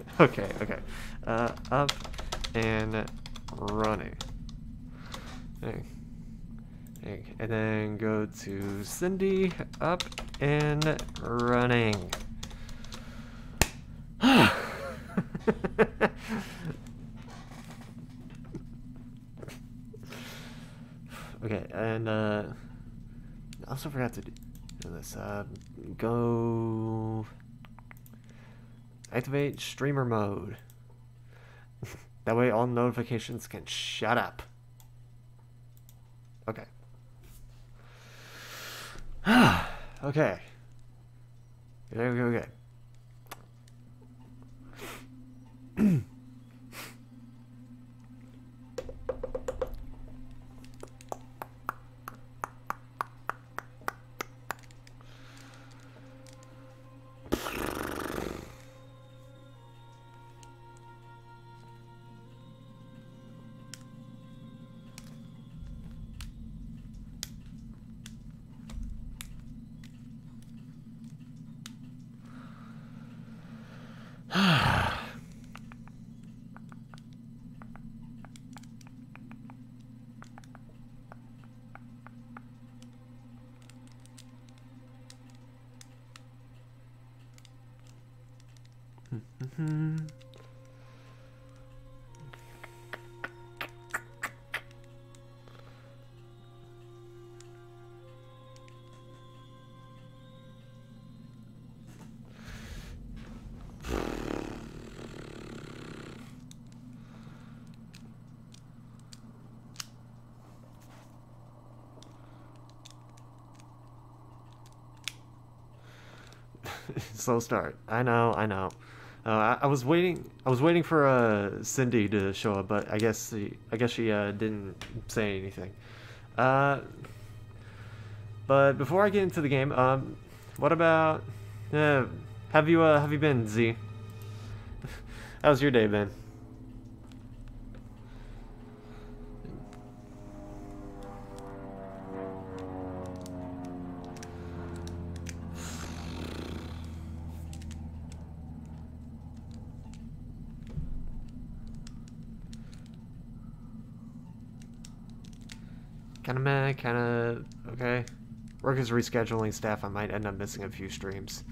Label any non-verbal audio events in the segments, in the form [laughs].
[laughs] okay, okay. Uh, up and running. Okay. Okay, And then go to Cindy, up and running. [laughs] okay, and uh, I also forgot to do this. Uh, go activate streamer mode. [laughs] that way, all notifications can shut up. Okay. [sighs] okay. Okay, okay, okay. Slow start. I know, I know. Uh, I, I, was waiting. I was waiting for uh, Cindy to show up, but I guess she, I guess she uh, didn't say anything. Uh, but before I get into the game, um, what about? Uh, have you uh, have you been Z? [laughs] How's your day been? Is rescheduling staff. I might end up missing a few streams.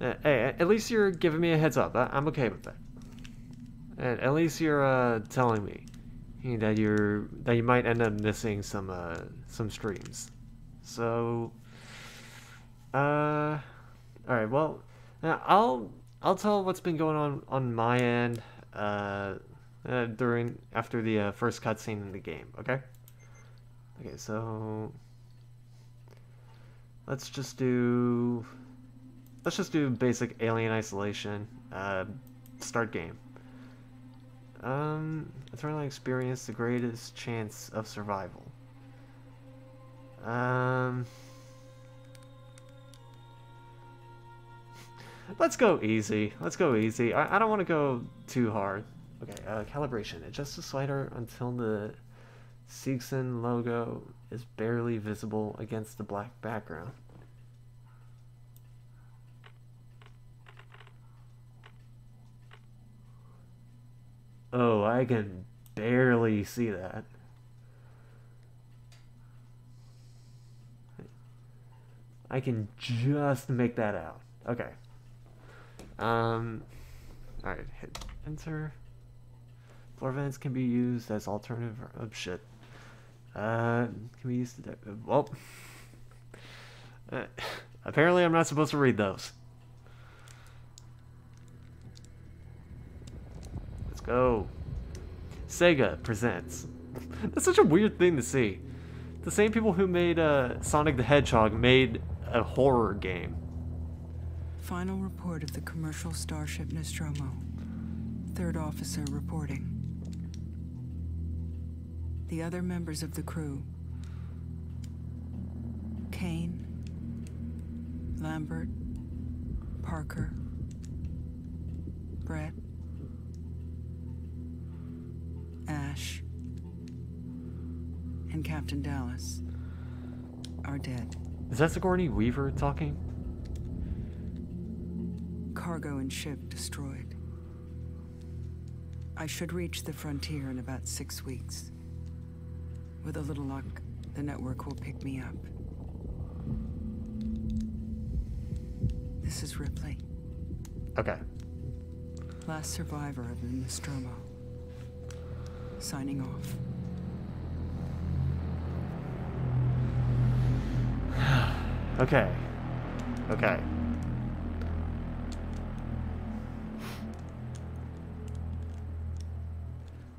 Uh, hey, at least you're giving me a heads up. I, am okay with that. And at least you're uh, telling me that you're that you might end up missing some uh, some streams. So, uh, all right. Well, I'll I'll tell what's been going on on my end uh, uh during after the uh, first cutscene in the game. Okay. Okay, so let's just do let's just do basic alien isolation. Uh, start game. Um, eternally experience the greatest chance of survival. Um, [laughs] let's go easy. Let's go easy. I, I don't want to go too hard. Okay, uh, calibration. Adjust the slider until the Seegson logo is barely visible against the black background. Oh, I can barely see that. I can just make that out. Okay. Um, alright, hit enter. Floor vents can be used as alternative. Oh, shit. Uh, can we use the... Well... Uh, apparently I'm not supposed to read those. Let's go. Sega presents. That's such a weird thing to see. The same people who made uh, Sonic the Hedgehog made a horror game. Final report of the commercial starship Nostromo. Third officer reporting the other members of the crew. Kane, Lambert, Parker, Brett, Ash, and Captain Dallas are dead. Is that Sigourney Weaver talking? Cargo and ship destroyed. I should reach the frontier in about six weeks. With a little luck, the network will pick me up. This is Ripley. Okay. Last survivor of the Nostromo. Signing off. [sighs] Okay. Okay.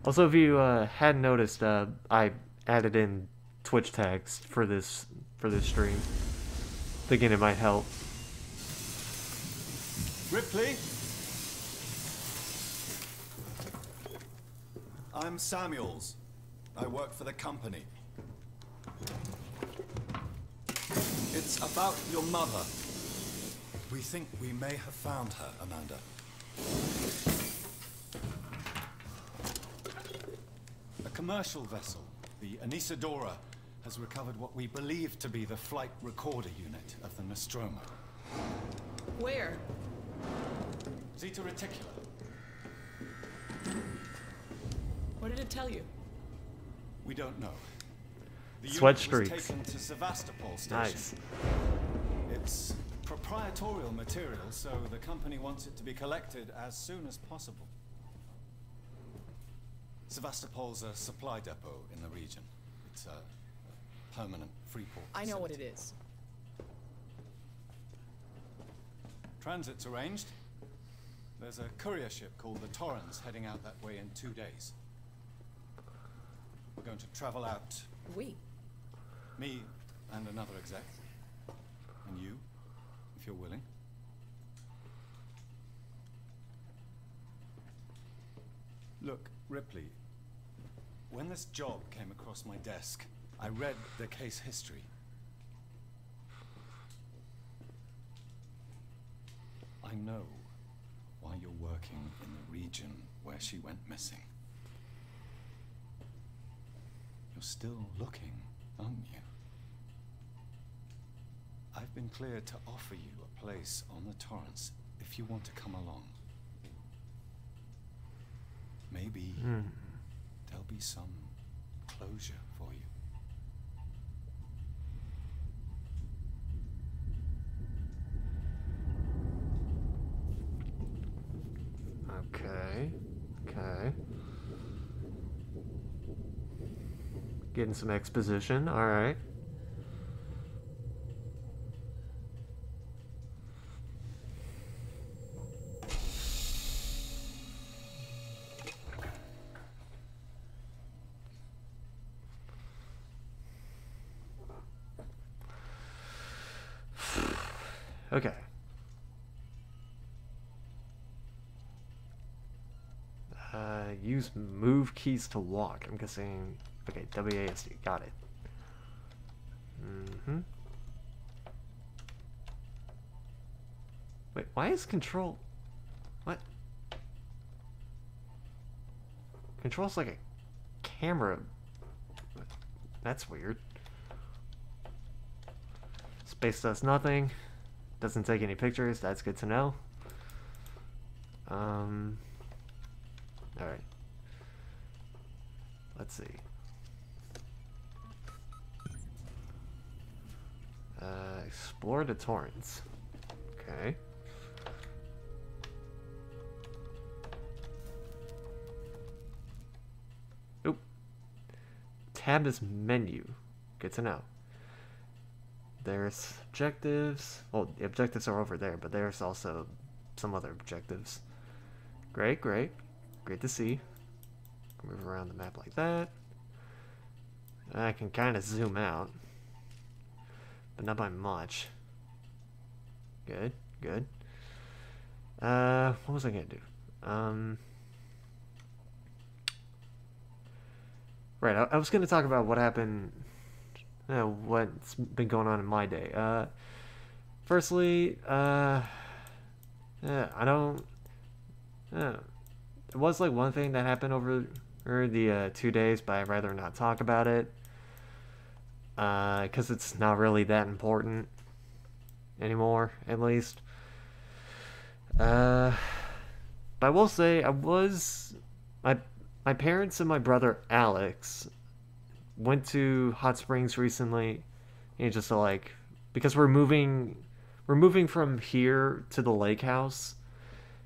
Also, if you uh, hadn't noticed, uh, I added in Twitch tags for this for this stream, thinking it might help. Ripley? I'm Samuels. I work for the company. It's about your mother. We think we may have found her, Amanda. A commercial vessel, the Anesidora, has recovered what we believe to be the flight recorder unit of the Nostromo. Where? Zeta Reticuli. What did it tell you? We don't know. The Sweat unit was streaks. taken to Sevastopol station. Nice. It's proprietorial material, so the company wants it to be collected as soon as possible. Sevastopol's a supply depot in the region. It's a, permanent free port. I know what it is. Transit's arranged. There's a courier ship called the Torrens heading out that way in two days. We're going to travel out, We. me and another exec. And you, if you're willing. Look, Ripley, when this job came across my desk, I read the case history. I know why you're working in the region where she went missing. You're still looking, aren't you? I've been cleared to offer you a place on the Torrens if you want to come along. Maybe Hmm. there'll be some closure for you. Okay. Okay. Getting some exposition. All right. Okay. Uh, use move keys to walk. I'm guessing. Okay, WASD. Got it. Mm-hmm. Wait, why is control? What? Control's like a camera. That's weird. Space does nothing. Doesn't take any pictures. That's good to know. Um. Alright. Let's see. Uh, explore the Torrens. Okay. Oop. Tab is menu. Good to know. There's objectives. Well, the objectives are over there, but there's also some other objectives. Great, great. Great to see. Move around the map like that. I can kind of zoom out. But not by much. Good, good. Uh, what was I gonna do? Um... Right, I, I was gonna talk about what happened uh, what's been going on in my day. Uh, firstly, uh, yeah, I don't. Uh, it was like one thing that happened over, over the uh, two days, but I'd rather not talk about it. Because it's not really that important anymore, at least. Uh, but I will say, I was my my parents and my brother Alex went to Hot Springs recently, and just like because we're moving we're moving from here to the lake house,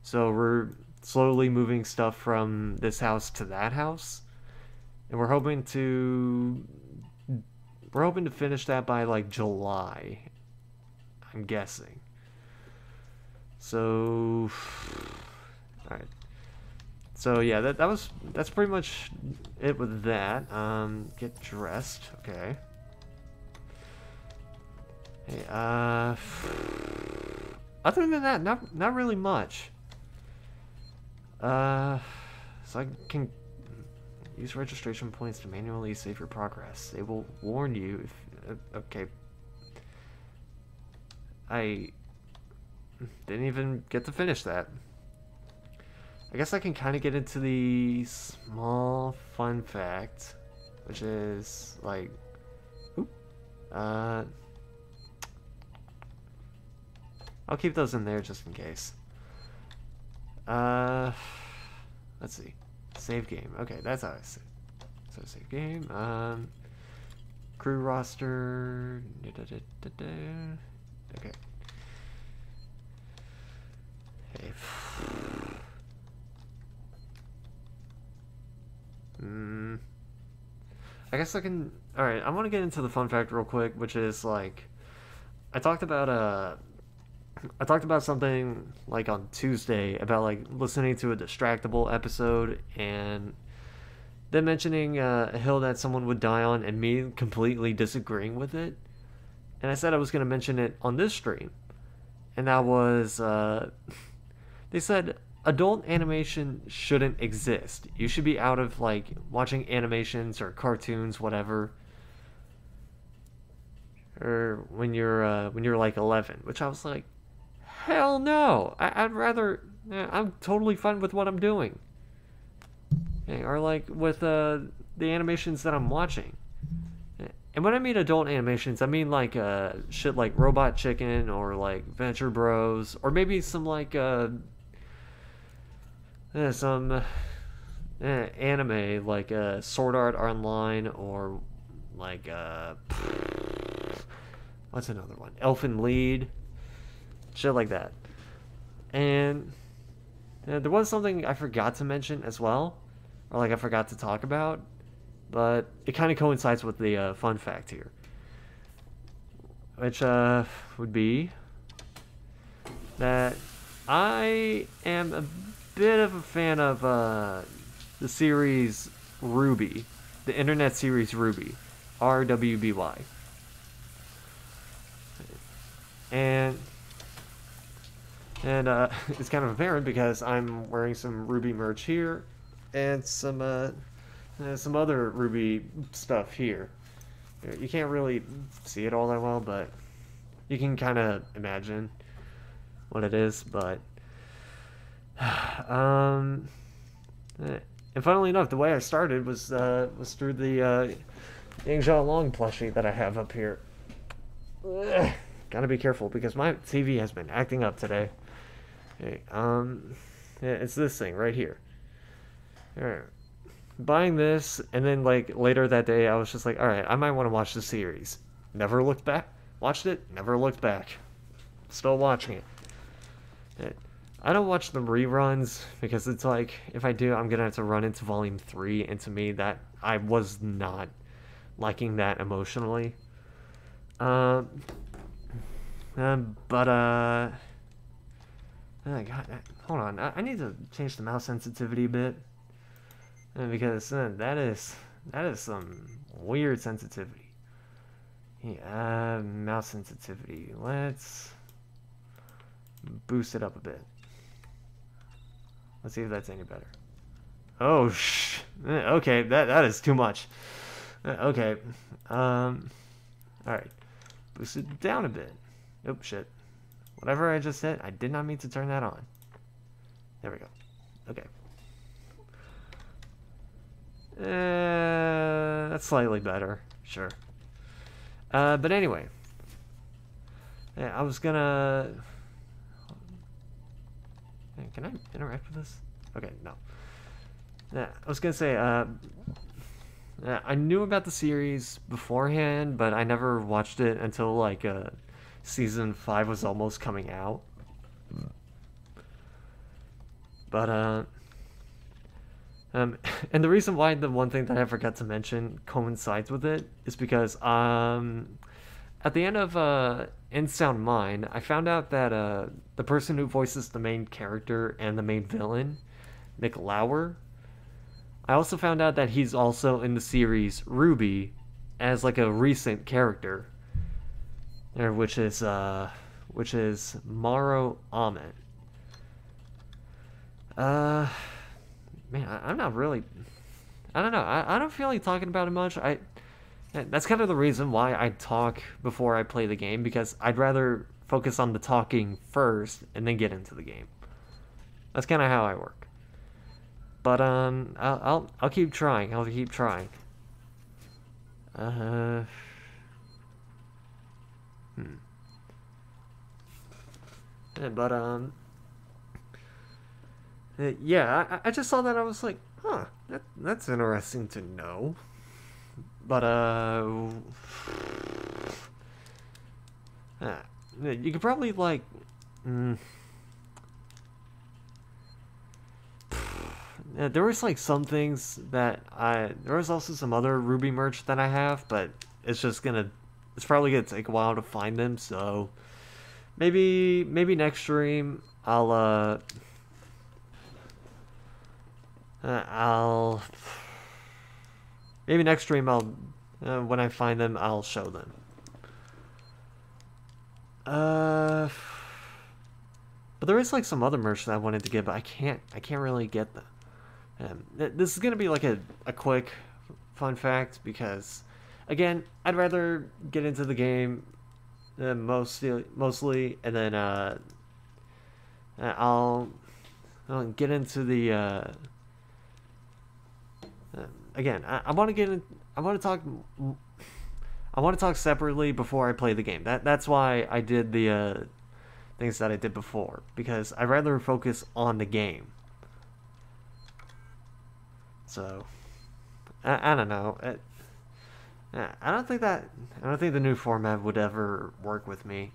so we're slowly moving stuff from this house to that house, and we're hoping to we're hoping to finish that by like July. I'm guessing. So, [sighs] all right. So yeah, that that was that's pretty much it with that. Um, get dressed. Okay. Hey, uh, other than that, not not really much. Uh, so I can use registration points to manually save your progress. They will warn you if. Uh, okay. I didn't even get to finish that. I guess I can kind of get into the small fun fact, which is like, uh, I'll keep those in there just in case. Uh, let's see, save game. Okay, that's how I say. So save game. Um, crew roster. Da, da, da, okay. Hey. Hmm. I guess I can. All right, I want to get into the fun fact real quick, which is like, I talked about uh, I talked about something like on Tuesday about like listening to a distractible episode and then mentioning uh, a hill that someone would die on and me completely disagreeing with it. And I said I was going to mention it on this stream, and that was uh, [laughs] they said adult animation shouldn't exist. You should be out of like watching animations or cartoons, whatever. Or when you're uh, when you're like 11, which I was like, hell no. I- would rather. I'm totally fine with what I'm doing. Or like with uh, the animations that I'm watching. And when I mean adult animations, I mean like uh, shit like Robot Chicken or like Venture Bros, or maybe some like uh, uh, some uh, anime like uh, Sword Art Online or like uh, [sighs] what's another one? Elfen Lied, shit like that. And uh, there was something I forgot to mention as well, or like I forgot to talk about, but it kind of coincides with the uh, fun fact here, which uh, would be that I am a bit of a fan of uh, the series RWBY, the internet series RWBY, R W B Y. And and uh, [laughs] it's kind of apparent because I'm wearing some RWBY merch here, and some uh, some other RWBY stuff here. You can't really see it all that well, but you can kind of imagine what it is. But [sighs] um, and funnily enough, the way I started was uh, was through the uh, Yang Long plushie that I have up here. Ugh, [sighs] gotta be careful because my TV has been acting up today. Um, yeah, it's this thing right here. All right. Buying this, and then like later that day, I was just like, all right, I might want to watch the series. Never looked back. Watched it. Never looked back. Still watching it. it I don't watch the reruns because it's like if I do, I'm gonna have to run into Volume Three, and to me, that I was not liking that emotionally. Um, um but uh, oh God, hold on, I, I, need to change the mouse sensitivity a bit uh, because uh, that is that is some weird sensitivity. Yeah, uh, mouse sensitivity. Let's boost it up a bit. Let's see if that's any better. Oh, sh. Eh, okay, that that is too much. Eh, okay. Um. All right. Boost it down a bit. Oh shit. Whatever I just said, I did not mean to turn that on. There we go. Okay. Uh, that's slightly better. Sure. Uh, but anyway. Yeah, I was gonna can I interact with this? Okay, no. Yeah, I was gonna say, uh, I knew about the series beforehand, but I never watched it until like uh, season five was almost coming out. But uh, um, [laughs] and the reason why the one thing that I forgot to mention coincides with it is because um, at the end of uh, In Sound Mind, I found out that uh, the person who voices the main character and the main villain, Nick Lauer, I also found out that he's also in the series RWBY as like a recent character, which is uh, which is Maro Ahmed. Uh, man, I, I'm not really. I don't know. I, I don't feel like talking about it much. I that's kind of the reason why I talk before I play the game because I'd rather focus on the talking first and then get into the game. That's kind of how I work. But um, I'll I'll I'll keep trying. I'll keep trying. Uh. Hmm. Yeah, But um. uh, Yeah, I, I just saw that. I was like, huh, that that's interesting to know. But uh, uh, [sighs] you could probably like, mm, there was like some things that I there was also some other RWBY merch that I have, but it's just gonna it's probably gonna take a while to find them. So maybe maybe next stream I'll uh, uh I'll maybe next stream I'll uh, when I find them I'll show them. Uh. But there is like some other merch that I wanted to get, but I can't. I can't really get them. Um, th- this is gonna be like a, a quick fun fact because, again, I'd rather get into the game uh, mostly, mostly, and then uh, uh, I'll, I'll get into the. Uh, uh, again, I, I want to get in. I want to talk. I want to talk separately before I play the game. That that's why I did the uh, things that I did before because I'd rather focus on the game. So, I, I don't know. It, I don't think that I don't think the new format would ever work with me.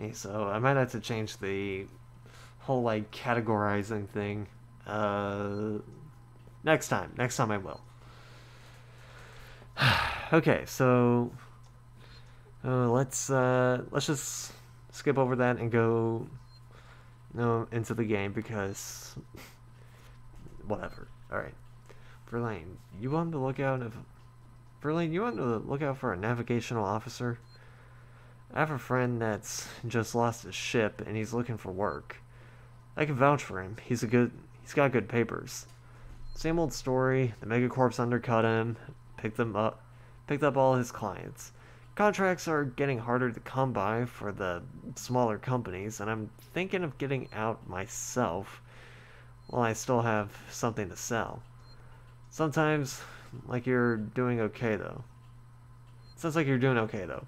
Okay, so I might have to change the whole like categorizing thing. Uh, next time. Next time I will. [sighs] okay, so uh, let's uh, let's just skip over that and go you know, into the game because [laughs] whatever. All right, Verlaine, you on the lookout of Verlaine? You on the lookout for a navigational officer? I have a friend that's just lost his ship and he's looking for work. I can vouch for him. He's a good. He's got good papers. Same old story. The megacorps undercut him, picked them up, picked up all his clients. Contracts are getting harder to come by for the smaller companies, and I'm thinking of getting out myself while I still have something to sell. Sometimes, like you're doing okay though. Sounds like you're doing okay though.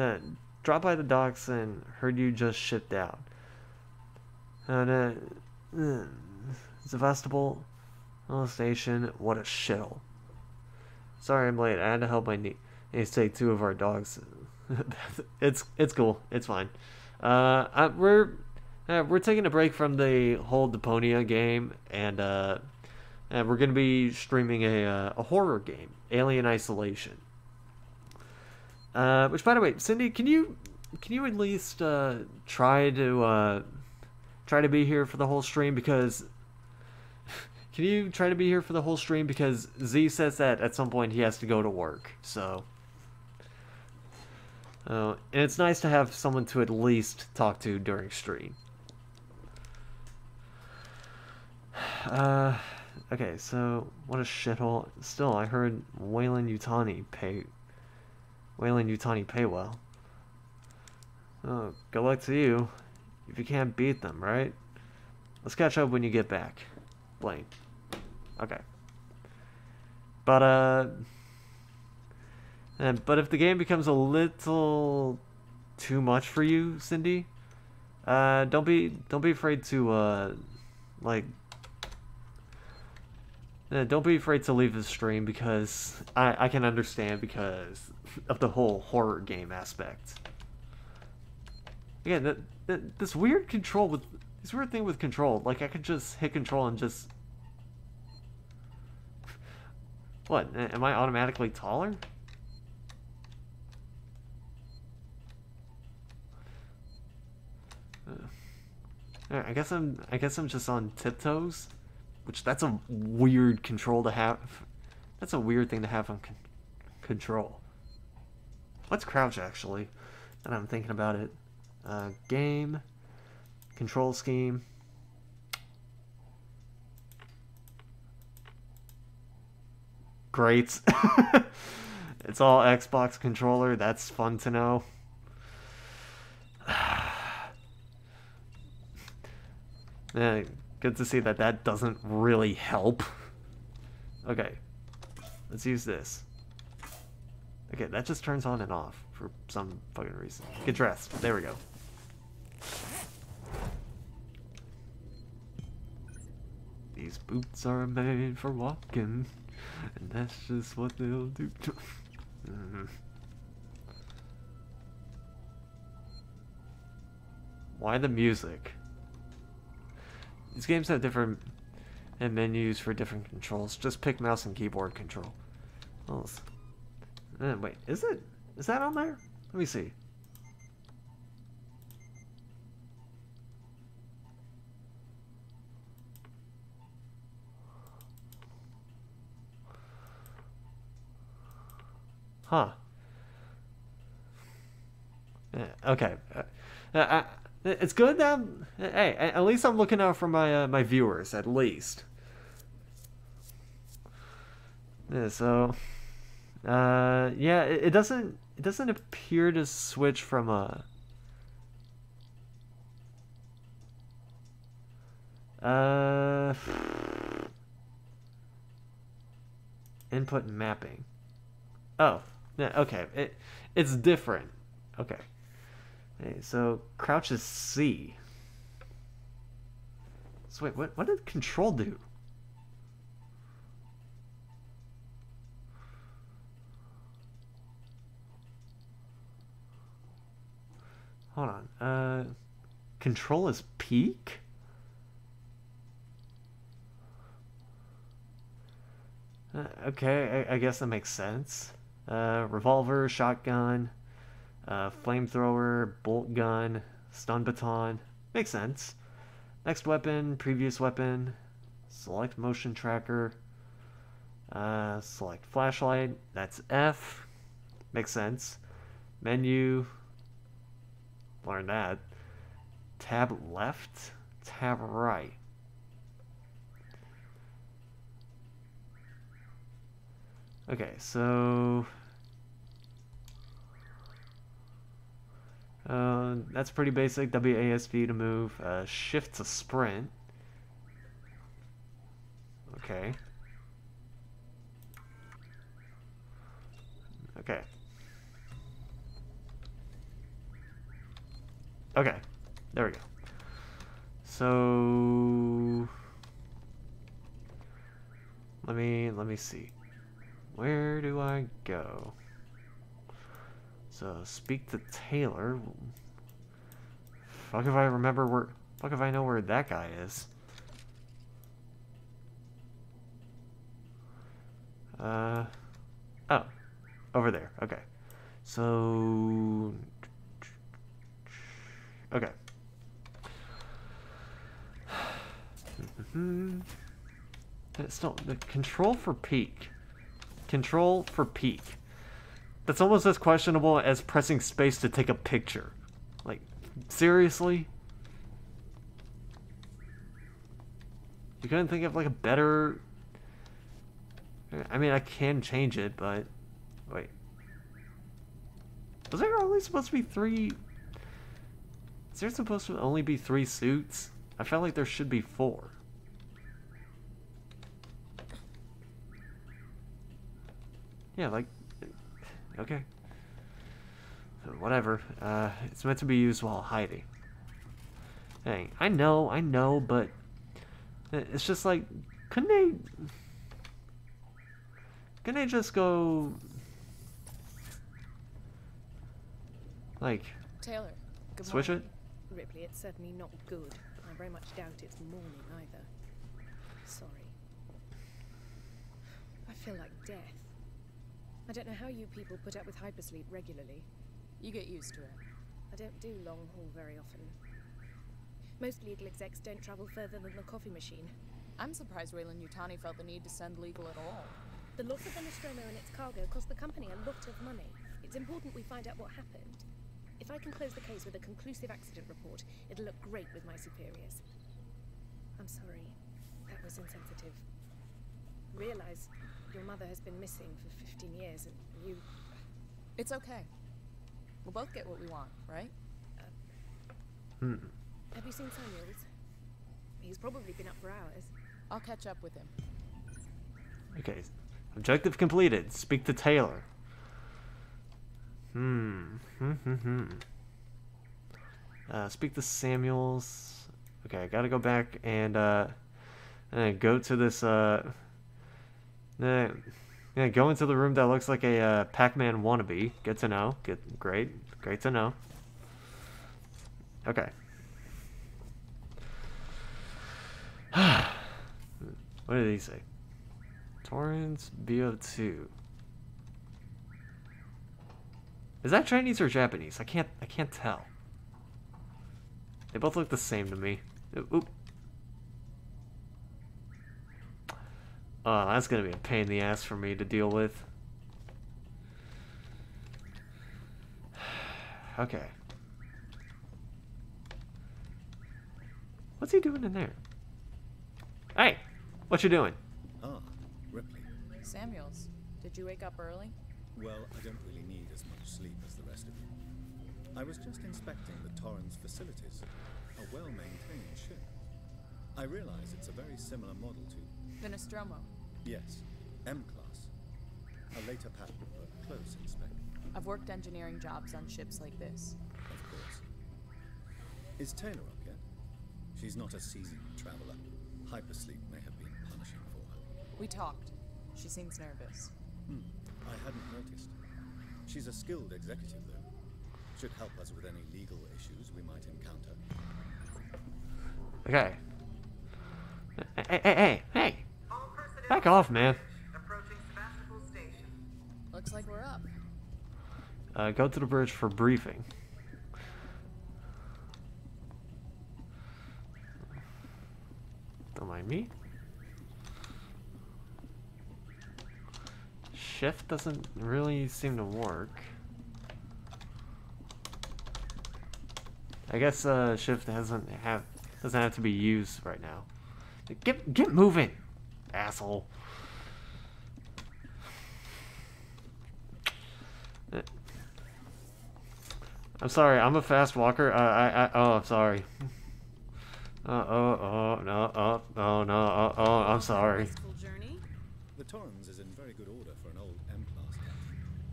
Uh, drop by the docks and heard you just shipped out. And, uh, uh, Sevastopol Oh, station, what a shithole. Sorry I'm late. I had to help my nie- niece take two of our dogs. [laughs] it's it's cool. It's fine. Uh, I, we're uh, we're taking a break from the whole Deponia game, and uh, and we're gonna be streaming a uh, a horror game, Alien Isolation. Uh, which, by the way, Cindy, can you can you at least uh, try to uh, try to be here for the whole stream because can you try to be here for the whole stream? Because Z says that at some point he has to go to work. So. Uh, and it's nice to have someone to at least talk to during stream. [sighs] Uh, okay, so what a shithole. Still, I heard Weyland-Yutani pay. Weyland-Yutani pay well. Oh, good luck to you. If you can't beat them, right? Let's catch up when you get back. Blaine. Okay. But uh, and, but if the game becomes a little too much for you, Cindy, uh, don't be don't be afraid to uh, like Uh, don't be afraid to leave the stream because I, I can understand because of the whole horror game aspect. Again, this weird control with this weird thing with control, like I could just hit control and just what? Am I automatically taller? Uh, I guess I'm I guess I'm just on tiptoes. Which that's a weird control to have. That's a weird thing to have on con control. What's crouch actually? And I'm thinking about it. Uh, game, control scheme. Great. [laughs] it's all Xbox controller. That's fun to know. [sighs] yeah, Good to see that that doesn't really help. Okay. Let's use this. Okay, that just turns on and off for some fucking reason. Get dressed. There we go. These boots are made for walking, and that's just what they'll do. -hmm. [laughs] Why the music? These games have different and menus for different controls. Just pick mouse and keyboard control. Oh, wait, is it? Is that on there? Let me see. Huh. Yeah, okay. Uh, uh, it's good that hey, at least I'm looking out for my uh, my viewers at least. Yeah, so, uh, yeah, it, it doesn't it doesn't appear to switch from a. Uh, [sighs] input mapping. Oh, okay. It it's different. Okay. Okay, so crouch is C. So wait, what, what did control do? Hold on. Uh, control is peak? Uh, okay, I, I, guess that makes sense. Uh, revolver, shotgun. Uh, flamethrower, bolt gun, stun baton. Makes sense. Next weapon, previous weapon, select motion tracker, uh, select flashlight. That's F. Makes sense. Menu. Learn that. Tab left, tab right. Okay, so Uh, that's pretty basic. WASD to move. Uh, shift to sprint. Okay. Okay. Okay. There we go. So let me let me see. Where do I go? So speak to Taylor. Fuck if I remember where. Fuck if I know where that guy is. Uh. Oh. Over there. Okay. So. Okay. Still, the control for peak. Control for peek. That's almost as questionable as pressing space to take a picture. Like, seriously? You couldn't think of like a better... I mean, I can change it, but... Wait. Was there only supposed to be three... Is there supposed to only be three suits? I felt like there should be four. Yeah, like, Okay. So whatever. Uh, it's meant to be used while hiding. Hey, I know, I know, but it's just like, couldn't they? can I just go like Taylor, good switch morning. it? Ripley, it's certainly not good. I very much doubt it's morning either. Sorry. I feel like death. I don't know how you people put up with hypersleep regularly. You get used to it. I don't do long haul very often. Most legal execs don't travel further than the coffee machine. I'm surprised Weyland-Yutani felt the need to send legal at all. The loss of the Nostromo and its cargo cost the company a lot of money. It's important we find out what happened. If I can close the case with a conclusive accident report, it'll look great with my superiors. I'm sorry. That was insensitive. Realize your mother has been missing for 15 years and you. It's okay. We'll both get what we want, right? Hmm. Have you seen Samuels? He's probably been up for hours. I'll catch up with him. Okay. Objective completed. Speak to Taylor. Hmm. Hmm. Hmm. hmm. Uh, speak to Samuels. Okay, I gotta go back and uh, and go to this uh, uh, yeah, go into the room that looks like a uh, Pac-Man wannabe. Good to know. Good, great, great to know. Okay. [sighs] what did he say? Torrens BO2. Is that Chinese or Japanese? I can't I can't tell. They both look the same to me. Oop. Oh, that's gonna be a pain in the ass for me to deal with. [sighs] okay. What's he doing in there? Hey, what you doing? Ah, Ripley. Samuels, did you wake up early? Well, I don't really need as much sleep as the rest of you. I was just inspecting the Torrens facilities, a well-maintained ship. I realize it's a very similar model to, The Nostromo. yes, M-Class. A later pattern, but close in spec, I've worked engineering jobs on ships like this. of course. Is Taylor up yet? She's not a seasoned traveler. Hypersleep may have been punishing for her. We talked. She seems nervous. Hmm, I hadn't noticed. She's a skilled executive, though. Should help us with any legal issues we might encounter. Okay. Hey, hey, hey, hey! Back off, man. Approaching Sevastopol Station. Looks like we're up. Uh, go to the bridge for briefing. Don't mind me. Shift doesn't really seem to work. I guess uh, shift doesn't have doesn't have to be used right now. Get get moving, asshole. I'm sorry, I'm a fast walker. Uh, I, I, oh, I'm sorry. Uh, oh, oh, no, oh, oh, no, oh, oh, I'm sorry. The Torrens is in very good order for an old M-Class.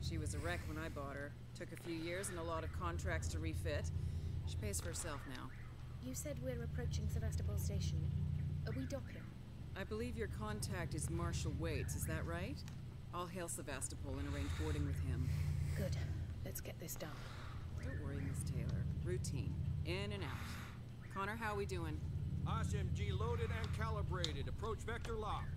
She was a wreck when I bought her. Took a few years and a lot of contracts to refit. She pays for herself now. You said we're approaching Sevastopol Station. Are we docking? I believe your contact is Marshal Waits, is that right? I'll hail Sevastopol and arrange boarding with him. Good. Let's get this done. Don't worry, Miss Taylor. Routine. In and out. Connor, how are we doing? SMG loaded and calibrated. Approach vector locked.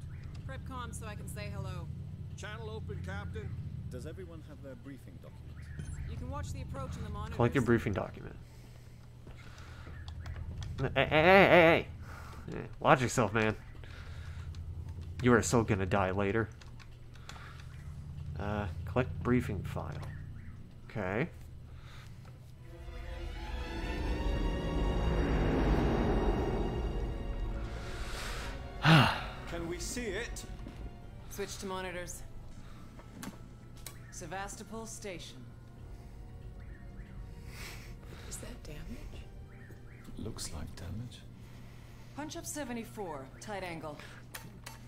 Prep com so I can say hello. Channel open, Captain. Does everyone have their briefing document? You can watch the approach in the monitor. Collect your briefing document. Hey, hey, hey, hey, hey. Watch yourself, man. You are so gonna die later. Uh, collect briefing file. Okay. [sighs] Can we see it? Switch to monitors. Sevastopol Station. Is that damage? Looks like damage. Punch up 74, tight angle.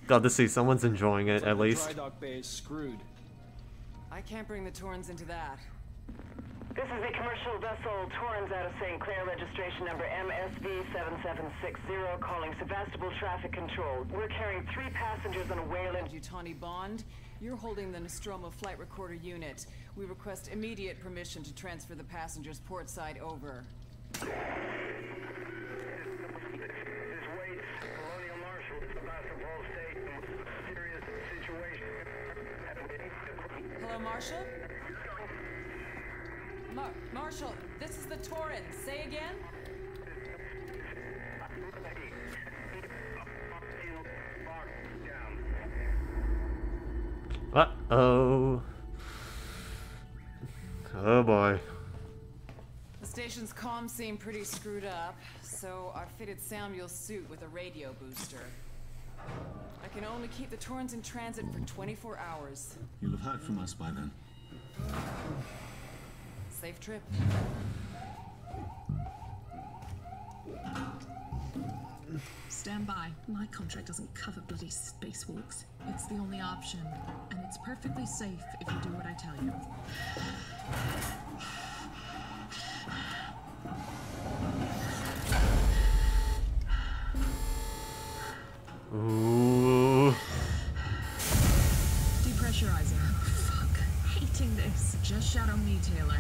Glad to see someone's enjoying it at least. Dry dock bay is screwed. I can't bring the Torrens into that. This is the commercial vessel Torrens out of St. Clair, registration number MSV7760, calling Sevastopol Traffic Control. We're carrying three passengers on a whale in... Yutani Bond, you're holding the Nostromo flight recorder unit. We request immediate permission to transfer the passengers port side over. Hello, Marshall? Mar Marshall, this is the Torrens. Say again? Uh-oh. Oh boy. The station's comms seem pretty screwed up, so I fitted Samuel's suit with a radio booster. I can only keep the Torrens in transit for 24 hours. You'll have heard from us by then. Safe trip. Stand by. My contract doesn't cover bloody spacewalks. It's the only option, and it's perfectly safe if you do what I tell you. Ooh. Depressurizing. Oh, fuck. Hating this. Just shadow me, Taylor.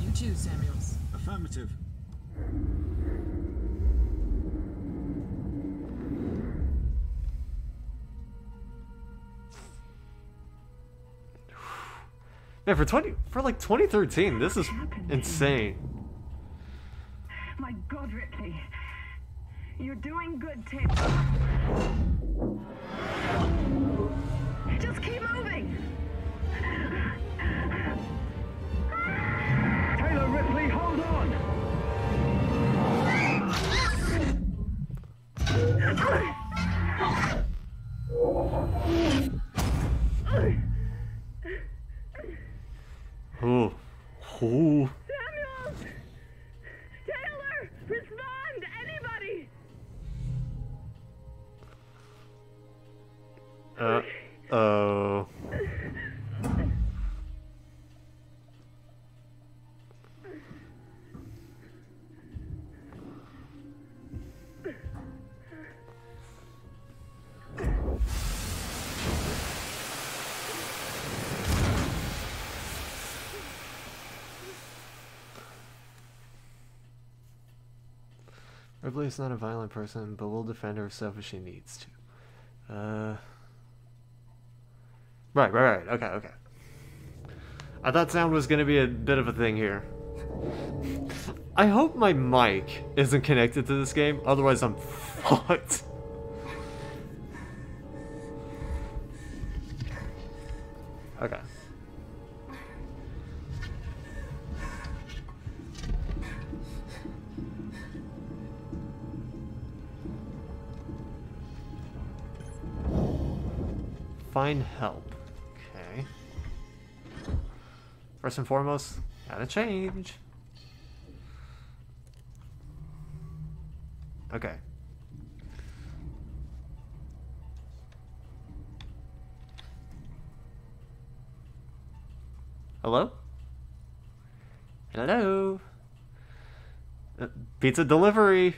You too, Samuels. Affirmative. [sighs] Man, for 20 for like 2013, this is insane. My God, Ripley. You're doing good, Taylor. Ripley is not a violent person, but will defend herself if she needs to. Uh. Right, right, right. Okay, okay. I thought sound was gonna be a bit of a thing here. [laughs] I hope my mic isn't connected to this game, otherwise I'm [laughs] fucked. Find help. Okay. First and foremost, gotta change. Okay. Hello? Hello? Uh, pizza delivery.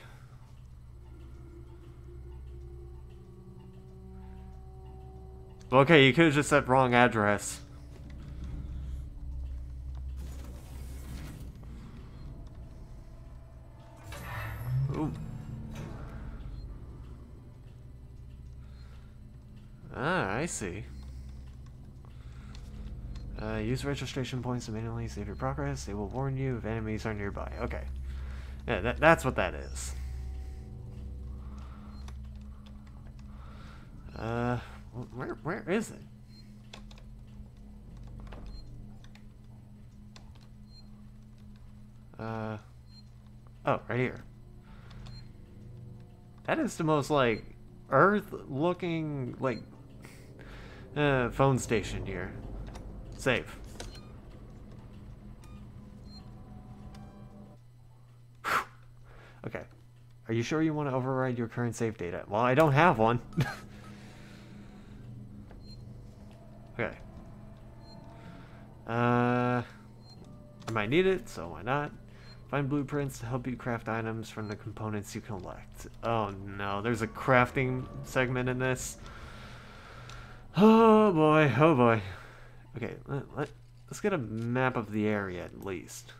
Okay, you could have just said wrong address. Ooh. Ah, I see. Uh, use registration points to manually save your progress. They will warn you if enemies are nearby. Okay. Yeah, that, that's what that is. Uh, where where is it? Uh, oh, right here. That is the most like Earth-looking like uh, phone station here. Save. Okay. Are you sure you want to override your current save data? Well, I don't have one. [laughs] Uh. You might need it, so why not? Find blueprints to help you craft items from the components you collect. Oh no, there's a crafting segment in this. Oh boy, oh boy. Okay, let, let, let's get a map of the area at least.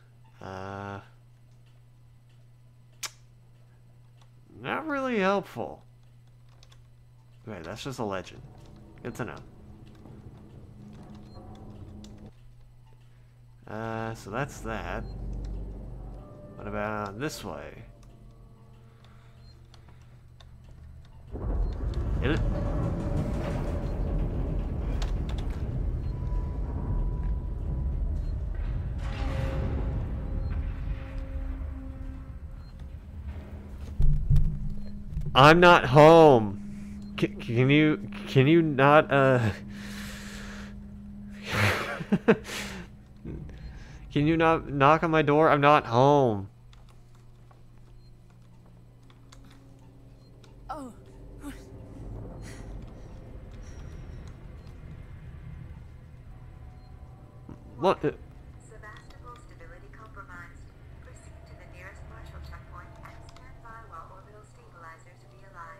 Uh, not really helpful. Okay, that's just a legend. Good to know. Uh, so that's that. What about this way? Hit it. I'm not home. Can you can you not uh [laughs] Can you not knock on my door? I'm not home. Oh. What? Uh, Sevastopol stability compromised. Proceed to the nearest partial checkpoint and stand by while orbital stabilizers realign.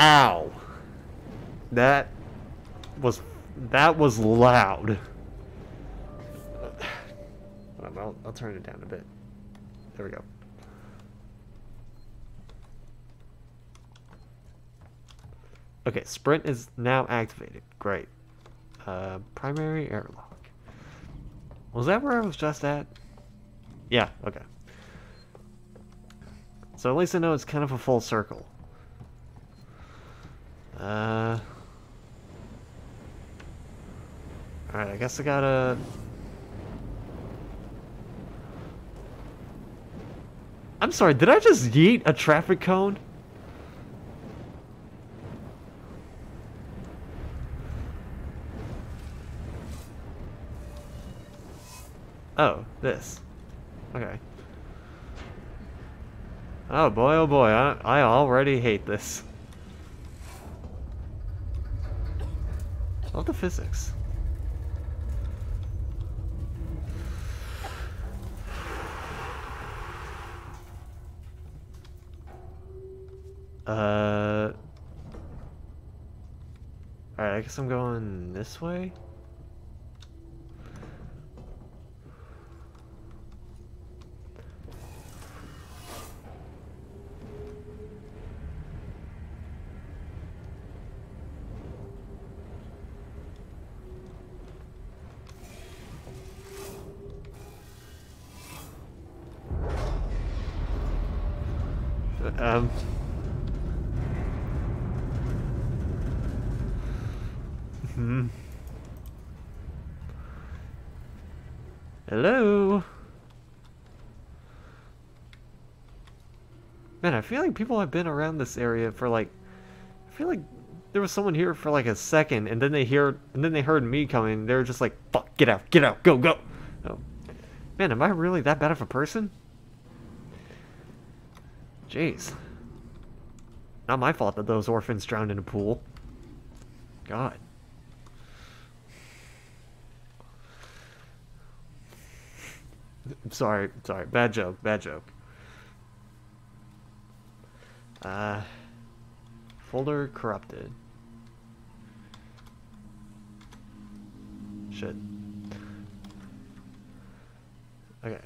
Ow. That was that was loud. I'll, I'll turn it down a bit. There we go. Okay, sprint is now activated. Great. Uh, primary airlock. Was that where I was just at? Yeah, okay. So at least I know it's kind of a full circle. Uh... Alright, I guess I gotta... I'm sorry, did I just yeet a traffic cone? Oh, this. Okay. Oh boy, oh boy, I, I already hate this. Love the physics. Uh... Alright, I guess I'm going this way? Um... Hmm. Hello? Man, I feel like people have been around this area for like... I feel like there was someone here for like a second, and then they hear, and then they heard me coming. They were just like, "Fuck, get out, get out, go, go!" Oh, man, am I really that bad of a person? Jeez. Not my fault that those orphans drowned in a pool. God. I'm sorry, sorry. Bad joke, bad joke. Uh, folder corrupted. Shit. Okay.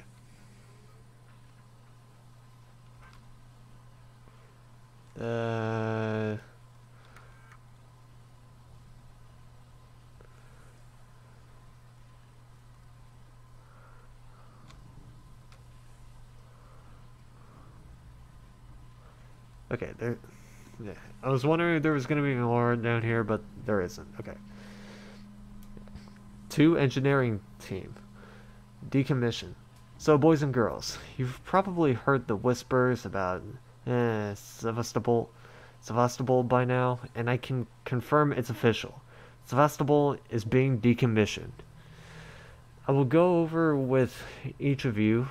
Uh... Okay, there. Yeah, I was wondering if there was going to be more down here, but there isn't. Okay. Two engineering team. Decommission. So, boys and girls, you've probably heard the whispers about eh, Sevastopol, Sevastopol by now, and I can confirm it's official. Sevastopol is being decommissioned. I will go over with each of you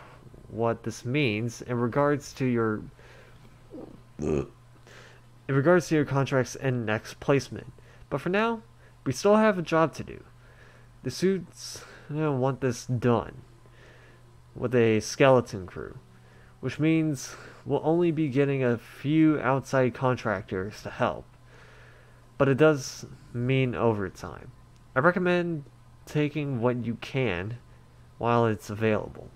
what this means in regards to your in regards to your contracts and next placement. But for now, we still have a job to do. The suits want this done with a skeleton crew, which means we'll only be getting a few outside contractors to help. But it does mean overtime. I recommend taking what you can while it's available.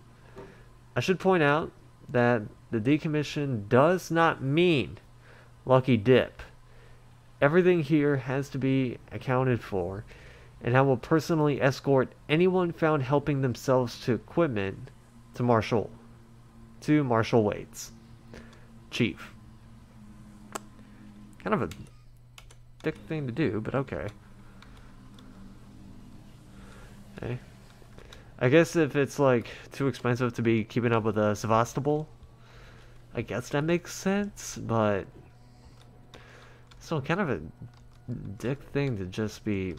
I should point out that the decommission does not mean lucky dip. Everything here has to be accounted for, and I will personally escort anyone found helping themselves to equipment to Marshall. To Marshall Waits. Chief. Kind of a dick thing to do, but okay. Okay. I guess if it's like too expensive to be keeping up with a Sevastopol, I guess that makes sense, but still kind of a dick thing to just be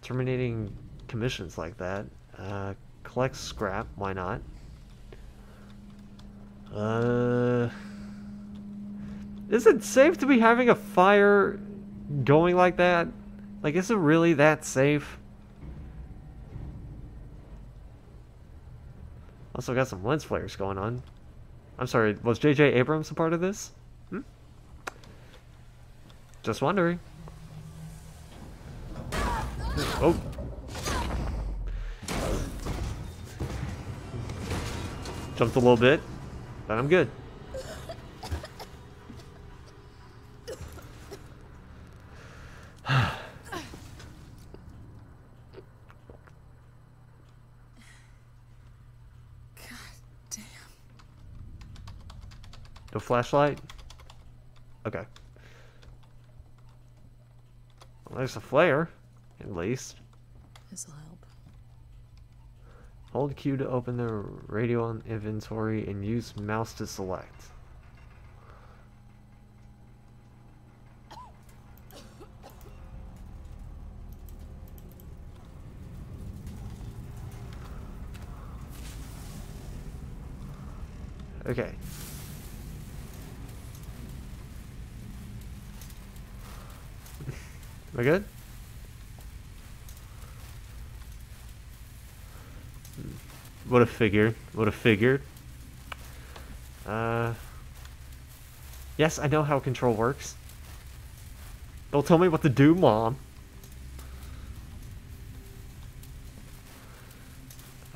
terminating commissions like that. Uh, collect scrap, why not? Uh, is it safe to be having a fire going like that? Like, is it really that safe? Also got some lens flares going on. I'm sorry, was J.J. Abrams a part of this? Hmm? Just wondering. Oh. Jumped a little bit, but I'm good. [sighs] [sighs] The flashlight? Okay. Well, there's a flare, at least. This'll help. Hold Q to open the radio inventory and use mouse to select. Okay. I good? Would have figured. Would have figured. Uh. Yes, I know how control works. Don't tell me what to do, Mom.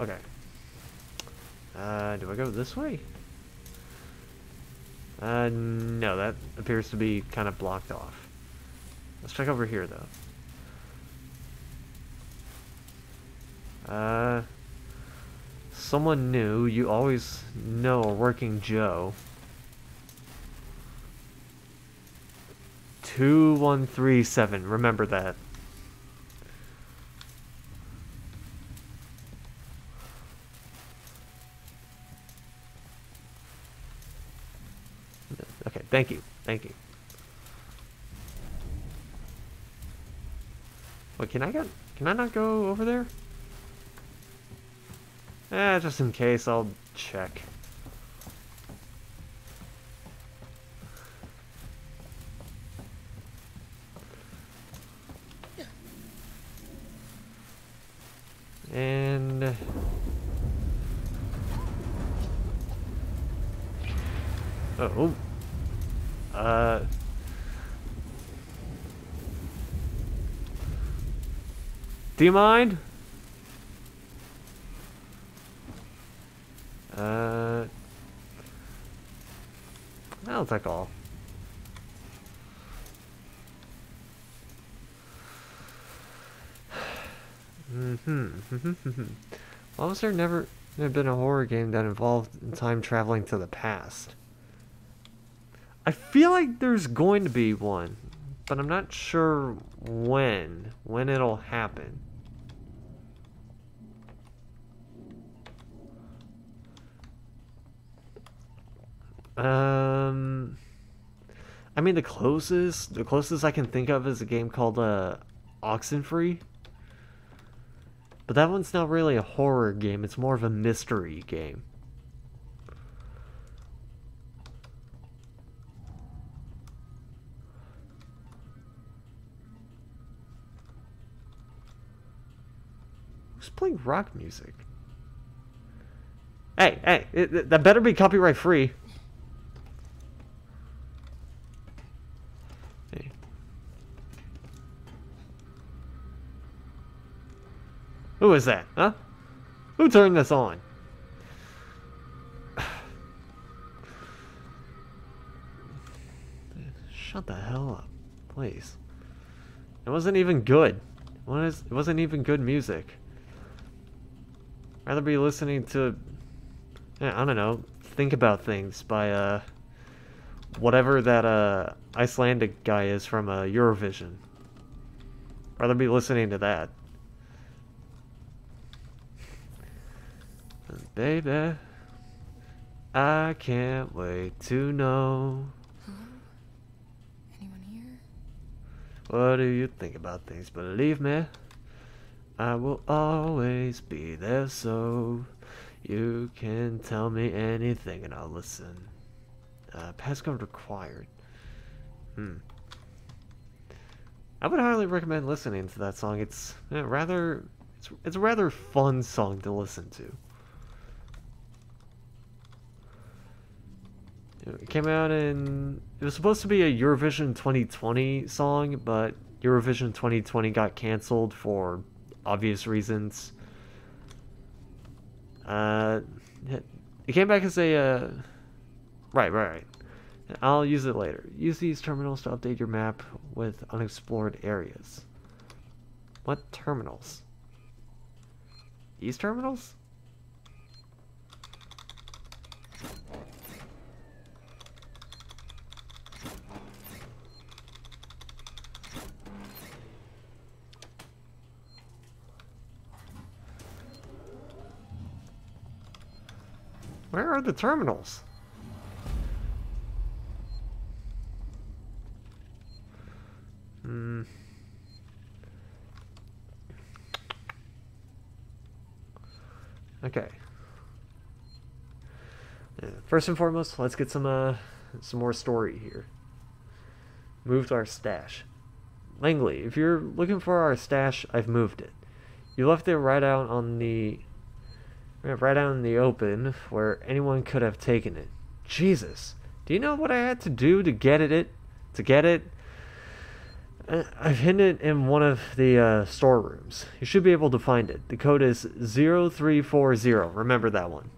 Okay. Uh, do I go this way? Uh, no, that appears to be kind of blocked off. Let's check over here, though. Uh, someone new. You always know a working Joe. 2137. Remember that. Okay, thank you. Thank you. Wait, can I get... Can I not go over there? Eh, just in case, I'll check. And... Oh. Uh... Do you mind? Uh... I'll take all. Mm-hmm. Why was there never been a horror game that involved time traveling to the past? I feel like there's going to be one, but I'm not sure when, when it'll happen. Um, I mean the closest the closest I can think of is a game called uh, Oxenfree, but that one's not really a horror game. It's more of a mystery game. Who's playing rock music? Hey, hey, it, that better be copyright free. Who is that, huh? Who turned this on? [sighs] Shut the hell up, please. It wasn't even good. What is? It wasn't even good music. Rather be listening to, I don't know, think about things by uh, whatever that uh Icelandic guy is from uh, Eurovision. Rather be listening to that. Baby, I can't wait to know. Anyone here? What do you think about things? Believe me, I will always be there so you can tell me anything and I'll listen. Uh, passcode required. Hmm. I would highly recommend listening to that song. It's rather, it's it's a rather fun song to listen to. It came out in. It was supposed to be a Eurovision 2020 song, but Eurovision 2020 got canceled for obvious reasons. Uh, it came back as a. Uh, right, right, right. I'll use it later. Use these terminals to update your map with unexplored areas. What terminals? These terminals? Where are the terminals? Hmm. Okay. First and foremost, let's get some uh some more story here. Moved our stash. Langley, if you're looking for our stash, I've moved it. You left it right out on the right out in the open where anyone could have taken it. Jesus. Do you know what I had to do to get it? to get it? Uh, I've hidden it in one of the uh, storerooms. You should be able to find it. The code is 0340. Remember that one.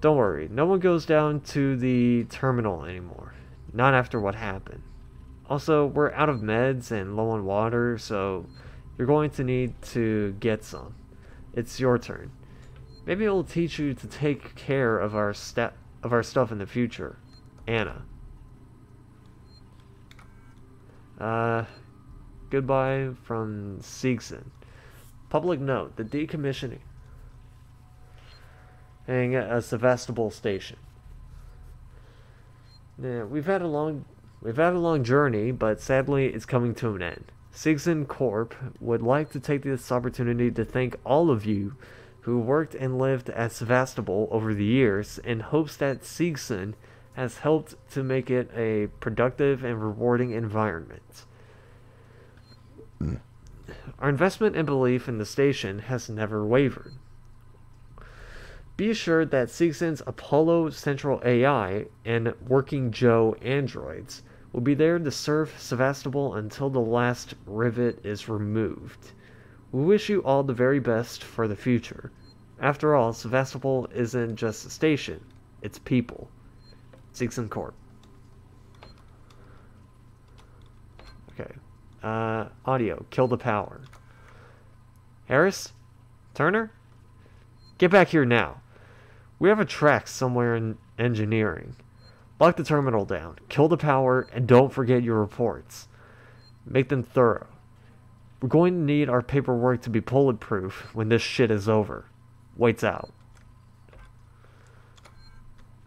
Don't worry, no one goes down to the terminal anymore. Not after what happened. Also, we're out of meds and low on water, so you're going to need to get some. It's your turn. Maybe it'll teach you to take care of our sta- of our stuff in the future. Anna. Uh, goodbye from Seegson. Public note: the decommissioning a Sevastopol station. Yeah, we've had a long, we've had a long journey, but sadly, it's coming to an end. Seegson Corp would like to take this opportunity to thank all of you who worked and lived at Sevastopol over the years in hopes that Seegson has helped to make it a productive and rewarding environment. Our investment and belief in the station has never wavered. Be assured that Seegson's Apollo Central AI and Working Joe androids will be there to serve Sevastopol until the last rivet is removed. We wish you all the very best for the future. After all, Sevastopol isn't just a station, it's people. Seegson Corp. Okay. Uh, audio. Kill the power. Harris? Turner? Get back here now. We have a track somewhere in engineering. Lock the terminal down, kill the power, and don't forget your reports. Make them thorough. We're going to need our paperwork to be bulletproof when this shit is over. Waits out.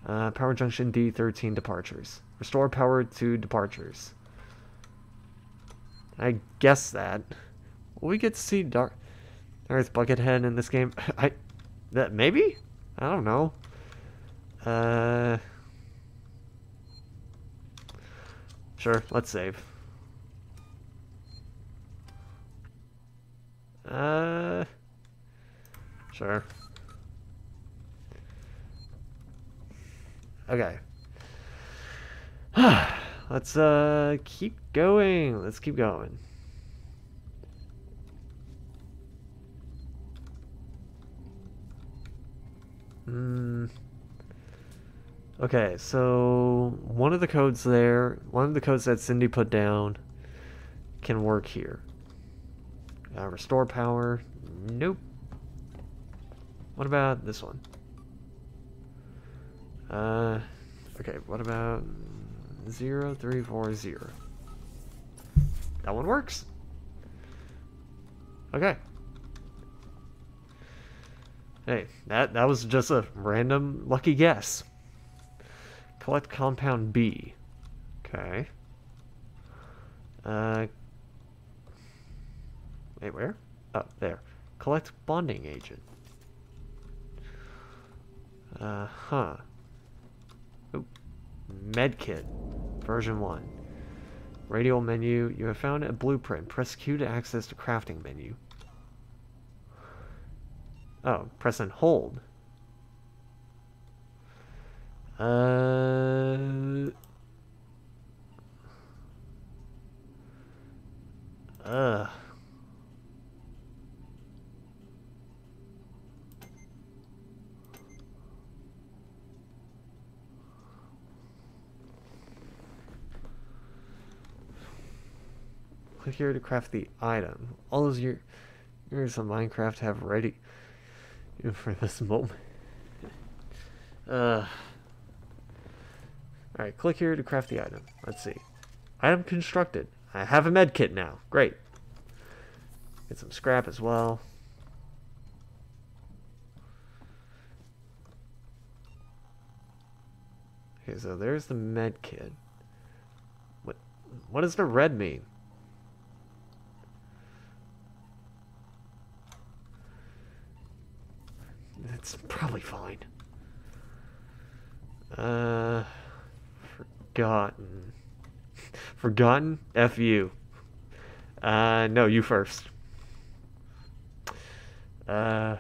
Uh, power junction D13 departures. Restore power to departures. I guess that. Will we get to see Dark Earth Buckethead in this game? [laughs] I that maybe? I don't know. Uh Sure, let's save. Uh Sure. Okay. [sighs] Let's uh keep going. Let's keep going. Hmm. Okay, so one of the codes there, one of the codes that Cindy put down can work here. Uh, restore power. Nope. What about this one? Uh, okay, what about 0340? That one works. Okay. Hey, that, that was just a random lucky guess. Collect compound B. Okay. Uh, wait, where? Oh, there. Collect bonding agent. Uh huh. Oop. Medkit, version 1. Radial menu. You have found a blueprint. Press Q to access the crafting menu. Oh, press and hold. Uh. Ugh. Click here to craft the item. All those years of Minecraft have ready for this moment. [laughs] uh. Alright, click here to craft the item. Let's see. Item constructed. I have a med kit now. Great. Get some scrap as well. Okay, so there's the med kit. What what does the red mean? That's probably fine. Uh, forgotten. Forgotten? F you. Uh, no, you first. Uh,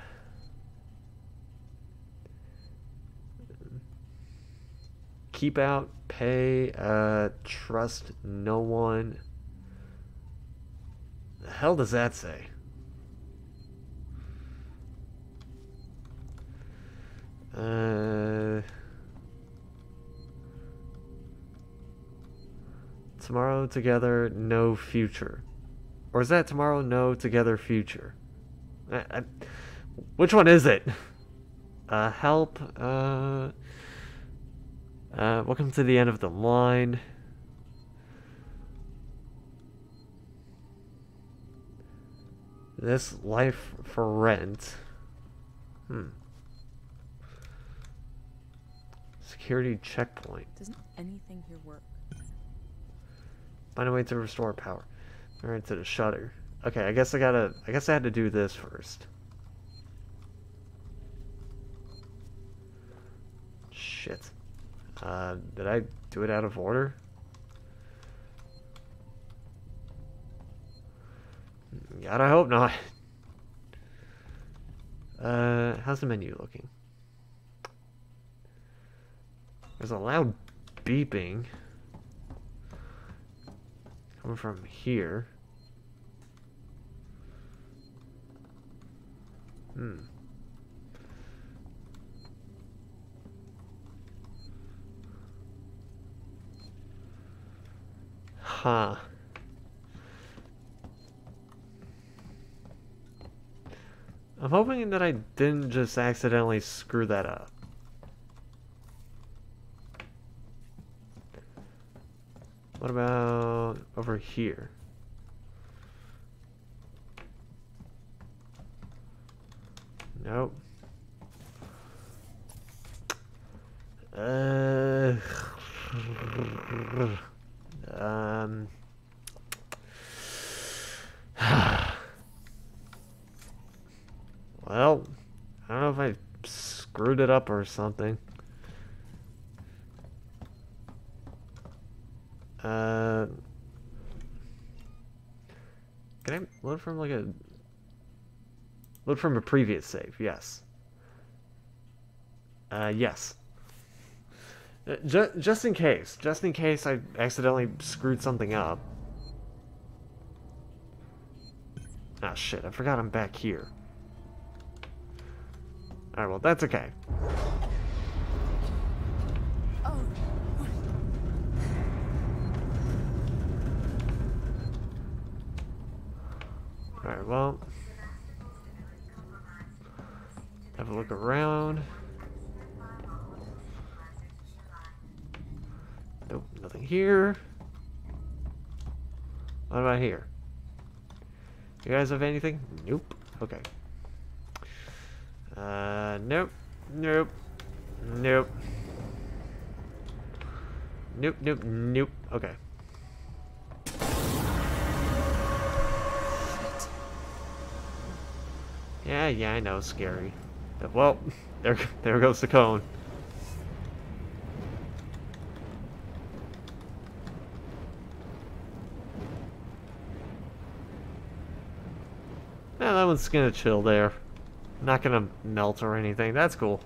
keep out, pay, uh, trust no one. The hell does that say? Uh, tomorrow together, no future. Or is that tomorrow, no together, future? I, I, which one is it? [laughs] Uh, help. Uh, uh, welcome to the end of the line. This life for rent. Hmm. Security checkpoint. Doesn't anything here work? Find a way to restore power. Alright, to the shutter. Okay, I guess I gotta... I guess I had to do this first. Shit. Uh, did I do it out of order? God, I hope not. Uh, how's the menu looking? There's a loud beeping coming from here. Hmm. Huh. I'm hoping that I didn't just accidentally screw that up. What about over here? Nope. Uh, um. [sighs] well, I don't know if I screwed it up or something. Uh, can I load from like a Load from a previous save, yes. Uh, yes. Uh, ju just in case. Just in case I accidentally screwed something up. Ah, shit. I forgot I'm back here. Alright, well, that's okay. Alright, well. Have a look around. Nope, nothing here. What about here? You guys have anything? Nope. Okay. Uh, nope. Nope. Nope. Nope, nope, nope. Okay. Yeah, yeah, I know, scary. Well, [laughs] there, there goes the cone. Yeah, that one's gonna chill there. Not gonna melt or anything. That's cool.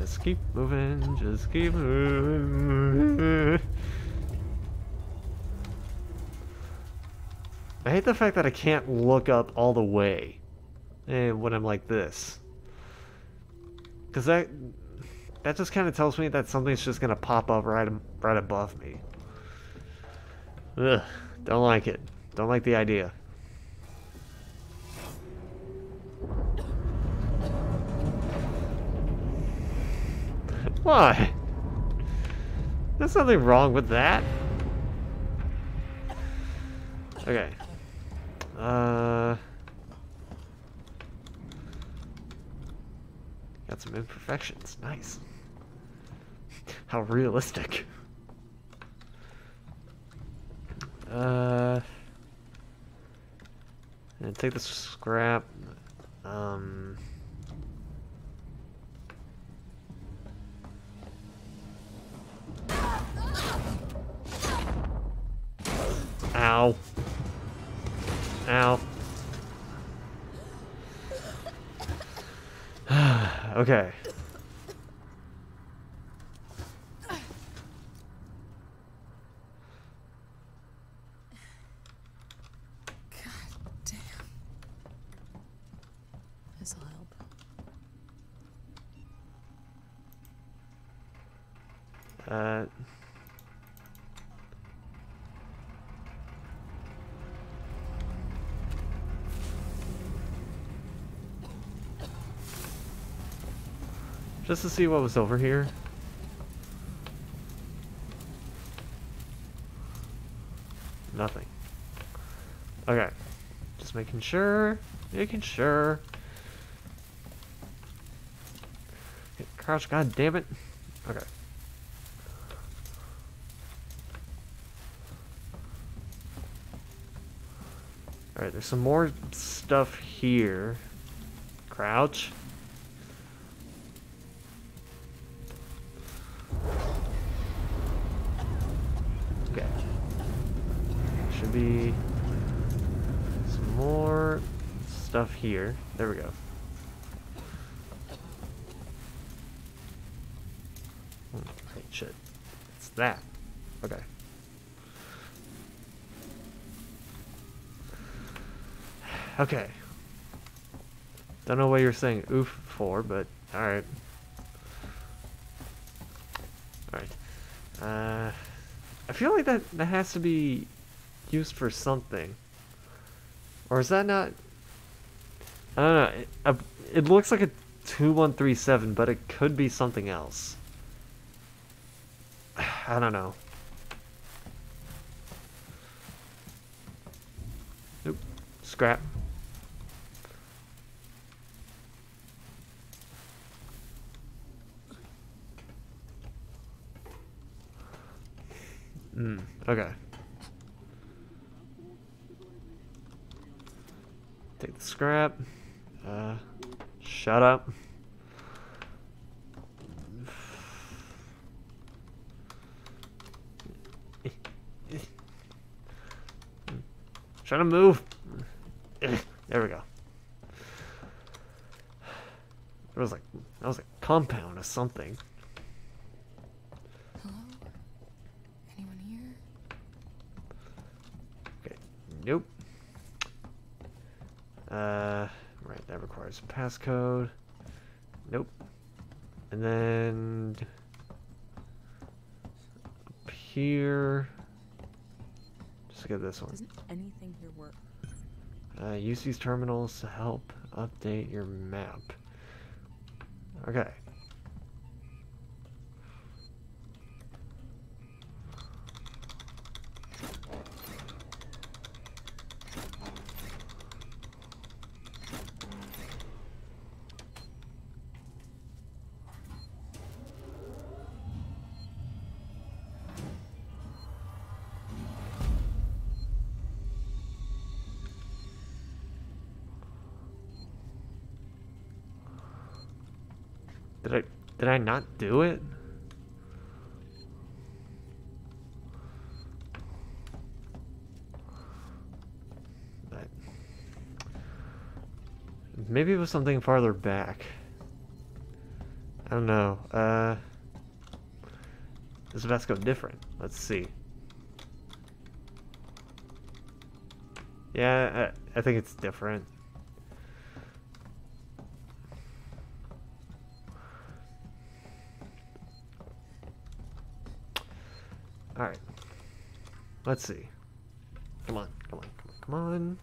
Just keep moving, just keep moving. I hate the fact that I can't look up all the way eh, when I'm like this. Because that, that just kind of tells me that something's just going to pop up right, right above me. Ugh, don't like it. Don't like the idea. Why? There's nothing wrong with that. Okay. Uh... Got some imperfections. Nice. How realistic. Uh... And take the scrap. Um... Ow. Ow. [sighs] okay. Damn. This'll help. Uh... Just to see what was over here. Nothing. Okay. Just making sure. Making sure. Crouch, god damn it. Okay. Alright, there's some more stuff here. Crouch. Okay. Should be some more stuff here. There we go. Hmm, Wait, shit. It's that. Okay. Okay. Don't know what you're saying oof for, but alright. Alright. Uh, I feel like that, that has to be used for something. Or is that not... I don't know. It, uh, it looks like a 2137, but it could be something else. [sighs] I don't know. Nope. Scrap. Hmm, okay. Take the scrap. Shut up. Trying to move. There we go. It was like that was a compound or something. Passcode. Nope. And then up here. Just get this one. Doesn't anything here work? Uh, use these terminals to help update your map. Okay. Did I did I not do it? But maybe it was something farther back. I don't know. Uh this Vasco different. Let's see. Yeah, I, I think it's different. Alright. Let's see. Come on, come on, come on,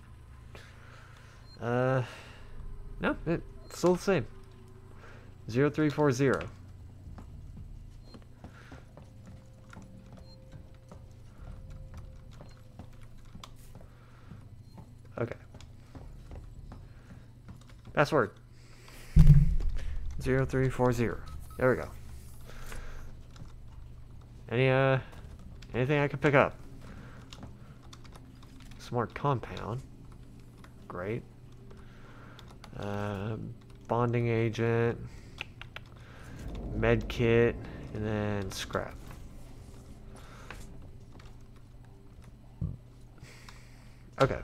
come on. Uh, no, it's still the same. 0340. Okay. Password. 0340. There we go. Any, uh, anything I can pick up? Smart compound. Great. Bonding agent. Med kit. And then scrap. Okay.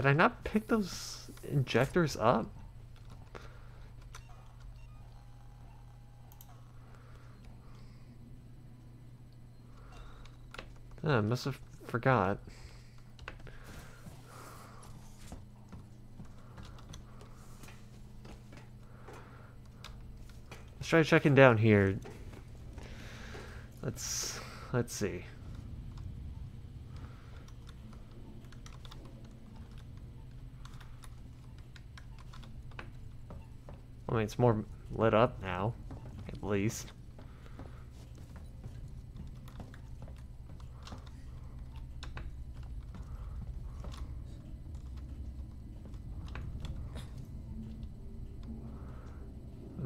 Did I not pick those injectors up? Oh, I must have forgot. Let's try checking down here. Let's let's see. I mean, it's more lit up now, at least.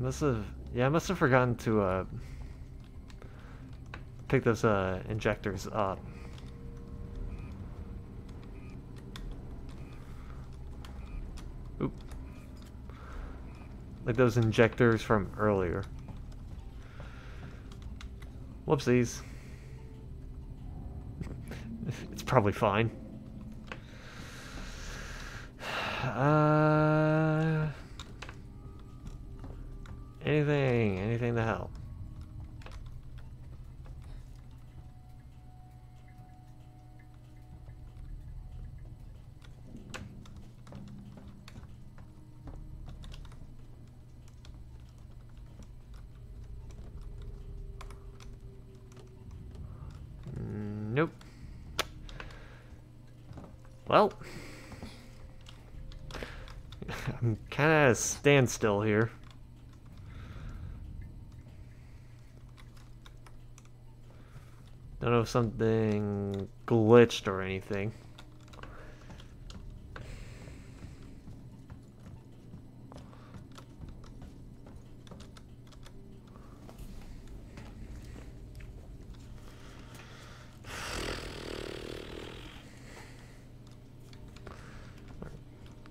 Must have, yeah, I must have forgotten to uh, pick those uh, injectors up. Oop. Like those injectors from earlier. Whoopsies. [laughs] it's probably fine. Uh, anything, anything to help. Nope. Well, [laughs] I'm kind of at a standstill here. Something glitched or anything.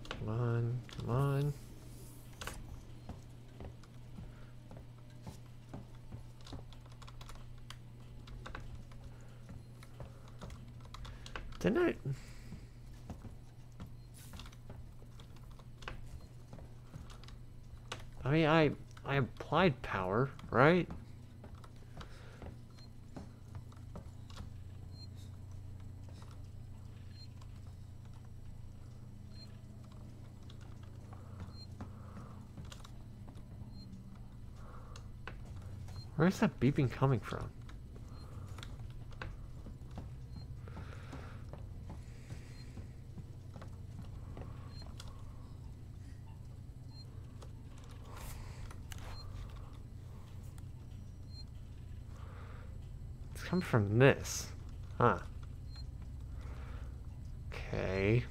Come on, come on. Didn't I? I mean, I I applied power, right? Where's that beeping coming from? It's coming from this. Huh. Okay.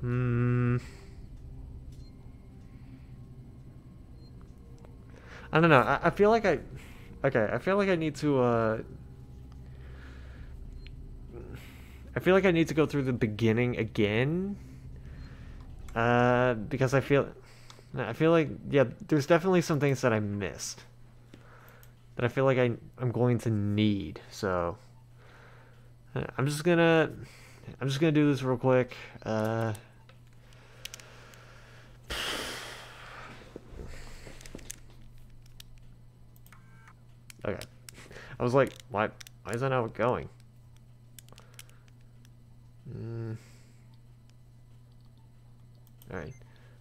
Hmm. I don't know. I, I feel like I. Okay, I feel like I need to. Uh, I feel like I need to go through the beginning again. Uh, because I feel. I feel like yeah, there's definitely some things that I missed. That I feel like I I'm going to need. So. I'm just gonna. I'm just gonna do this real quick. Uh. Okay. I was like, why why is that not going? Mm. Alright.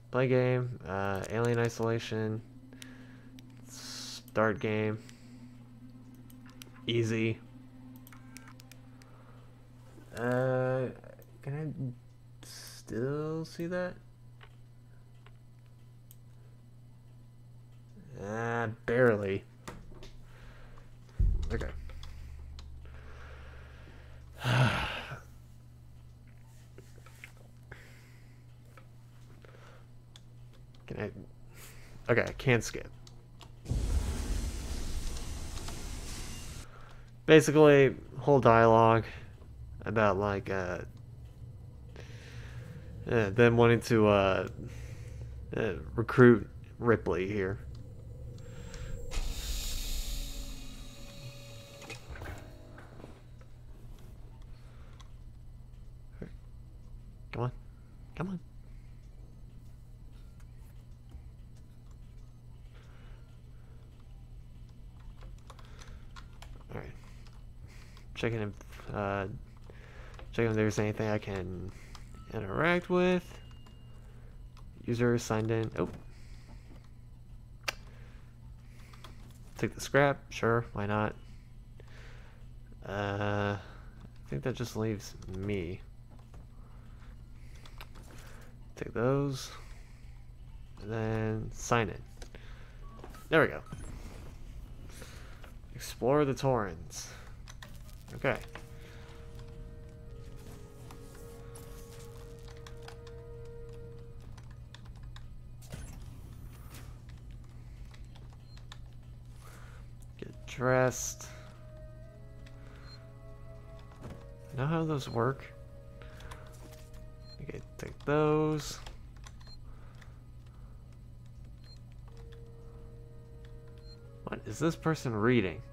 Play game, uh, Alien Isolation, start game, easy. Uh, can I still see that? Ah, barely. Okay. [sighs] Can I? Okay, I can't skip. Basically, whole dialogue about like uh, uh them wanting to uh, uh recruit Ripley here. Come on. Alright. Checking if, uh, checking if there's anything I can interact with. User signed in. Oh. Take the scrap. Sure, why not? Uh, I think that just leaves me. Take those. And then sign in. There we go. Explore the Torrens. Okay. Get dressed. Know how those work? Take those. What is this person reading?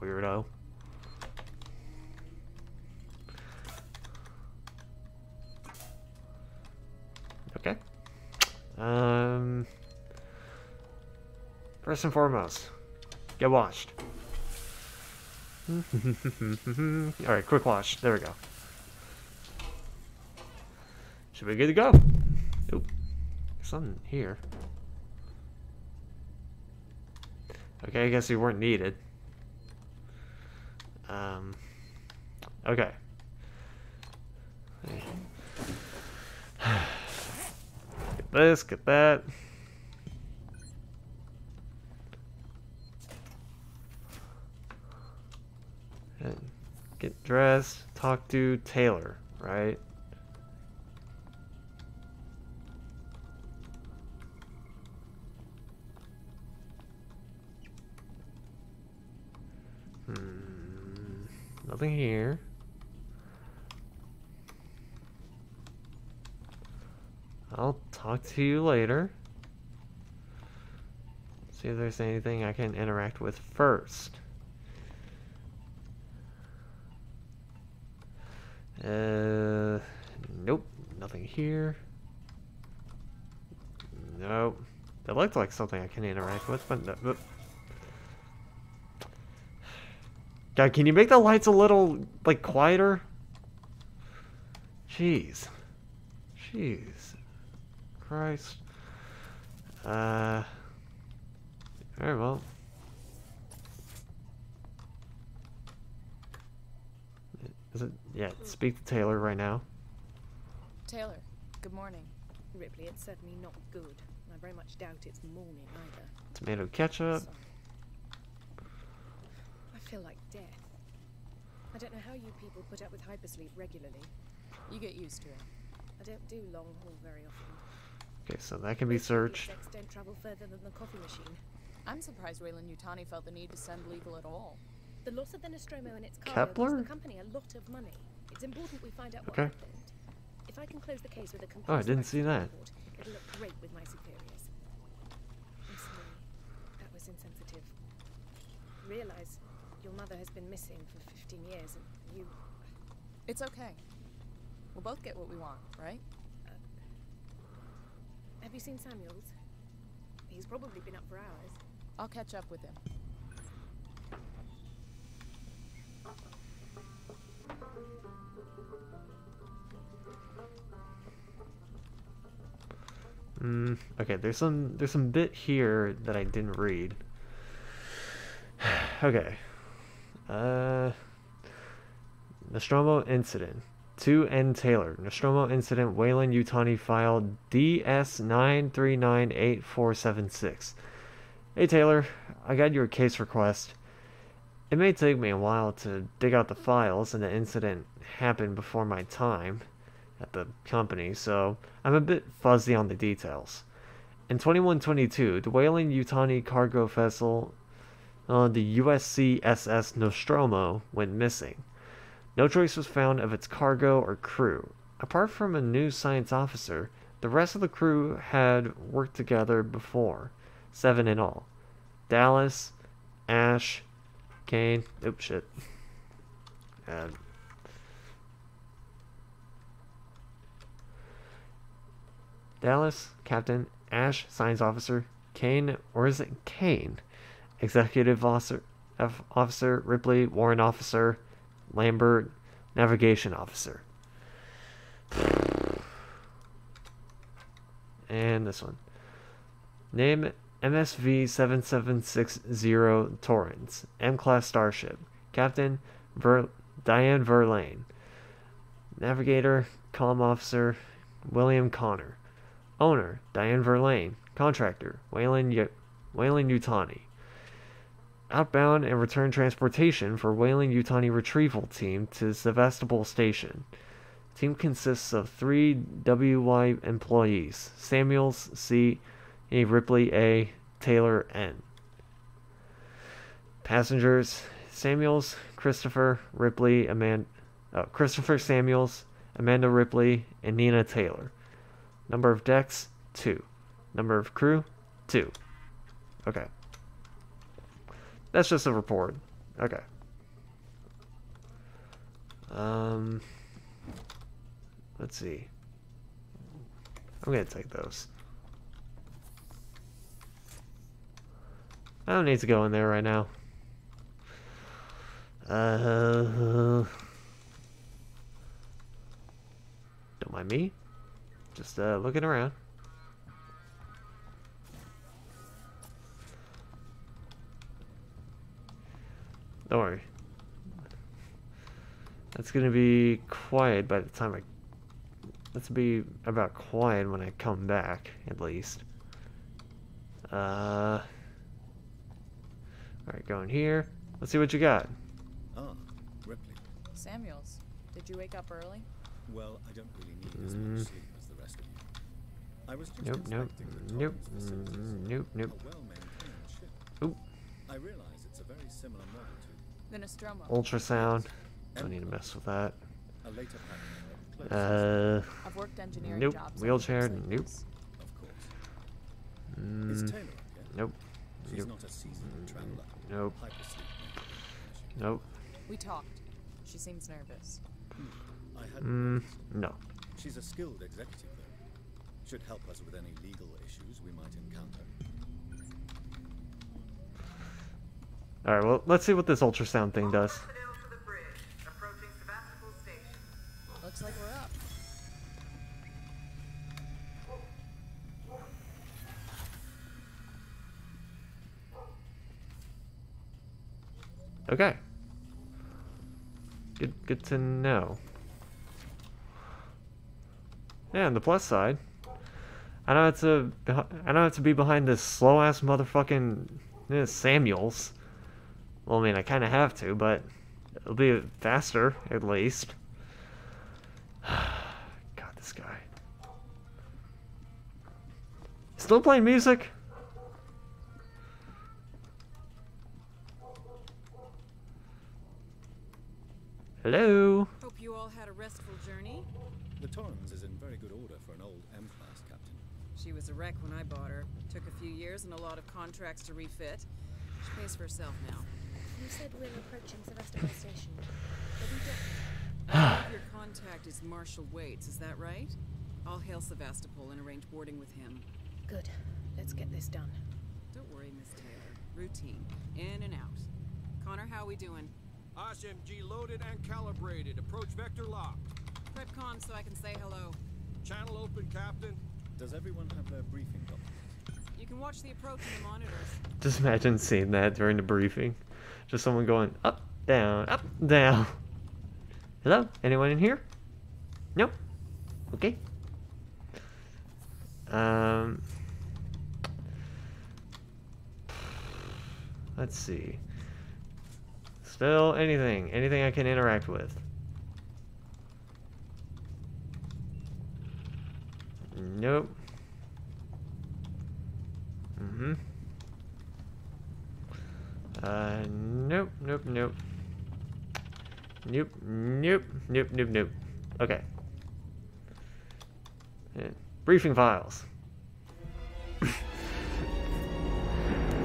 Weirdo. Okay. Um. First and foremost, get washed. [laughs] Alright, quick wash. There we go. Should be good to go. Oop. Something here. Okay, I guess we weren't needed. Um. Okay. [sighs] Get this, get that. Get dressed, talk to Taylor, right? Hmm, nothing here. I'll talk to you later. See if there's anything I can interact with first. Uh, nope, nothing here. Nope. That looked like something I can interact with, but no. But... God, can you make the lights a little, like, quieter? Jeez. Jeez. Christ. Uh. Alright, well. Is it? Yeah, speak to Taylor right now. Taylor, good morning. Ripley, it's certainly not good. I very much doubt it's morning either. Tomato ketchup. I feel like death. I don't know how you people put up with hypersleep regularly. You get used to it. I don't do long haul very often. Okay, so that can be searched. Don't travel further than the coffee machine. I'm surprised Weyland-Yutani felt the need to send legal at all. The loss of the Nostromo and its cargo Kepler? cost the company a lot of money. It's important we find out what Okay. happened. If I can close the case with a Oh, I didn't see that. report, it'll look great with my superiors. I'm sorry. That was insensitive. Realize your mother has been missing for 15 years and you... It's okay. We'll both get what we want, right? Uh, have you seen Samuels? He's probably been up for hours. I'll catch up with him. Mm, okay, there's some there's some bit here that I didn't read. [sighs] okay. Uh Nostromo incident. To N. Taylor. Nostromo incident Weyland-Yutani file DS nine three nine eight four seven six. Hey Taylor, I got your case request. It may take me a while to dig out the files, and the incident happened before my time at the company, so I'm a bit fuzzy on the details. In 2122, the Weyland-Yutani cargo vessel, uh, the USC SS Nostromo, went missing. No trace was found of its cargo or crew. Apart from a new science officer, the rest of the crew had worked together before, seven in all. Dallas, Ash, Kane, oops, shit. Uh, Dallas, Captain, Ash, Science Officer, Kane, or is it Kane? Executive Officer, F Officer, Ripley, Warrant Officer, Lambert, Navigation Officer. [sighs] And this one. Name MSV 7760 Torrens, M Class Starship. Captain Ver- Diane Verlaine. Navigator, Comm Officer, William Connor. Owner, Diane Verlaine. Contractor, Weyland, y- Weyland-Yutani. Outbound and return transportation for Weyland-Yutani retrieval team to Sevastopol Station. Team consists of three WY employees Samuels, C, A. Ripley, A, Taylor, N. Passengers Samuels, Christopher, Ripley, Amanda, uh, Christopher Samuels, Amanda Ripley, and Nina Taylor. Number of decks, 2. Number of crew, 2. Okay. That's just a report. Okay. Um, let's see. I'm gonna take those. I don't need to go in there right now. Uh, don't mind me. Just uh, looking around. Don't worry. That's gonna be quiet by the time I. Let's be about quiet when I come back, at least. Uh. Alright, going here. Let's see what you got. Ah, Ripley. Samuels, did you wake up early? Well, I don't really need as Mm. much sleep as the rest of you. I was just Nope, nope, the nope, mm, nope, nope. A well-maintained ship. Oop. I realize it's a very similar model to The Nostromo. Ultrasound. Don't need to mess with that. a later pattern Uh. I've worked engineering Nope. jobs Wheelchair. like Nope. Of course. Mm, Is Taylor up yet? Nope. He's Yep. not a seasoned traveler. Nope. Nope. We talked. She seems nervous. I had Mm, no. She's a skilled executive, though. Should help us with any legal issues we might encounter. All right. Well, let's see what this ultrasound thing does. Okay. Good. Good to know. Yeah, on the plus side, I don't have to. I don't have to be behind this slow ass motherfucking Samuels. Well, I mean, I kind of have to, but it'll be faster at least. [sighs] God, this guy. Still playing music? Hello. Hope you all had a restful journey. The Torrens is in very good order for an old M-class captain. She was a wreck when I bought her. Took a few years and a lot of contracts to refit. She pays for herself now. You said we're approaching Sevastopol Station. Are we docking? I believe your contact is Marshal Waits, is that right? I'll hail Sevastopol and arrange boarding with him. Good. Let's get this done. Don't worry, Miss Taylor. Routine. In and out. Connor, how we doing? SMG loaded and calibrated. Approach vector locked. Prep con so I can say hello. Channel open, Captain. Does everyone have their briefing documents? You can watch the approach in the monitors. Just imagine seeing that during the briefing. Just someone going up, down, up, down. Hello? Anyone in here? Nope. Okay. Um. Let's see. Still anything. Anything I can interact with. Nope. Mm-hmm. Uh, nope, nope, nope. Nope, nope, nope, nope, nope. Okay. Yeah. Briefing files. [laughs]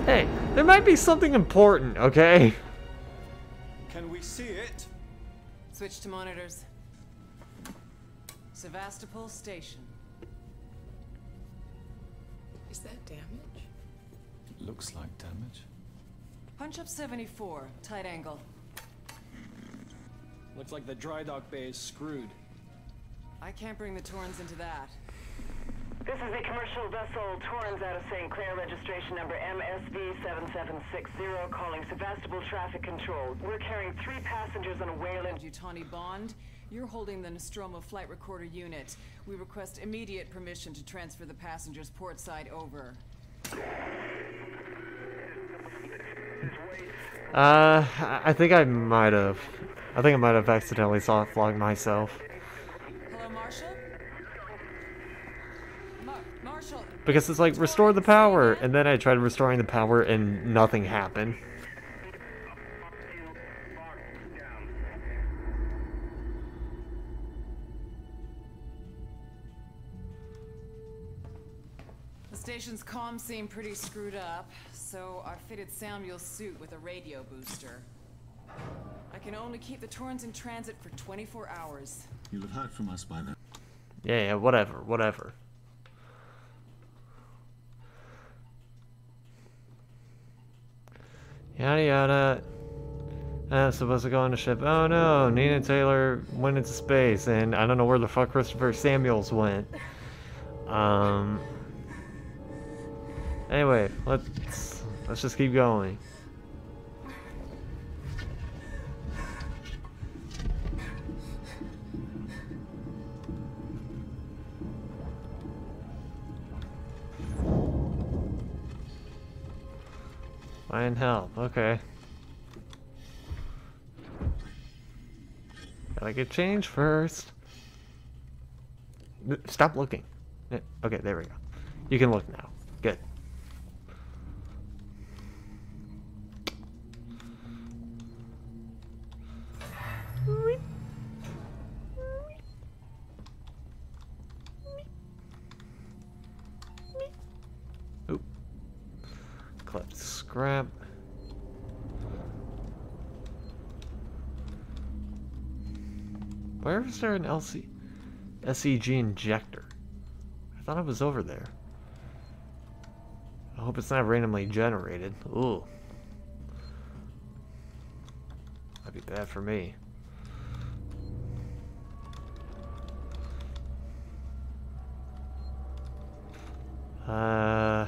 hey, there might be something important, okay? Can we see it? Switch to monitors. Sevastopol Station. Is that damage? Looks like damage. Punch up 74, tight angle. Looks like the dry dock bay is screwed. I can't bring the Torrens into that. This is the commercial vessel Torrens out of St. Clair, registration number MSV7760, calling Sevastopol Traffic Control. We're carrying three passengers on a Weyland-Yutani Bond, you're holding the Nostromo flight recorder unit. We request immediate permission to transfer the passengers port side over. Uh, I I think I might have. I think I might have accidentally soft logged myself. Hello, Marshal? Mar Marshal, Because it's like, restore the power, and then I tried restoring the power and nothing happened. the station's comms seem pretty screwed up, so I fitted Samuel's suit with a radio booster. I can only keep the Torrens in transit for 24 hours. You'll have heard from us by then. Yeah, yeah, whatever, whatever. Yada yada. I'm supposed to go on a ship. Oh no, Nina Taylor went into space, and I don't know where the fuck Christopher Samuels went. Um. Anyway, let's let's just keep going. Find help. Okay. Gotta get change first. Stop looking. Okay, there we go. You can look now. There an LC SEG injector? I thought it was over there. I hope it's not randomly generated. Ooh. That'd be bad for me. Uh,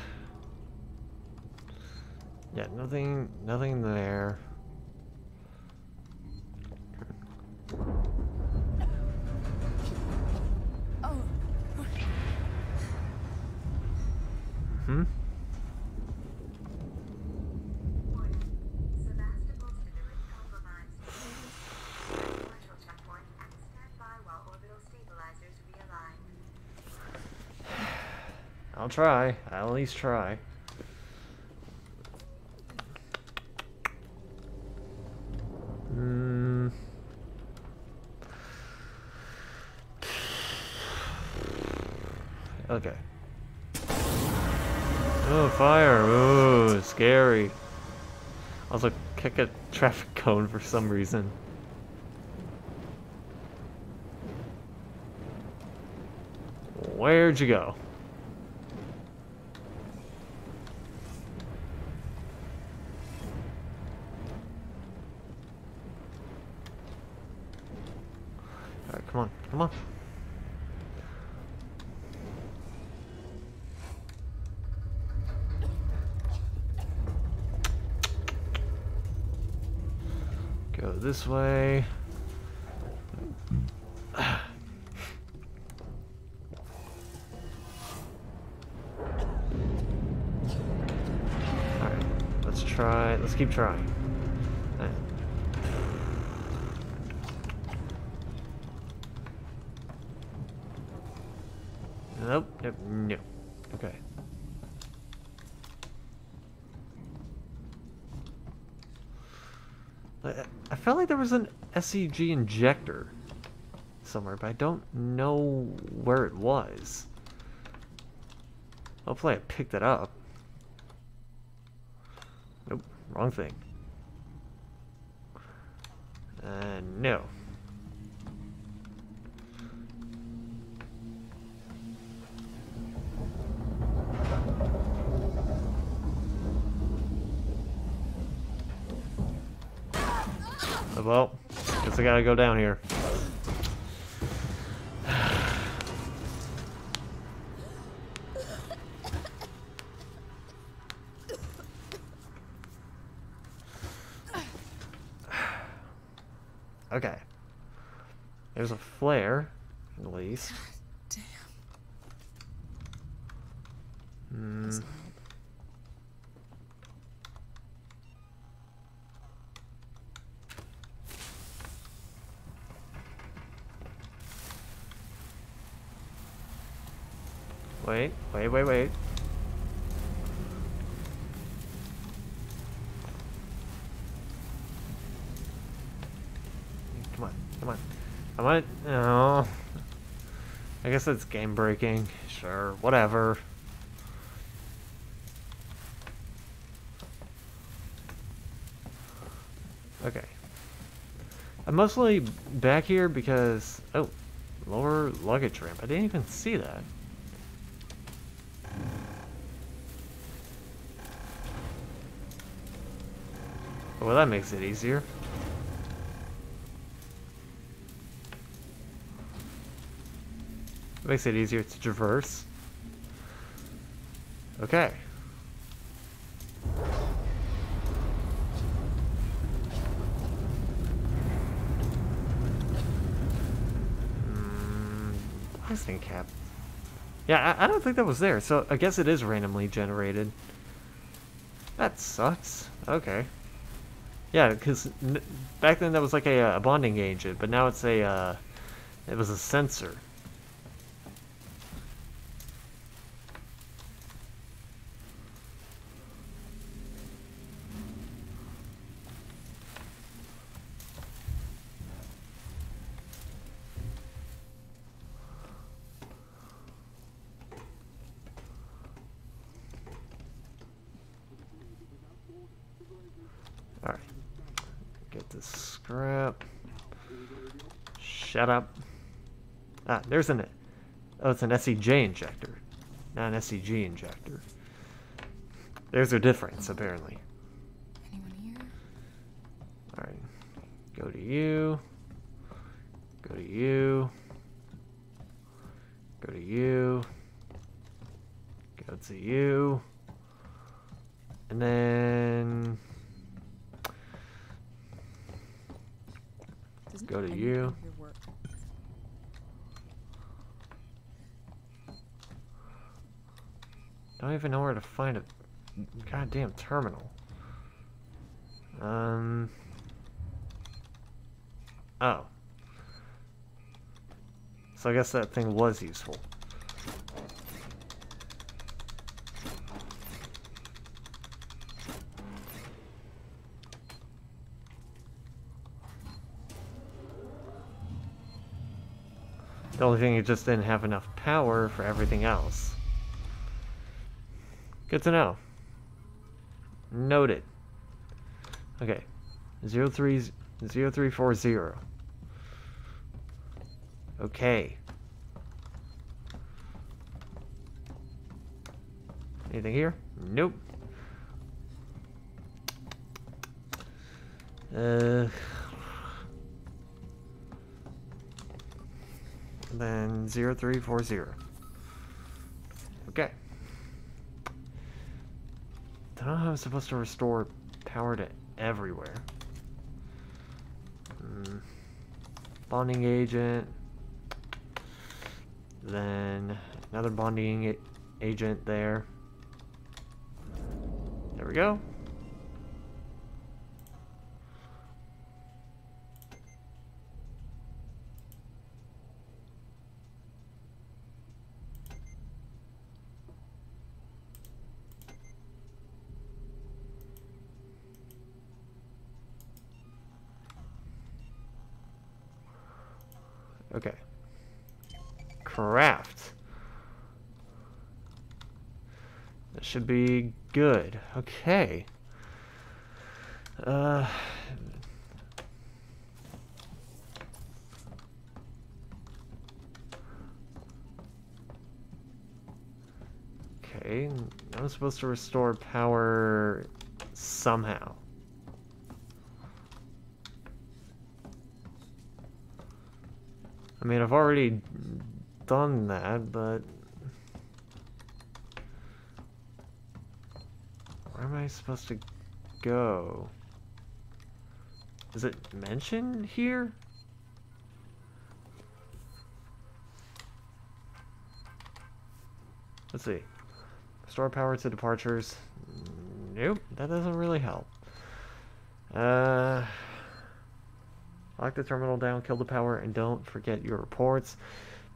yeah, nothing, nothing there. Hmm. Sevastopol's stability compromised. Commercial checkpoint and stand by while orbital stabilizers realign. I'll try. I'll at least try. Hmm. Okay. Oh, fire. Ooh, scary. Also, kick a traffic cone for some reason. Where'd you go? Alright, come on, come on. Go this way. Alright, let's try, let's keep trying. Alright. Nope, nope, no. Okay. I, I felt like there was an SEG injector somewhere, but I don't know where it was. Hopefully I picked it up. Nope, wrong thing. Gotta go down here. [sighs] Okay. There's a flare, at least. Damn. Hmm. Wait, wait, wait, wait. Come on, come on. Come on. No. I guess it's game breaking. Sure, whatever. Okay. I'm mostly back here because... Oh, lower luggage ramp. I didn't even see that. Well, that makes it easier. Makes it easier to traverse. Okay. Mm, cap. Yeah, I, I don't think that was there, so I guess it is randomly generated. That sucks. Okay. Yeah, because back then that was like a, a bonding agent, but now it's a, uh, it was a sensor. Oh, it's an SEJ injector. Not an SEG injector. There's a difference, apparently. Anyone here? Alright. Go to you. Go to you. Go to you. Go to you. And then... Doesn't Go to anyone you. here work? Don't even know where to find a goddamn terminal. Um. Oh. So I guess that thing was useful. The only thing, it just didn't have enough power for everything else. Good to know. Noted. Okay. 03, 0340. Okay. Anything here? Nope. Uh, then 0340. Okay. I'm supposed to restore power to everywhere. Mm. Bonding agent. Then another bonding agent there. There we go. Okay. Craft. That should be good. Okay. Uh. Okay, I'm supposed to restore power somehow. I mean, I've already done that, but... Where am I supposed to go? Is it mentioned here? Let's see. Store power to departures. Nope, that doesn't really help. Uh... Lock the terminal down, kill the power, and don't forget your reports.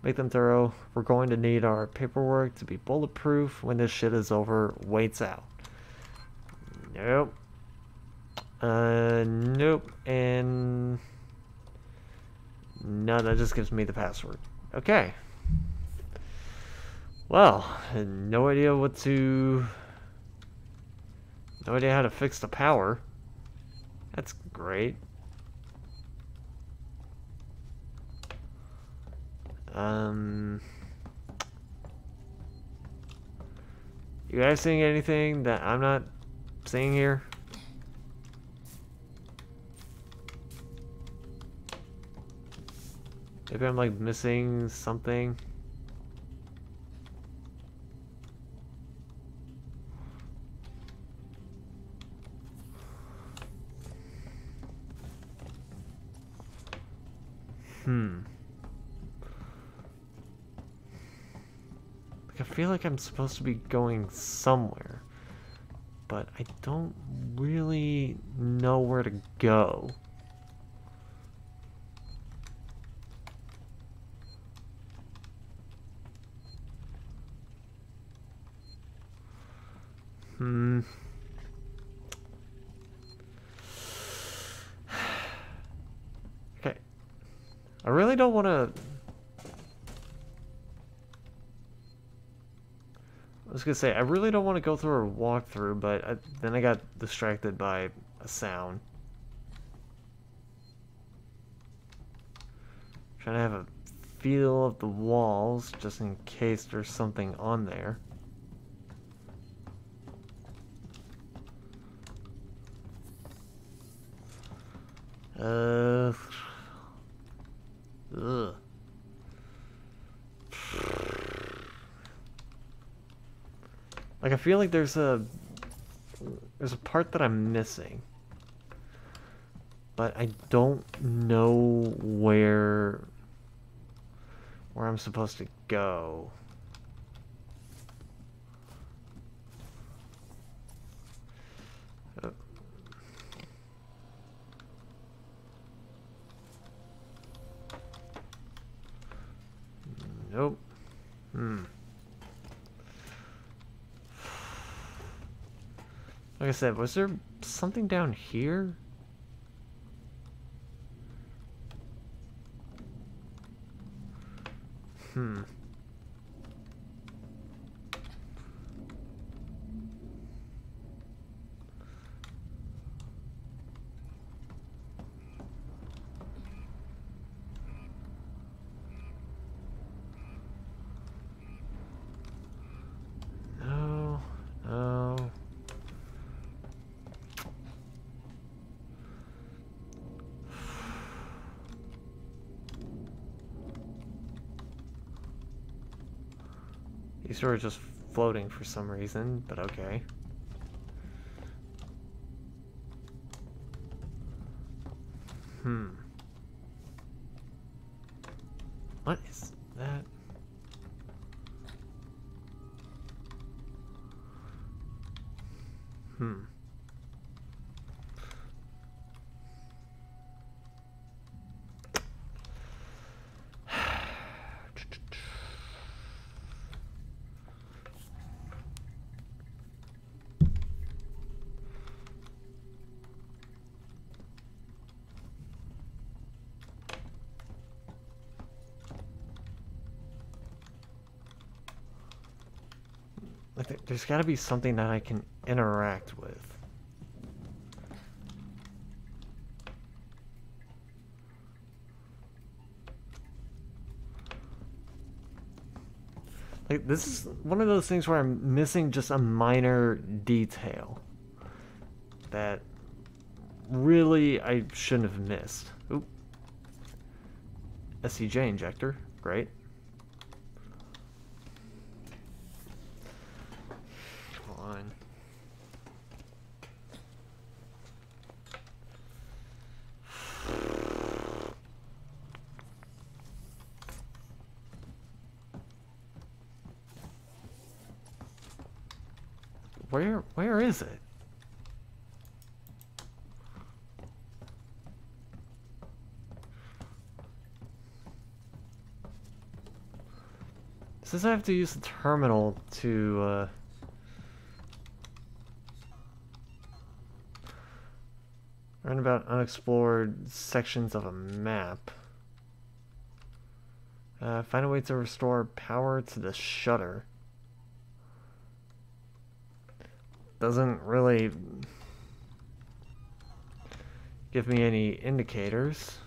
Make them thorough. We're going to need our paperwork to be bulletproof when this shit is over. Waits out. Nope. Uh, nope. And... No, that just gives me the password. Okay. Well, no idea what to... No idea how to fix the power. That's great. Um, you guys seeing anything that I'm not seeing here? Maybe I'm like missing something. Hmm. Like, I feel like I'm supposed to be going somewhere, but I don't really know where to go. Hmm. [sighs] Okay. I really don't want to was gonna say, I really don't want to go through a walkthrough, but I, then I got distracted by a sound. Trying to have a feel of the walls just in case there's something on there. Uh. [sighs] Ugh. Like I feel like there's a there's a part that I'm missing. But I don't know where where I'm supposed to go. Uh, Nope. Hmm. Like I said, was there something down here? Hmm. No, no. These are just floating for some reason, but okay. Hmm. What is that? Hmm. I think there's got to be something that I can interact with. Like this is one of those things where I'm missing just a minor detail that really I shouldn't have missed. Oop. SCJ injector, great. Come on. Where where is it? Says I have to use the terminal to uh Learn about unexplored sections of a map. Uh, find a way to restore power to the shutter. Doesn't really give me any indicators.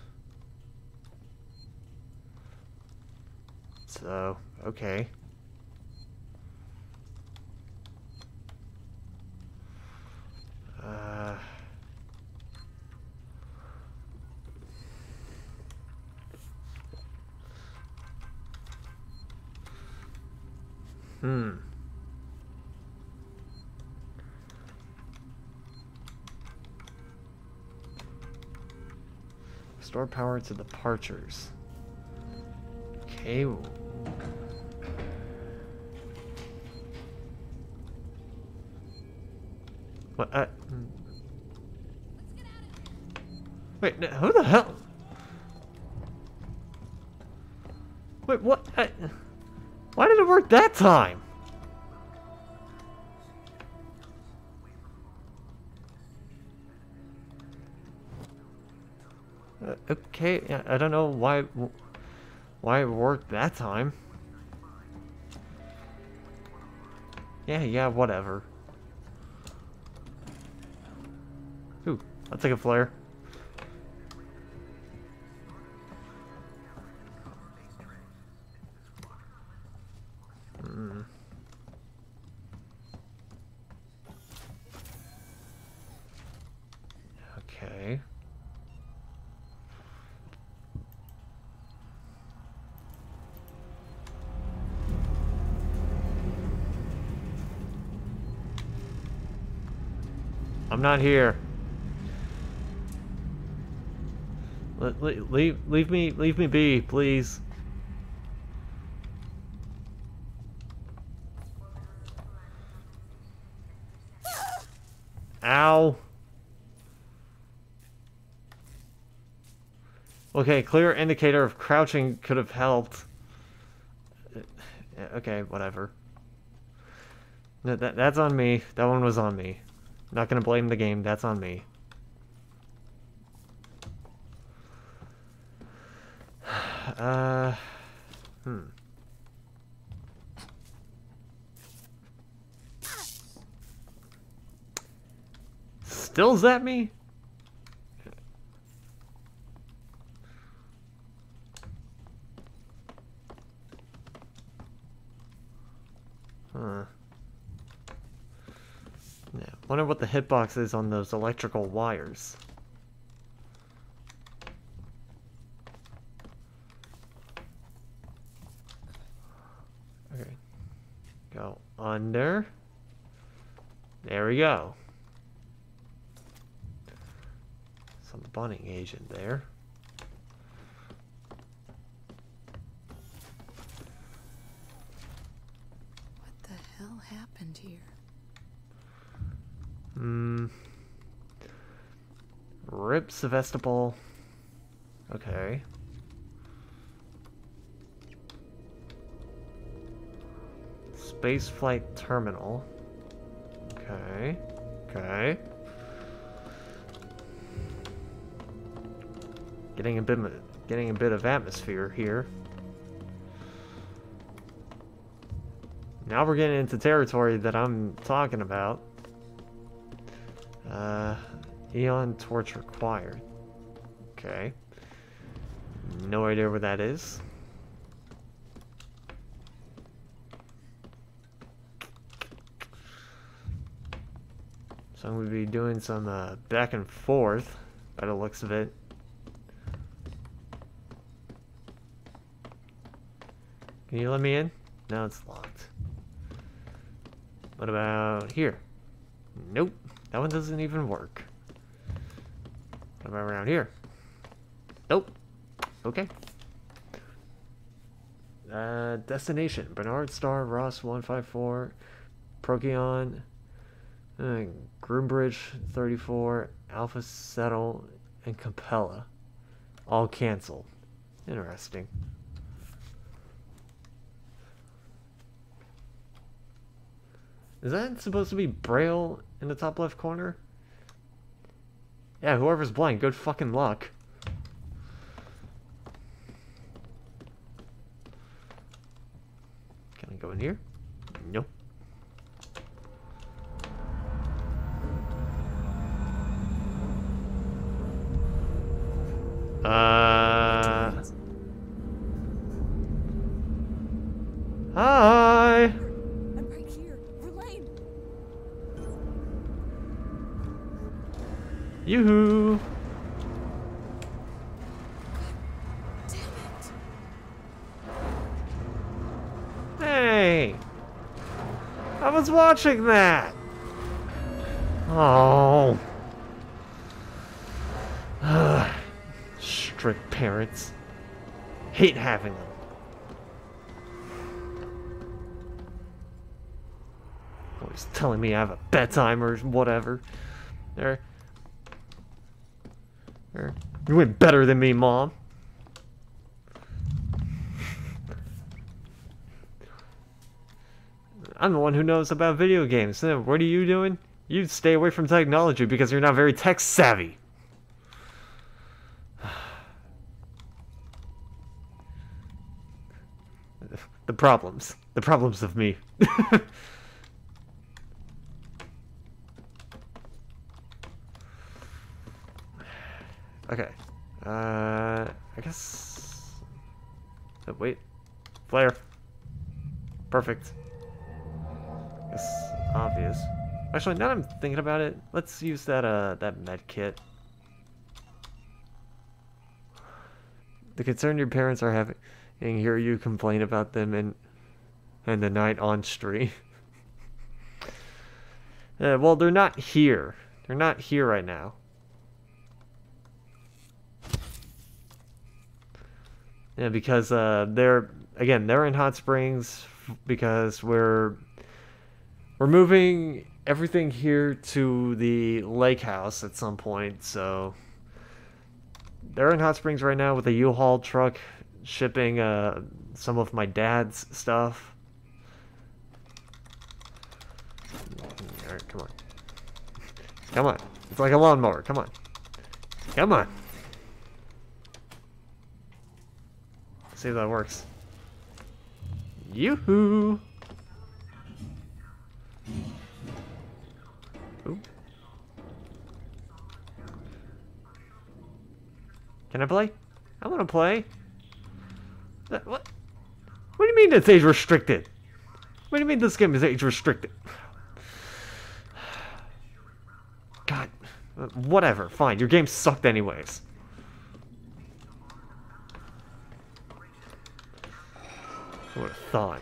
So, okay. Uh... Hmm. Restore power to departures. Okay. What? Uh, wait, who the hell? Wait, what? I, why did it work that time? Uh, okay, I don't know why why it worked that time. Yeah, yeah, whatever. Ooh, I'll take a flare. Hmm. Okay. I'm not here. Le le leave, leave me, leave me be, please. Ow. Okay, clear indicator of crouching could have helped. Uh, Okay, whatever. That, that, that's on me. That one was on me. Not gonna blame the game, that's on me. Uh, hmm. Stills at me? Huh. Yeah, wonder what the hitbox is on those electrical wires. Okay. Go under. There we go. Bunning agent there. What the hell happened here? Hmm. Rip Sevastopol. Okay. Spaceflight terminal. Okay. Okay. Getting a bit, getting a bit of atmosphere here. Now we're getting into territory that I'm talking about. Uh, Ion torch required. Okay. No idea where that is. So I'm going to be doing some uh, back and forth by the looks of it. Can you let me in? No, it's locked. What about here? Nope. That one doesn't even work. What about around here? Nope. Okay. Uh, destination. Bernard Star, Ross 154, Procyon, uh, Groombridge 34, Alpha Settle, and Capella. All canceled. Interesting. Is that supposed to be Braille in the top left corner? Yeah, whoever's blind, good fucking luck. Can I go in here? Nope. Uh. Hi. I'm right here. Verlaine! Yoo-hoo. Damn it! Hey. I was watching that. Oh. Ugh. [sighs] Strict parents. Hate having them. Always telling me I have a bedtime or whatever. There. There. You went better than me, Mom. I'm the one who knows about video games. What are you doing? You stay away from technology because you're not very tech savvy. [sighs] The problems. The problems of me. [laughs] Okay. Uh, I guess... Oh, wait. Flare. Perfect. It's obvious. Actually, now I'm thinking about it, let's use that, uh, that med kit. The concern your parents are having, and hear you complain about them in, in the night on street. [laughs] uh, well, they're not here. They're not here right now. Yeah, because uh, they're again they're in Hot Springs because we're we're moving everything here to the lake house at some point. So they're in Hot Springs right now with a U-Haul truck shipping uh, some of my dad's stuff. All right, come on, come on. It's like a lawnmower. Come on, come on. See if that works. Yoo-hoo! Can I play? I want to play. What? What do you mean it's age restricted? What do you mean this game is age restricted? [sighs] God, uh, whatever. Fine, your game sucked anyways. I would have thought.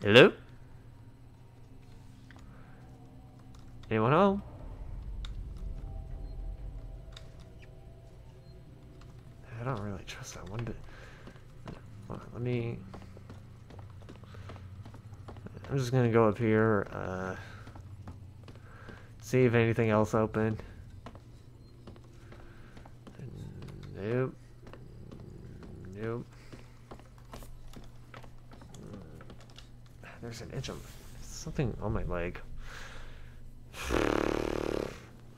Hello? Anyone home? I don't really trust that one bit. Let me... I'm just gonna go up here, uh... See if anything else open. Nope. Nope. There's an itch on something on my leg. [sighs]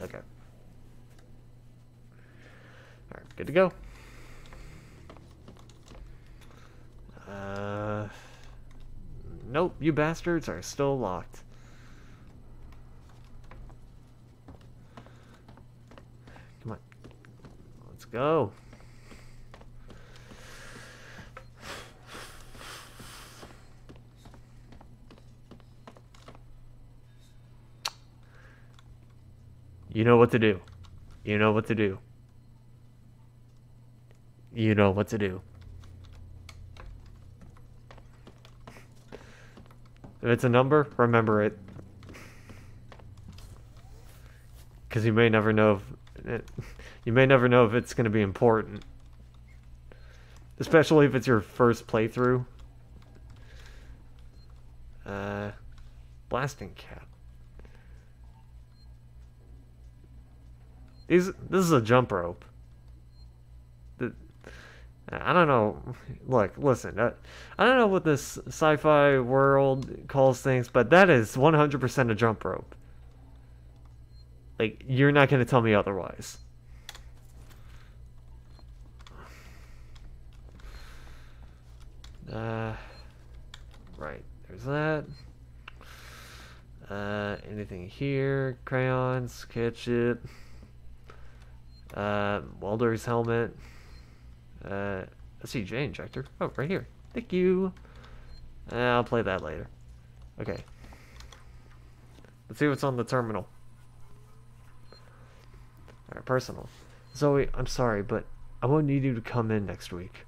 Okay. Alright, good to go. Uh, nope, you bastards are still locked. Come on. Let's go. You know what to do. You know what to do. You know what to do. If it's a number, remember it. Because you may never know if it, you may never know if it's going to be important. Especially if it's your first playthrough. Uh, blasting cap. These, this is a jump rope. The, I don't know. Look, listen. I, I don't know what this sci-fi world calls things, but that is 100% a jump rope. Like, you're not going to tell me otherwise. Uh, right. There's that. Uh, anything here? Crayons, ketchup. Uh, welder's helmet. Uh, let's see, CJ injector. Oh, right here. Thank you. Uh, I'll play that later. Okay. Let's see what's on the terminal. Alright, personal. Zoe, I'm sorry, but I won't need you to come in next week.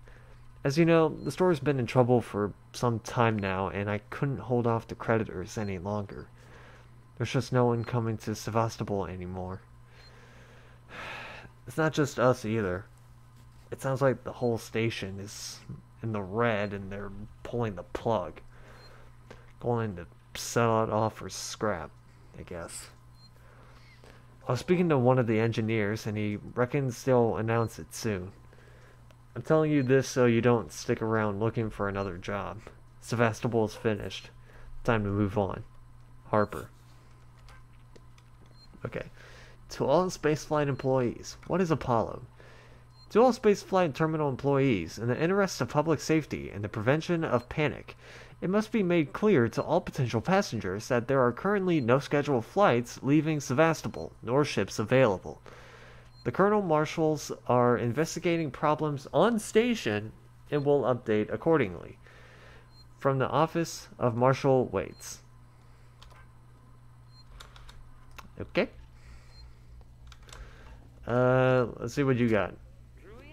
As you know, the store's been in trouble for some time now, and I couldn't hold off the creditors any longer. There's just no one coming to Sevastopol anymore. It's not just us either. It sounds like the whole station is in the red and they're pulling the plug. Going to sell it off for scrap, I guess. I was speaking to one of the engineers and he reckons they'll announce it soon. I'm telling you this so you don't stick around looking for another job. Sevastopol is finished. Time to move on. Harper. Okay. To all spaceflight employees, what is Apollo? To all spaceflight terminal employees, in the interest of public safety and the prevention of panic, it must be made clear to all potential passengers that there are currently no scheduled flights leaving Sevastopol, nor ships available. The Colonial Marshals are investigating problems on station and will update accordingly. From the office of Marshal Waits. Okay. Uh, let's see what you got.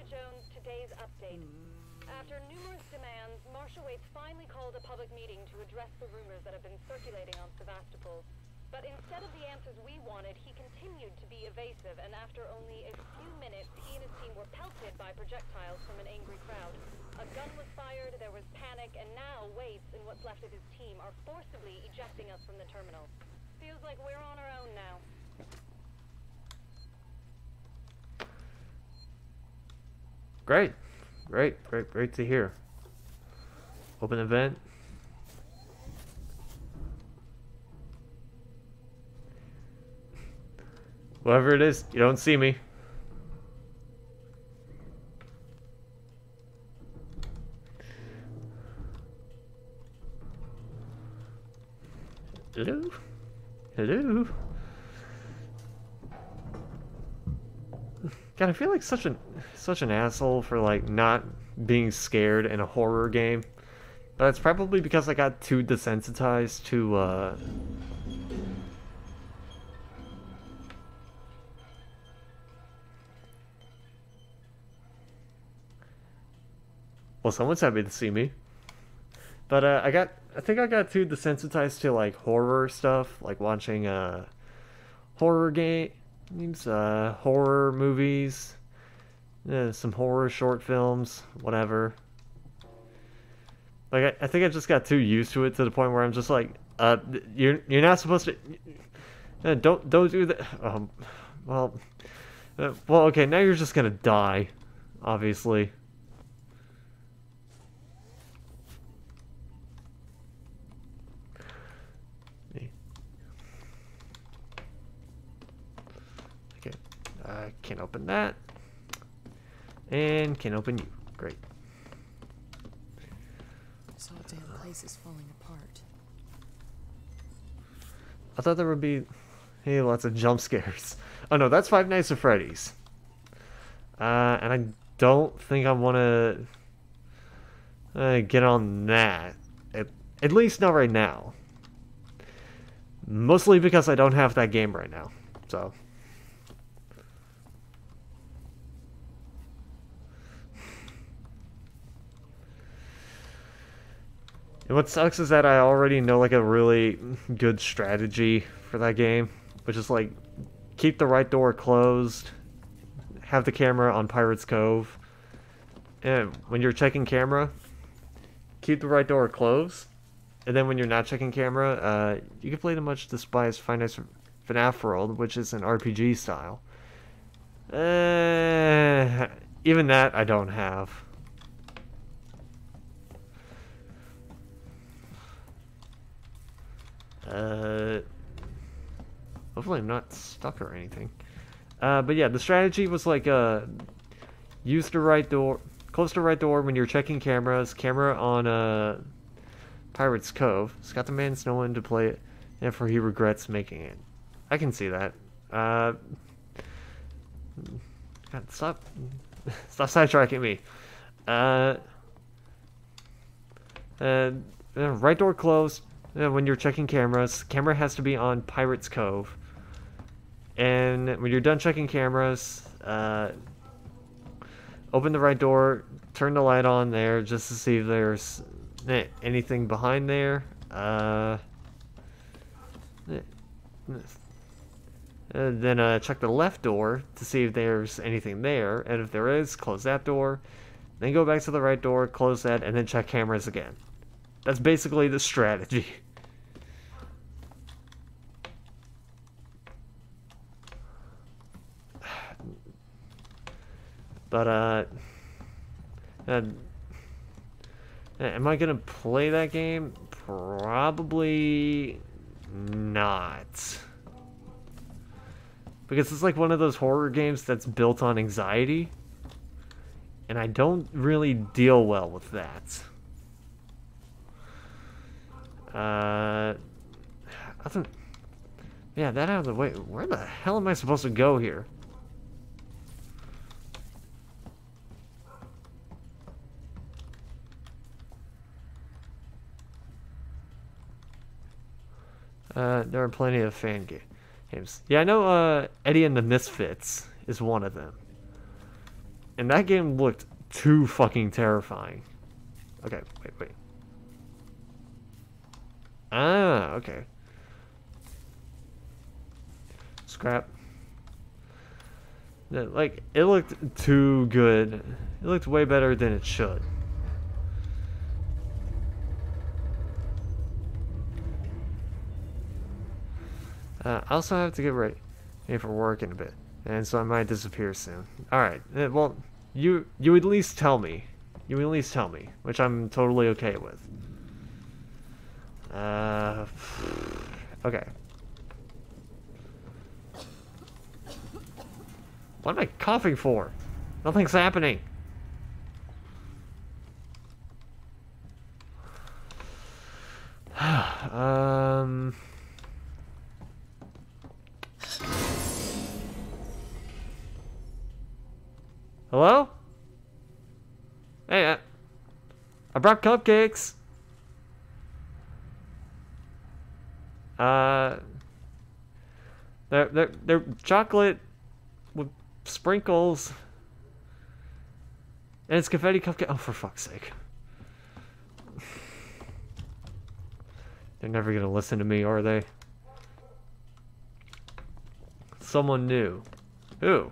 Jones, today's update. After numerous demands, Waits finally called a public meeting to address the rumors that have been circulating on Sevastopol. But instead of the answers we wanted, he continued to be evasive, and after only a few minutes, he and his team were pelted by projectiles from an angry crowd. A gun was fired, there was panic, and now Waits and what's left of his team are forcibly ejecting us from the terminal. Feels like we're on our own now. Great. Great, great, great to hear. Open event. Whatever it is, you don't see me. Hello? Hello? God, I feel like such an such an asshole for like not being scared in a horror game. But it's probably because I got too desensitized to uh Well, someone's happy to see me. But uh, I got I think I got too desensitized to like horror stuff, like watching uh horror games, uh horror movies, uh, some horror short films, whatever. Like I, I think I just got too used to it to the point where I'm just like, uh, you're you're not supposed to. Uh, don't don't do that. Um, well, uh, well, okay. Now you're just gonna die, obviously. Okay, I can't open that. And can't open you. Great. This whole damn place is falling apart. I thought there would be hey, lots of jump scares. [laughs] Oh no, that's Five Nights at Freddy's. Uh, and I don't think I want to uh, get on that. At, at least not right now. Mostly because I don't have that game right now. So. And what sucks is that I already know like a really good strategy for that game, which is like keep the right door closed, have the camera on Pirate's Cove, and when you're checking camera, keep the right door closed, and then when you're not checking camera, uh, you can play the much despised Nights FNAF World, which is an RPG style. Uh, even that I don't have. Uh, hopefully I'm not stuck or anything. Uh, but yeah, the strategy was like uh, use the right door, close the right door when you're checking cameras. Camera on uh, Pirate's Cove. Scott the no one to play it, for he regrets making it. I can see that. Uh, God, stop, [laughs] stop sidetracking me. Uh, uh, right door closed. When you're checking cameras, camera has to be on Pirate's Cove. And when you're done checking cameras, uh, open the right door, turn the light on there just to see if there's anything behind there. Uh, uh, then uh, check the left door to see if there's anything there, and if there is, close that door. Then go back to the right door, close that, and then check cameras again. That's basically the strategy. [laughs] But, uh, uh, am I gonna play that game? Probably not. Because it's like one of those horror games that's built on anxiety. And I don't really deal well with that. Uh. Yeah, that out of the way. Where the hell am I supposed to go here? Uh, there are plenty of fan ga games. Yeah, I know uh, Eddie and the Misfits is one of them. And that game looked too fucking terrifying. Okay, wait, wait. Ah, okay. Scrap. Like, it looked too good. It looked way better than it should. Uh, I also have to get ready for work in a bit, and so I might disappear soon. Alright, uh, well, you you at least tell me. You at least tell me, which I'm totally okay with. Uh, okay. What am I coughing for? Nothing's happening. [sighs] um... Hello? Hey, I, I brought cupcakes. Uh, they're, they're, they're chocolate with sprinkles. And it's confetti cupcake. Oh, for fuck's sake. They're never gonna listen to me, are they? Someone new. Who?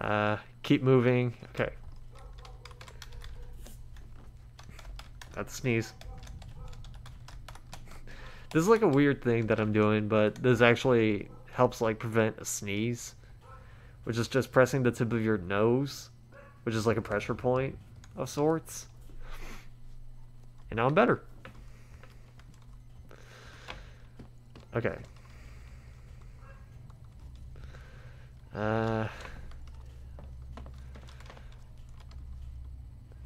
Uh, keep moving. Okay. That's sneeze. [laughs] This is like a weird thing that I'm doing, but this actually helps like prevent a sneeze. Which is just pressing the tip of your nose, which is like a pressure point of sorts. And now I'm better. Okay. Uh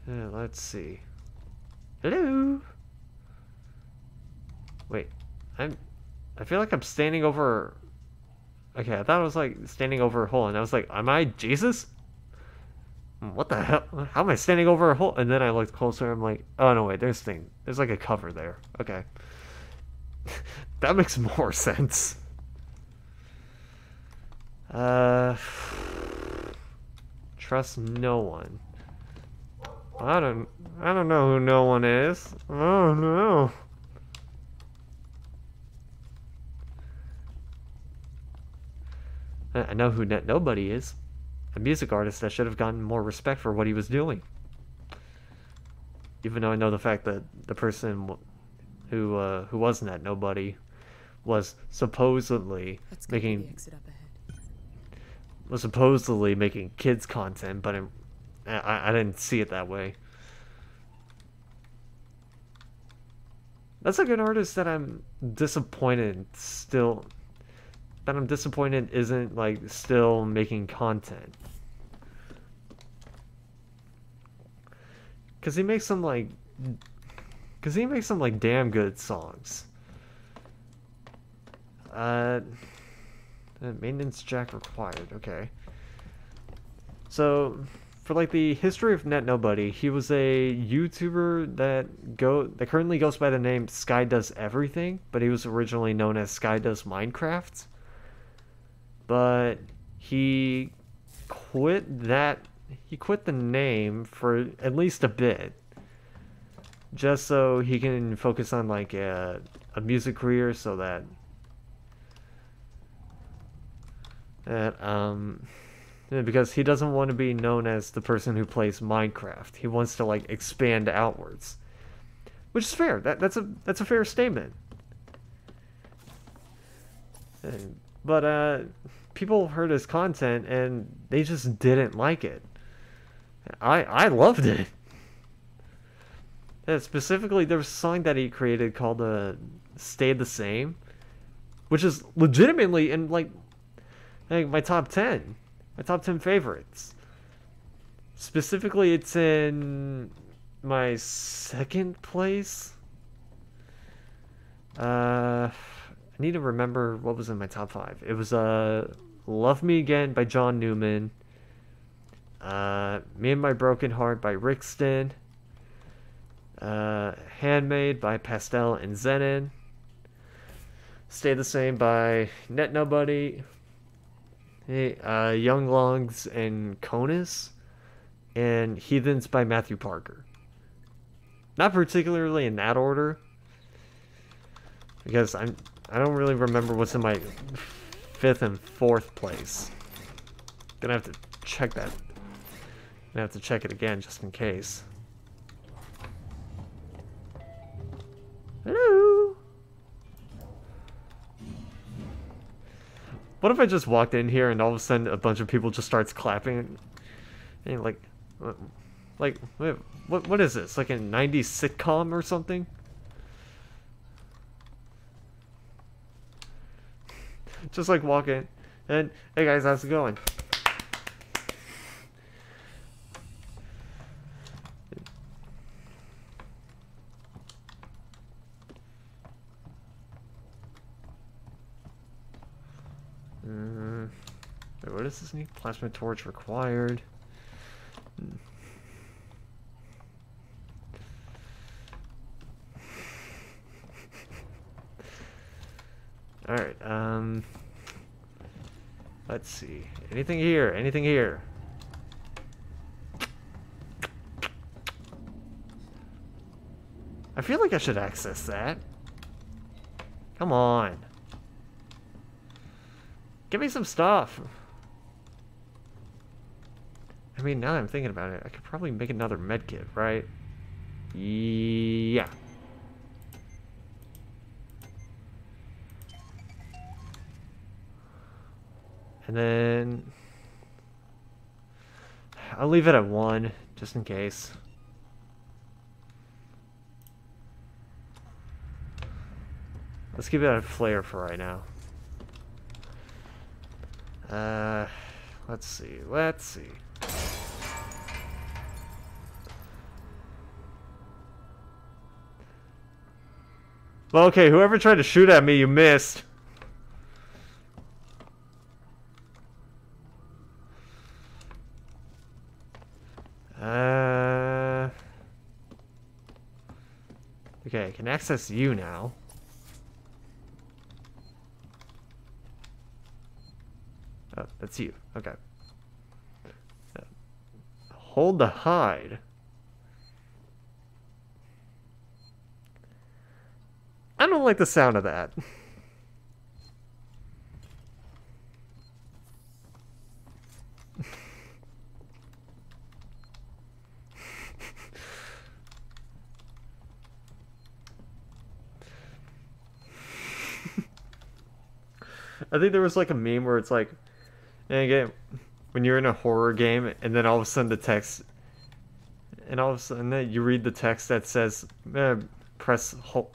Uh, let's see. Hello? Wait, I'm... I feel like I'm standing over... Okay, I thought I was like standing over a hole, and I was like, am I Jesus? What the hell? How am I standing over a hole? And then I looked closer, I'm like, oh no wait, there's thing. There's like a cover there. Okay. [laughs] that makes more sense. Uh... [sighs] Trust no one. I don't I don't know who no one is. Oh no. I know who Netnobody is. A music artist that should have gotten more respect for what he was doing. Even though I know the fact that the person who uh, who was Netnobody was supposedly making was supposedly making kids content, but in I, I didn't see it that way. That's like an artist that I'm disappointed still that I'm disappointed isn't like still making content. Cause he makes some like cause he makes some like damn good songs. Uh maintenance jack required, okay. So for like the history of Netnobody, he was a YouTuber that go that currently goes by the name Sky Does Everything, but he was originally known as Sky Does Minecraft. But he quit that he quit the name for at least a bit. Just so he can focus on like a, a music career so that that um because he doesn't want to be known as the person who plays Minecraft. He wants to like expand outwards, which is fair. That that's a that's a fair statement. But uh, people heard his content and they just didn't like it. I I loved it. And specifically, there was a song that he created called uh, "Stay the Same," which is legitimately in like, like my top ten my top 10 favorites. Specifically, it's in my second place Uh, I need to remember what was in my top five. It was uh, "Love Me Again" by John Newman. Uh, "Me and My Broken Heart" by Rixton. Uh, "Handmade" by Pastel and Zenon. "Stay the Same" by Netnobody. Hey, uh, Young Lungs and Conus, and Heathens by Matthew Parker. Not particularly in that order, because I'm I don't really remember what's in my fifth and fourth place. Gonna have to check that. Gonna have to check it again just in case. Hello. What if I just walked in here and all of a sudden a bunch of people just starts clapping? And like, like, what what is this? Like a 90s sitcom or something? [laughs] Just like walk in and hey guys, how's it going? Mm, wait, what does this need? Plasma torch required. Hmm. Alright, um... Let's see. Anything here? Anything here? I feel like I should access that. Come on. Give me some stuff. I mean, now that I'm thinking about it, I could probably make another medkit, right? Yeah. And then... I'll leave it at one, just in case. Let's keep it at flare for right now. Uh, let's see, let's see. Well, okay, whoever tried to shoot at me, you missed. Uh... Okay, I can access you now. Oh, that's you. Okay. Uh, Hold the hide. I don't like the sound of that. I think there was like a meme where it's like, and again, when you're in a horror game and then all of a sudden the text, and all of a sudden you read the text that says, eh, press hold,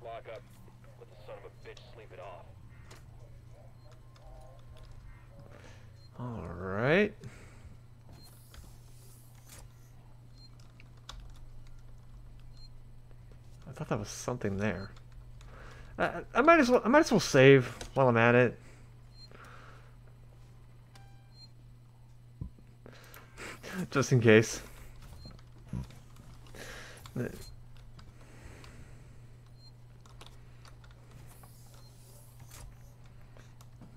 the lockup. Let the son of a bitch sleep it off. All right. I thought that was something there. I, I might as well. I might as well save while I'm at it. [laughs] Just in case.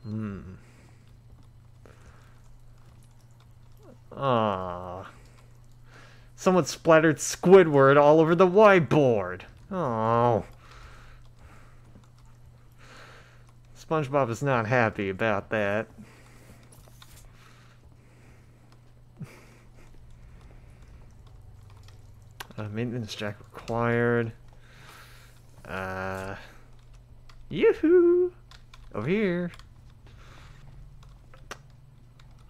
Hmm. Ah. Someone splattered Squidward all over the whiteboard. Oh. SpongeBob is not happy about that. Uh, maintenance jack required. Uh. Yoo-hoo! Over here.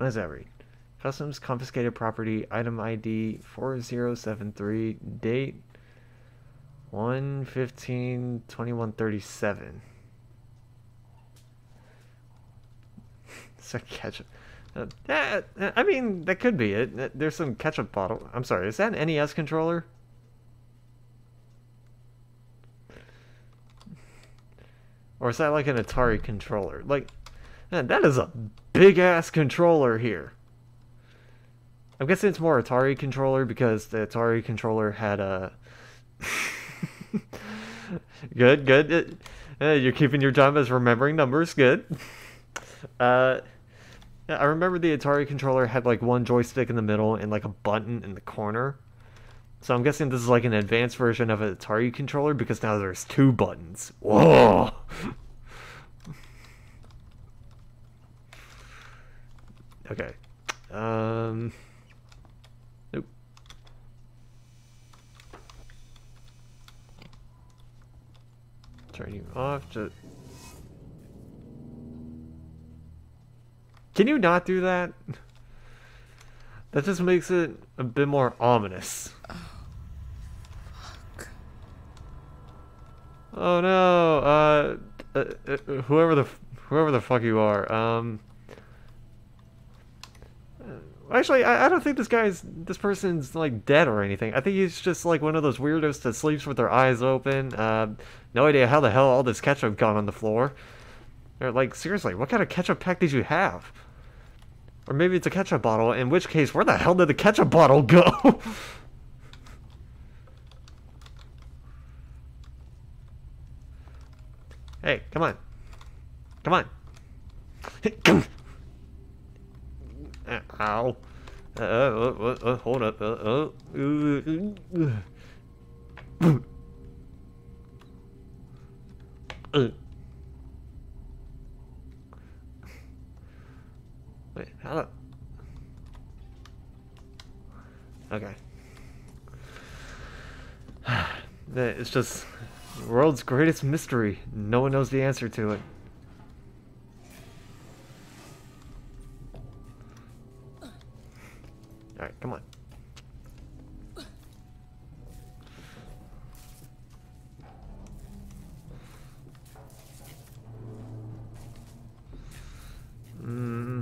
What does that read? Customs confiscated property, item ID 4073, date 1 15 2137. so [laughs] ketchup. Uh, yeah, I mean, that could be it. There's some ketchup bottle. I'm sorry, is that an NES controller? Or is that like an Atari controller? Like, man, that is a big ass controller here. I'm guessing it's more Atari controller because the Atari controller had a. [laughs] good, good. It, uh, you're keeping your job as remembering numbers. Good. Uh, I remember the Atari controller had like one joystick in the middle and like a button in the corner. So I'm guessing this is like an advanced version of an Atari controller because now there's two buttons. Whoa! Okay. Um. Nope. Turn you off. Just. Can you not do that? [laughs] That just makes it a bit more ominous. Oh, no, uh, uh, uh, whoever the whoever the fuck you are, um, actually, I, I don't think this guy's this person's like dead or anything. I think he's just like one of those weirdos that sleeps with their eyes open. Uh, no idea how the hell all this ketchup got on the floor. Or like seriously, what kind of ketchup pack did you have? Or maybe it's a ketchup bottle, in which case, where the hell did the ketchup bottle go? [laughs] hey, come on. Come on. [laughs] come. Uh, ow. Uh, uh, uh, hold up. Uh, uh, Wait, how the... Okay. [sighs] it's just world's greatest mystery. No one knows the answer to it. Alright, come on. Hmm.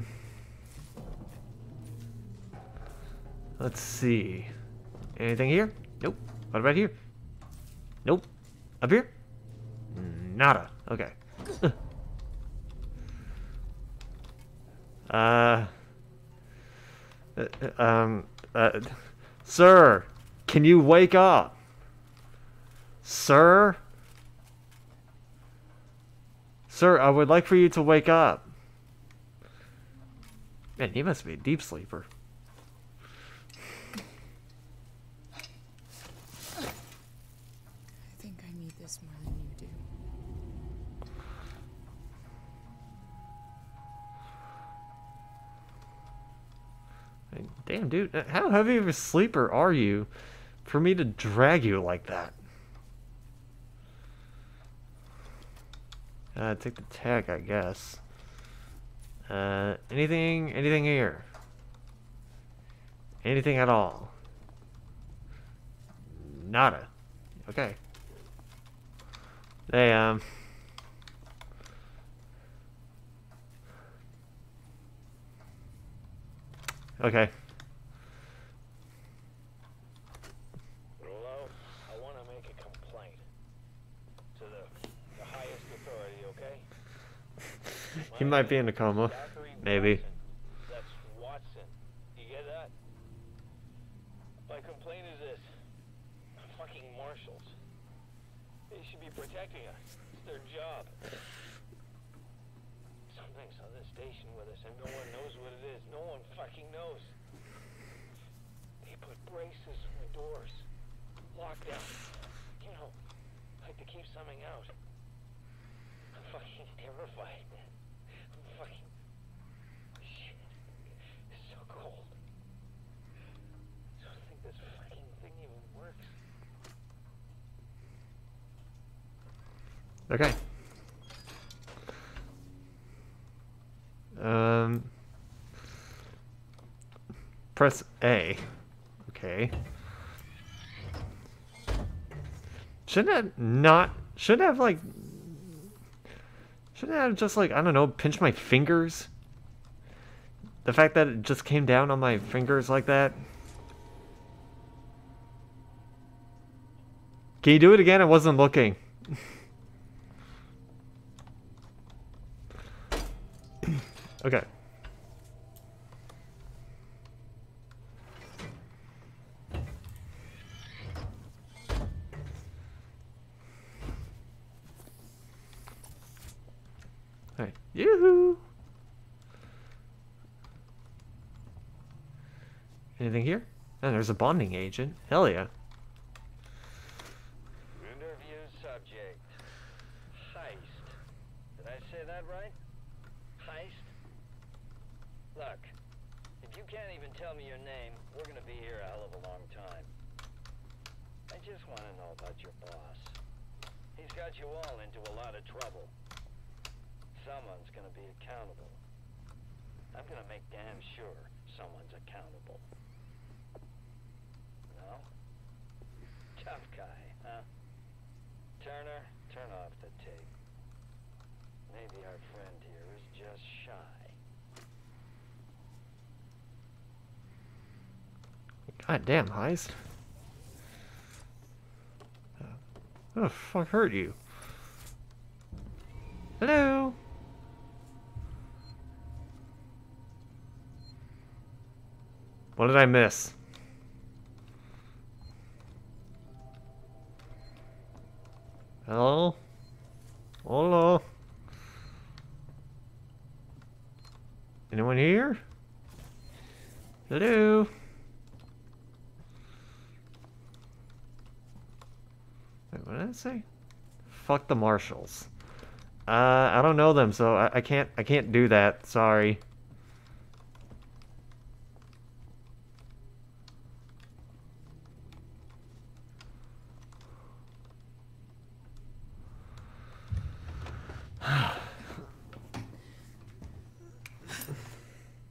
Let's see. Anything here? Nope. What about here? Nope. Up here? Nada. Okay. [laughs] uh, um, uh, sir, can you wake up? Sir? Sir, I would like for you to wake up. Man, he must be a deep sleeper. Damn, dude, how heavy of a sleeper are you for me to drag you like that? Uh, take the tech, I guess. Uh, anything, anything here? Anything at all? Nada. Okay. Hey, um... Okay. Hello? I want to make a complaint. To the, the highest authority, okay? He might be in a coma. Maybe. That's Watson. You get that? My complaint is this. Fucking marshals. They should be protecting us. It's their job. Something's on this station with us and no one knows what it is. No one fucking knows. They put braces on the doors. Lockdown. You know, like to keep something out. I'm fucking [laughs] terrified. I'm fucking... Shit. It's so cold. I don't think this fucking thing even works. Okay. Um. Press A. Okay. Shouldn't I not? Shouldn't have like? Shouldn't have just like I don't know, pinch my fingers? The fact that it just came down on my fingers like that. Can you do it again? I wasn't looking. [laughs] okay. Alright. Yoo-hoo! Anything here? Oh, there's a bonding agent. Hell yeah. Interview subject. Heist. Did I say that right? Heist? Look, if you can't even tell me your name, we're gonna be here a hell of a long time. I just want to know about your boss. He's got you all into a lot of trouble. Someone's gonna be accountable. I'm gonna make damn sure someone's accountable. No? Tough guy, huh? Turner, turn off the tape. Maybe our friend here is just shy. God damn, Heist. Who the fuck hurt you? Hello? What did I miss? Hello? Hello? Anyone here? Hello? What did I say? Fuck the marshals. Uh, I don't know them, so I, I can't I can't do that. Sorry.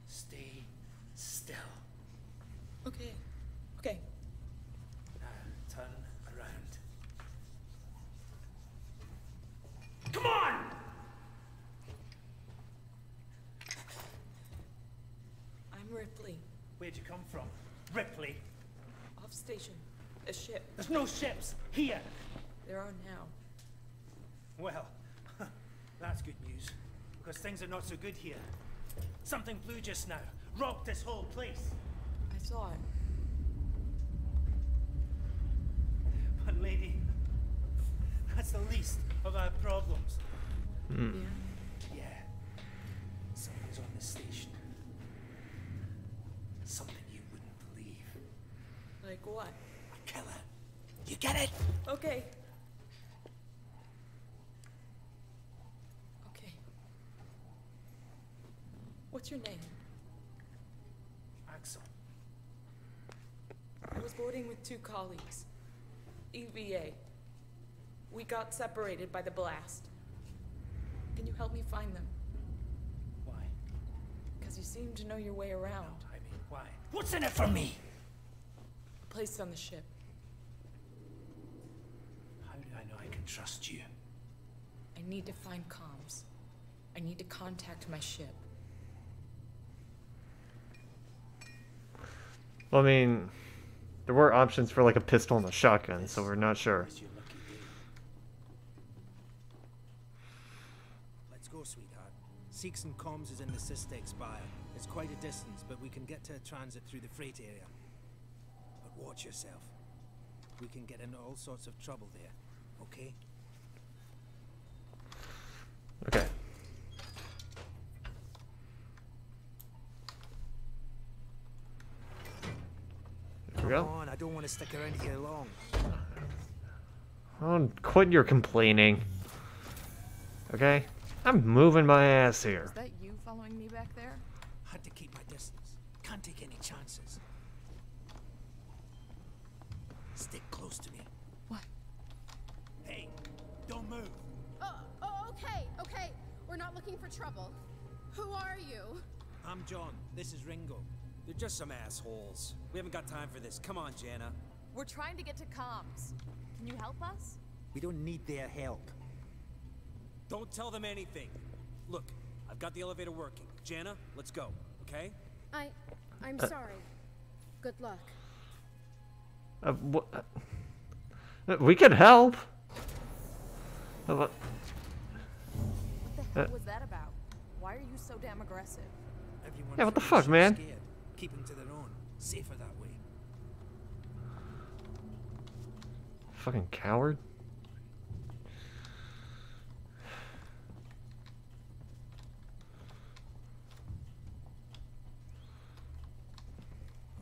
Stay still. Okay. Okay. Now turn around. Come on! I'm Ripley. Where'd you come from? Ripley. Off station. A ship. There's no ships here. There are now. Well, that's good news. Because things are not so good here. Something flew just now. Rocked this whole place. I saw it. But lady, that's the least of our problems. Hmm. Yeah. Someone's on the station. Something you wouldn't believe. Like what? A killer. You get it? Okay. Okay. What's your name? Axel. I was boarding with two colleagues. EVA. We got separated by the blast. Can you help me find them? Why? Because you seem to know your way around. I mean, why? What's in it for me? Placed on the ship. How do I know I can trust you? I need to find comms. I need to contact my ship. Well, I mean, there were options for like a pistol and a shotgun, so we're not sure. Let's go, sweetheart. Seegson Comms is in the Systech Spire. It's quite a distance, but we can get to transit through the freight area. But watch yourself. We can get into all sorts of trouble there, okay? Okay. There we Come go. on, I don't want to stick around here long. Oh, quit your complaining. Okay? I'm moving my ass here. Is that you following me back there? Had to keep my distance. Can't take any chances. Stick close to me. What? Hey, don't move. Uh, oh, okay, okay. We're not looking for trouble. Who are you? I'm John. This is Ringo. They're just some assholes. We haven't got time for this. Come on, Jana. We're trying to get to comms. Can you help us? We don't need their help. Don't tell them anything. Look, I've got the elevator working. Jana, let's go, okay? I... I'm Uh. sorry. Good luck. Uh, wha- uh, we could help. Uh, what- What the Uh, hell was that about? Why are you so damn aggressive? Everyone Yeah, what the fuck, man? Scared. Keep them to their own. Safer that way. Fucking coward.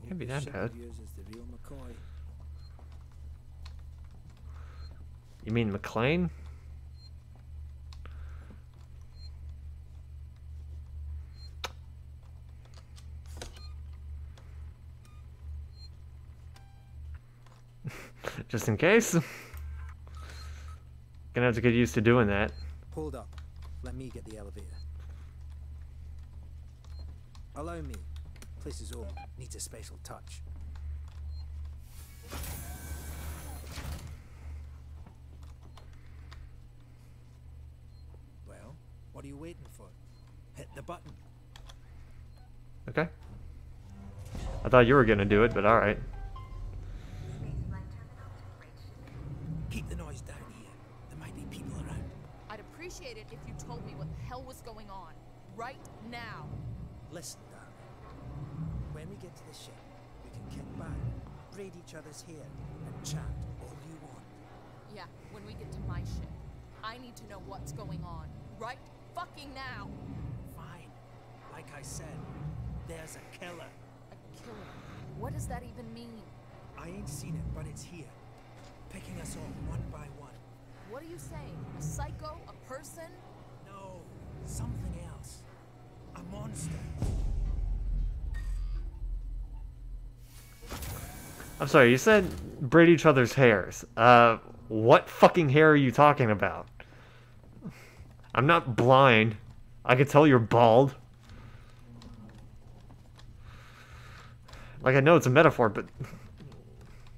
Can't be that bad. of the real McCoy. You mean McLean? [laughs] Just in case. Gonna have to get used to doing that. Hold up. Let me get the elevator. Allow me. Place is old. Needs a special touch. Well, what are you waiting for? Hit the button. Okay. I thought you were gonna do it, but alright. Keep the noise down here. There might be people around. I'd appreciate it if you told me what the hell was going on. Right now. Listen, darling. When we get to the ship, we can kick back, braid each other's hair, and chat all you want. Yeah, when we get to my ship. I need to know what's going on. Right fucking now. Fine. Like I said, there's a killer. A killer. What does that even mean? I ain't seen it, but it's here. Picking us off one by one. What are you saying? A psycho? A person? No, something else. A monster. I'm sorry, you said braid each other's hairs. Uh, what fucking hair are you talking about? I'm not blind. I could tell you're bald. Like, I know it's a metaphor, but.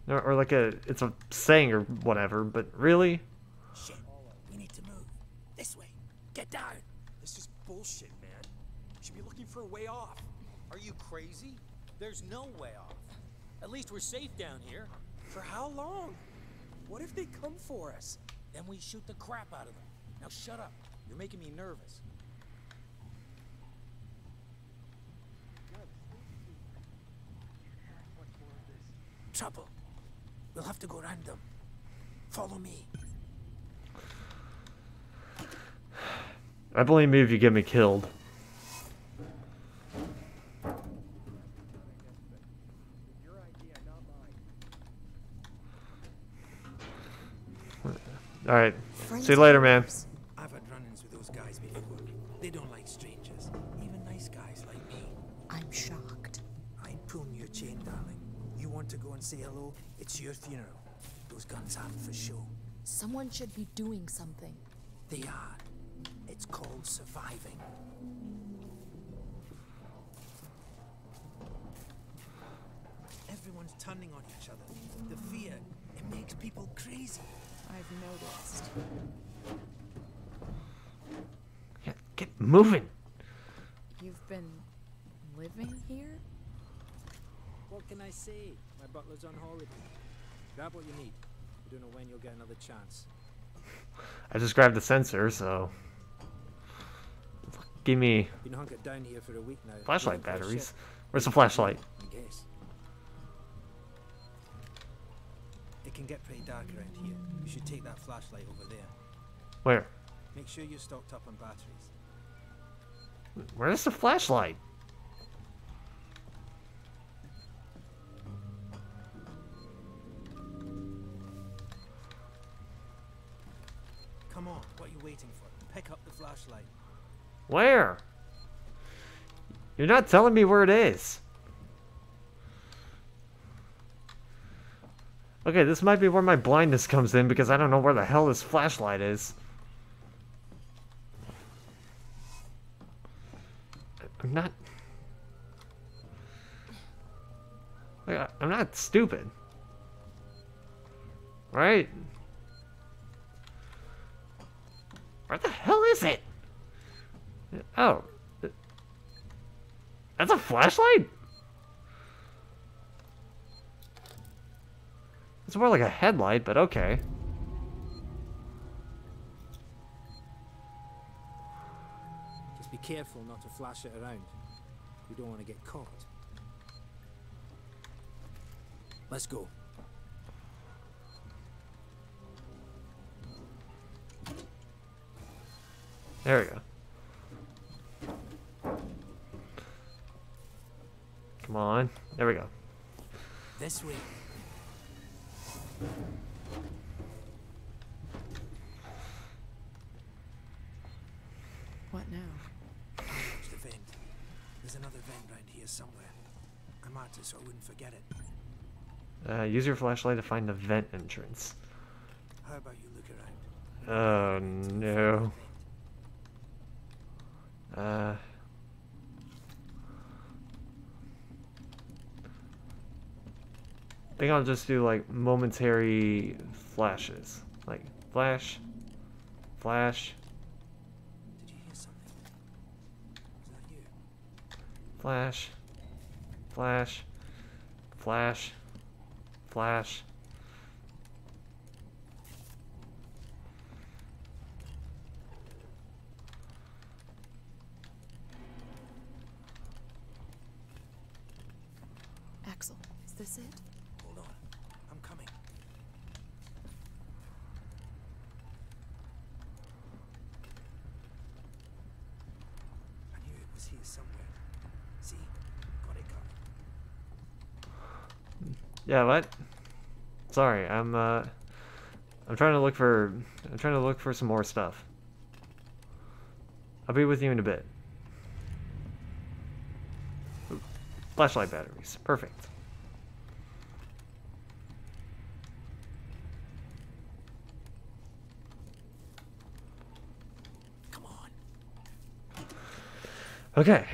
Or, or like a. It's a saying or whatever, but really? Shit. We need to move. This way. Get down. This is bullshit, man. You should be looking for a way off. Are you crazy? There's no way off. At least we're safe down here. For how long? What if they come for us? Then we shoot the crap out of them. Now shut up. You're making me nervous. Trouble. We'll have to go round them. Follow me. I believe me if you get me killed. Alright. See you later, man. I've had run-ins with those guys before. They don't like strangers. Even nice guys like me. I'm shocked. I ain't pulling your chain, darling. You want to go and say hello? It's your funeral. Those guns aren't for show. Someone should be doing something. They are. It's called surviving. Everyone's turning on each other. The fear, it makes people crazy. I've noticed. Yeah, get moving. You've been living here? What can I say? My butler's on holiday. Grab what you need. We don't know when you'll get another chance. I just grabbed the sensor, so. Give me Been hunkered down here for a week now. flashlight waiting for a batteries. Where's the flashlight? I guess. Can get pretty dark around here. You should take that flashlight over there. Where? Make sure you're stocked up on batteries. Where's the flashlight? Come on, what are you waiting for? Pick up the flashlight. Where? You're not telling me where it is. Okay, this might be where my blindness comes in because I don't know where the hell this flashlight is. I'm not. I'm not stupid. Right? Where the hell is it? Oh. That's a flashlight? It's more like a headlight, but okay. Just be careful not to flash it around. We don't want to get caught. Let's go. There we go. Come on. There we go. This way. What now? There's the vent. There's another vent round here somewhere. I marked it so I wouldn't forget it. Uh, use your flashlight to find the vent entrance. How about you look around? Oh no. Uh. Think I'll just do like momentary flashes. Like flash, flash, Did you hear something? Was that you? flash, flash, flash, flash. Axel, is this it? Hold on. I'm coming. I knew it was here somewhere. See? Got it covered. Yeah, what? Sorry, I'm uh I'm trying to look for I'm trying to look for some more stuff. I'll be with you in a bit. Ooh, Flashlight batteries. Perfect. Come on. Okay.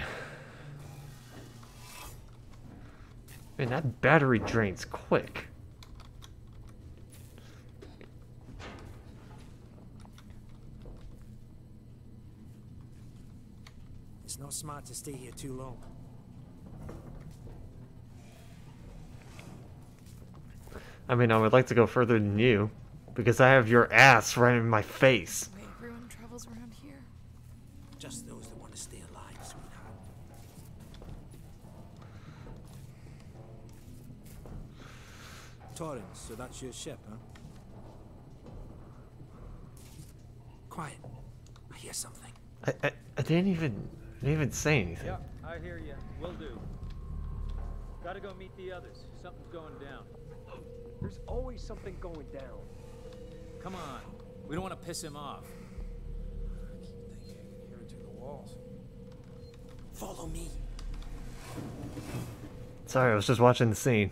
Man, that battery drains quick. It's not smart to stay here too long. I mean, I would like to go further than you because I have your ass right in my face. Torrens, so that's your ship, huh? Quiet. I hear something. I, I, I didn't even I didn't even say anything. Yeah, I hear you. Will do. Gotta go meet the others. Something's going down. There's always something going down. Come on. We don't want to piss him off. I keep thinking I can Hear it through the walls. Follow me. Sorry, I was just watching the scene.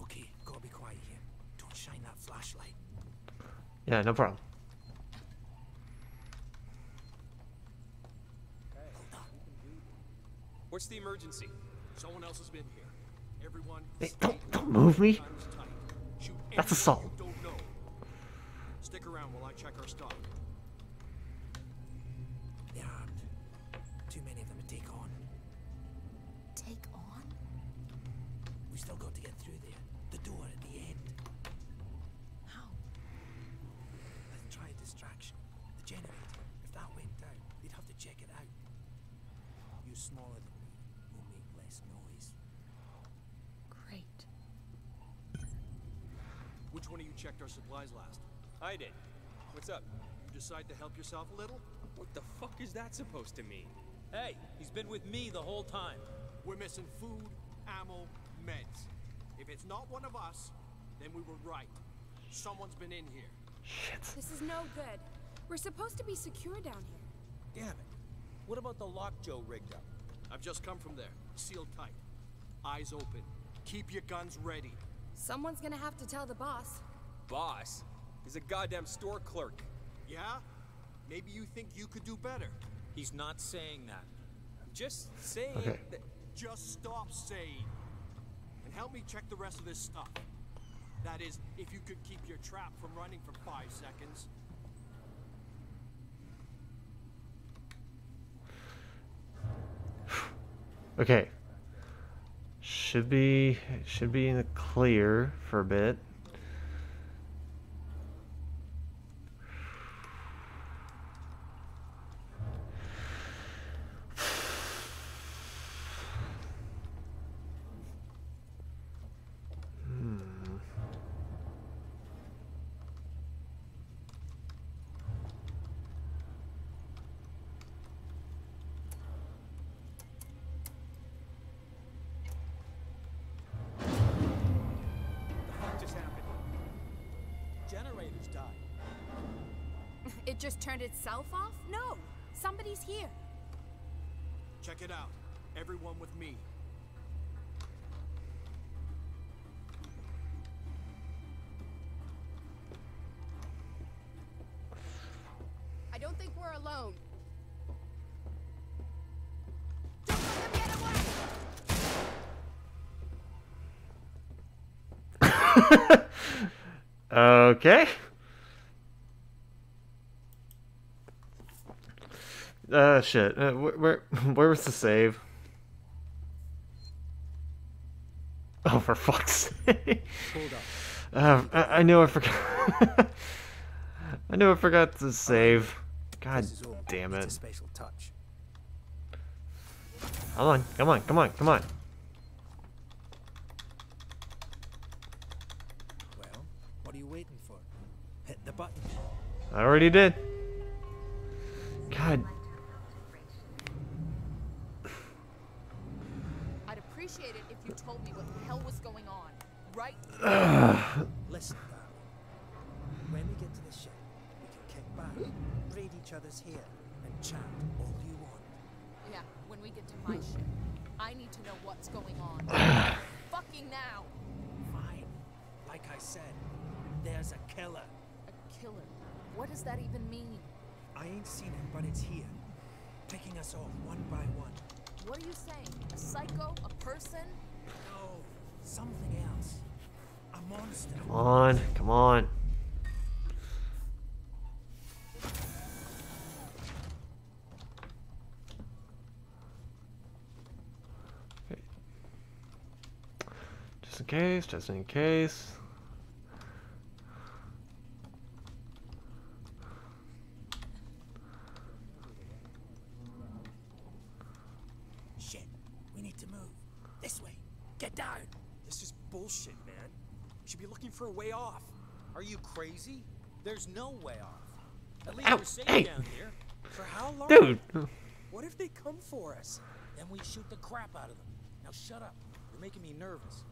Okay, gotta be quiet here. Don't shine that flashlight. Yeah, no problem. What's the emergency? Someone else has been here. Everyone. Hey, don't don't move me. Time's tight. Shoot That's assault. you Don't know. Stick around while I check our stock. Our supplies last? I did. What's up? You decide to help yourself a little? What the fuck is that supposed to mean? Hey, he's been with me the whole time. We're missing food, ammo, meds. If it's not one of us, then we were right. Someone's been in here. Shit. This is no good. We're supposed to be secure down here. Damn it. What about the lock Joe rigged up? I've just come from there. Sealed tight. Eyes open. keep your guns ready. Someone's gonna have to tell the boss. Boss? He's a goddamn store clerk. Yeah? Maybe you think you could do better. He's not saying that. I'm just saying Okay. that... Just stop saying. And help me check the rest of this stuff. That is, if you could keep your trap from running for five seconds. Okay. Should be should be in the clear for a bit. Okay. Uh, shit. Uh, wh- where, [laughs] where was the save? Oh, for fuck's [laughs] sake. Hold up. Uh, I, I know I forgot. [laughs] I know I forgot to save. God This is all- damn it. special touch. Come on, come on, come on, come on. Well, what are you waiting for? Hit the button. I already did. God. I'd appreciate it if you told me what the hell was going on. Right? [sighs] Listen, darling. When we get to the ship, we can kick back, braid each other's hair, and chat all you want. Yeah, when we get to my ship. I need to know what's going on. [sighs] Fucking now! Fine. Like I said, there's a killer. A killer? What does that even mean? I ain't seen it, but it's here. Picking us off one by one. What are you saying? A psycho? A person? No, something else. A monster. Come on, come on. Okay. Just in case, just in case. Shit. We need to move. This way. Get down. This is bullshit, man. You should be looking for a way off. Are you crazy? There's no way off. At least Ow, we're safe hey. down here. For how long? Dude. What if they come for us? Then we shoot the crap out of them. Now shut up. You're making me nervous.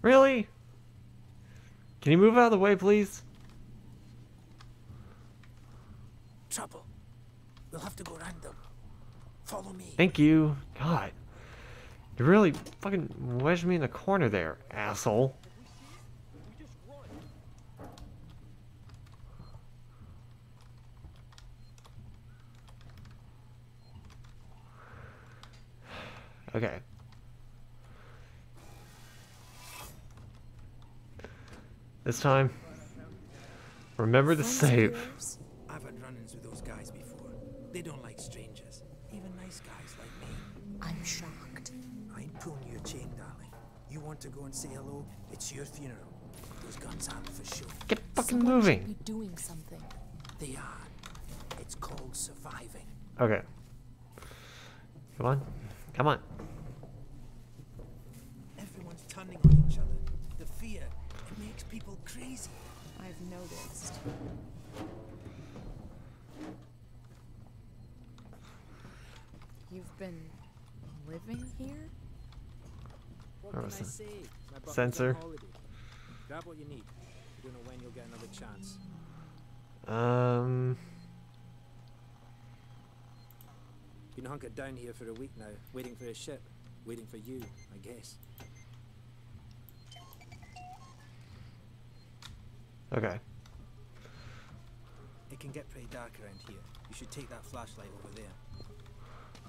Really? Can you move out of the way, please? Trouble. We'll have to go round them. Follow me. Thank you. God. You really fucking wedged me in the corner there, asshole. Okay. This time, remember to save. I've had run-ins with those guys before. They don't like strangers. Even nice guys like me. I'm shocked. I ain't pulling your chain, darling. You want to go and say hello? It's your funeral. Those guns out for sure. Get fucking Someone moving. be doing something. They are. It's called surviving. Okay. Come on. Come on. Everyone's turning on each other. The fear, it makes people crazy. I've noticed. You've been living here? What can I say? My sensor? Grab what you need. You don't know when you'll get another chance. Um. Been hunkered down here for a week now, waiting for a ship. Waiting for you, I guess. Okay. It can get pretty dark around here. You should take that flashlight over there.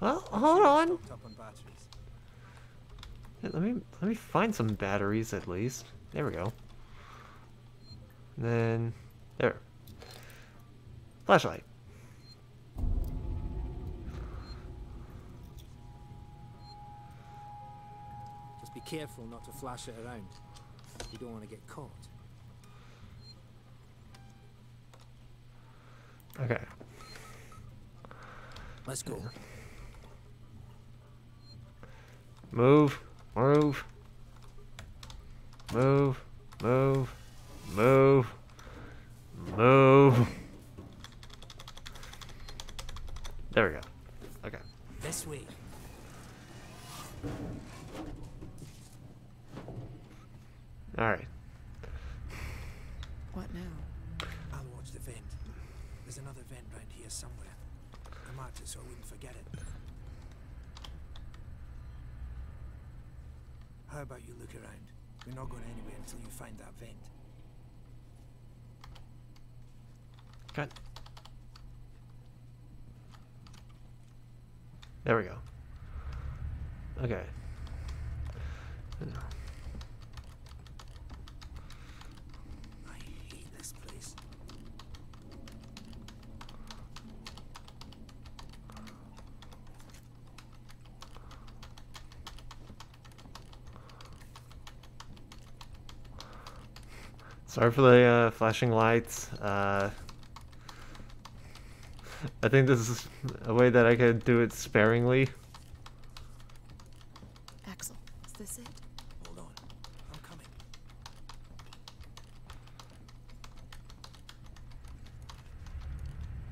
Well, hold on. on batteries. Let me let me find some batteries at least. There we go. then there. Flashlight. Careful not to flash it around. You don't want to get caught. Okay. Let's go. Move. Move. Move. Move. Move. Move. There we go. Okay. This way. Alright. What now? I'll watch the vent. There's another vent round here somewhere. I marked it so I wouldn't forget it. How about you look around? We're not going anywhere until you find that vent. Cut. There we go. Okay. I hate this place. Sorry for the uh, flashing lights. Uh, I think this is a way that I could do it sparingly. Axel, is this it? Hold on. I'm coming.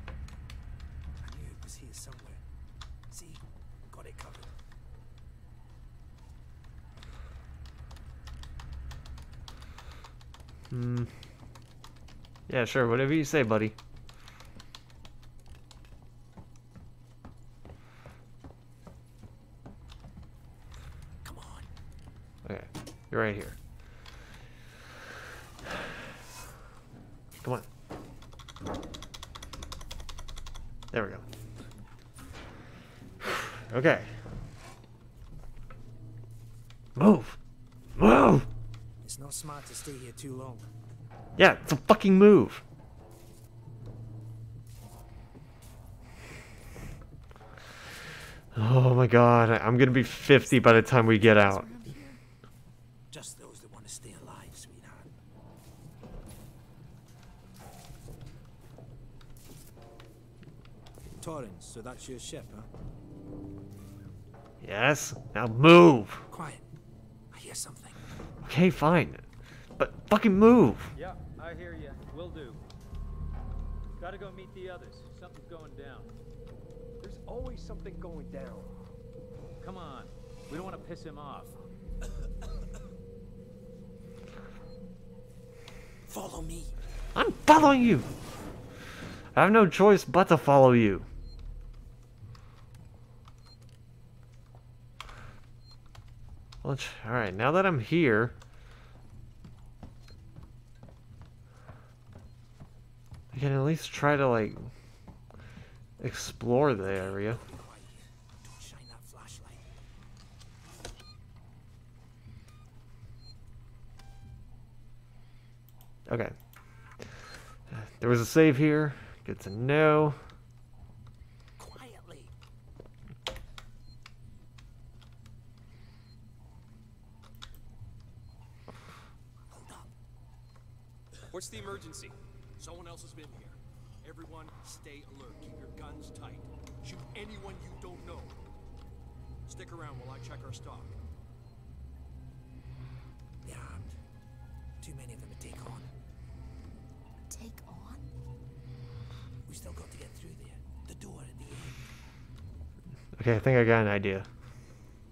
I knew it was here somewhere. See? Got it covered. Hmm. Yeah, sure. Whatever you say, buddy. Come on. Okay. You're right here. Come on. There we go. Okay. Move! Move! It's not smart to stay here too long. Yeah, it's a fucking move. Oh my god, I- I'm gonna be 50 by the time we get out. Just those that want to stay alive, sweetheart. Torrens, so that's your ship, huh? Yes? Now move! Quiet. I hear something. Okay, fine. But fucking move! Yeah, I hear you. Will do. Gotta go meet the others. Something's going down. There's always something going down. Come on. We don't want to piss him off. [coughs] Follow me. I'm following you! I have no choice but to follow you. Let's, alright, now that I'm here... I can at least try to, like, explore the area. Okay. There was a save here. Good to know. Quietly. What's the emergency? Someone else has been here. Everyone, stay alert. Keep your guns tight. Shoot anyone you don't know. Stick around while I check our stock. They're armed. Too many of them to take on. Take on? We still got to get through there. The door at the end. Okay, I think I got an idea.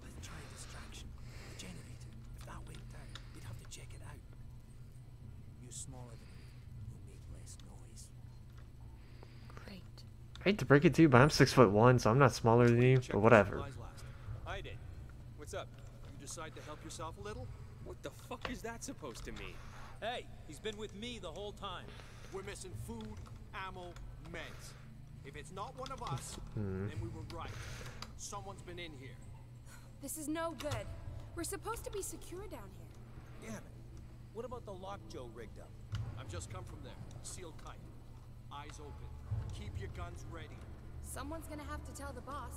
Let's try a distraction. The generator. If that went down, we'd have to check it out. You smaller than me. You'll make less noise. Great. I hate to break it to you, but I'm six foot one, so I'm not smaller than you, but whatever. I did. What's up? You decide to help yourself a little? What the fuck is that supposed to mean? Hey, he's been with me the whole time. We're missing food, ammo, meds. If it's not one of us, Hmm. then we were right. Someone's been in here. This is no good. We're supposed to be secure down here. Damn it. What about the lock Joe rigged up? I've just come from there. Sealed tight. Eyes open. Keep your guns ready. Someone's gonna have to tell the boss.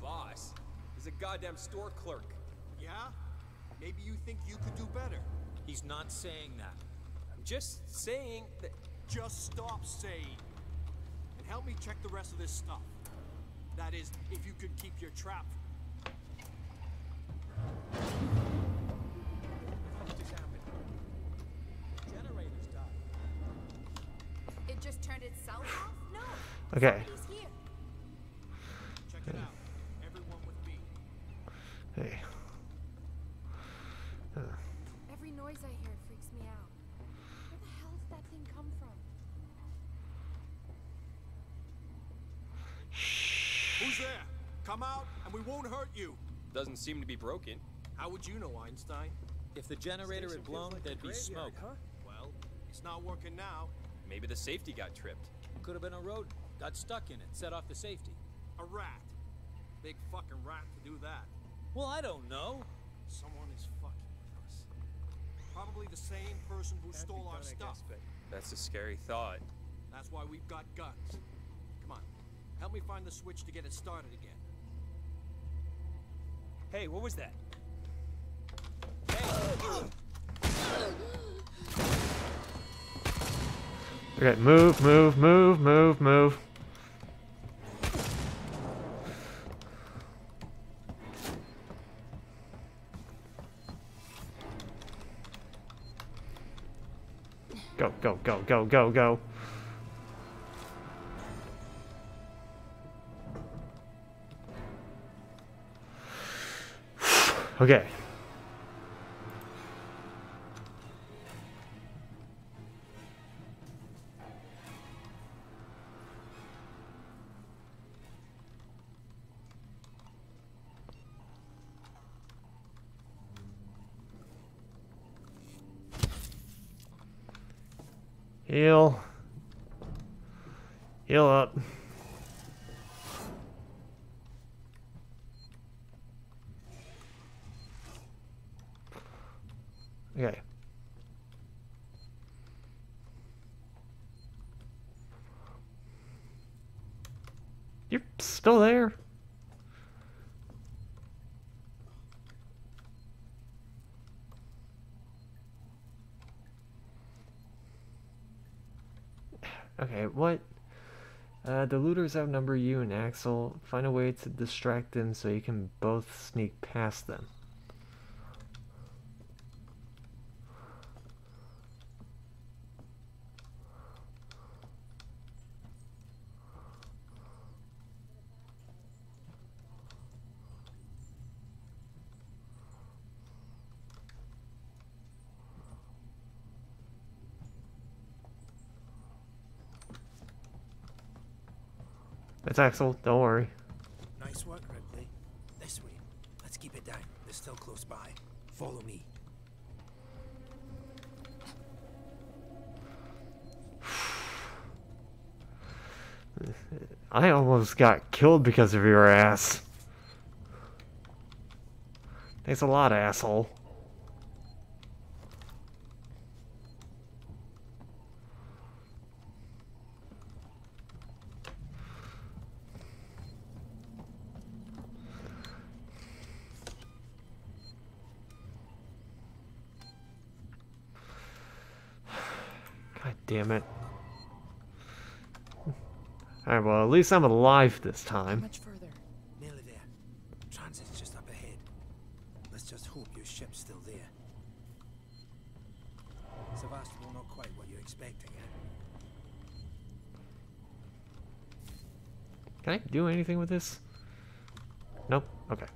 Boss. He's a goddamn store clerk. Yeah? Maybe you think you could do better. He's not saying that. I'm just saying that. Just stop saying. And help me check the rest of this stuff. That is, if you could keep your trap. What just happened? Generator's died. It just turned itself off? No. Okay. Somebody's here. Check it out. Everyone with me. Hey. Uh, Every noise I hear freaks me out. Where the hell did that thing come from? Who's there? Come out, and we won't hurt you. Doesn't seem to be broken. How would you know, Einstein? If the generator had blown, there'd be smoke. Well, it's not working now. Maybe the safety got tripped. Could have been a rodent. Got stuck in it, set off the safety. A rat. Big fucking rat to do that. Well, I don't know. Someone is fucking with us. Probably the same person who stole our stuff. That's a scary thought. That's why we've got guns. Come on. Help me find the switch to get it started again. Hey, what was that? Okay, move, move, move, move, move. Go, go, go, go, go. [sighs] Okay. Heal. Heal up. Okay. You're still there. Okay, what? Uh, the looters outnumber you and Axel. Find a way to distract them so you can both sneak past them. It's Axel, don't worry. Nice work, Ripley. This way. Let's keep it down. They're still close by. Follow me. [sighs] I almost got killed because of your ass. Thanks a lot, asshole. God damn it. Alright, well, at least I'm alive this time. Much further. Nearly there. Transit's just up ahead. Let's just hope your ship's still there. Sevastopol not quite what you're expecting, eh? Can I do anything with this? Nope. Okay.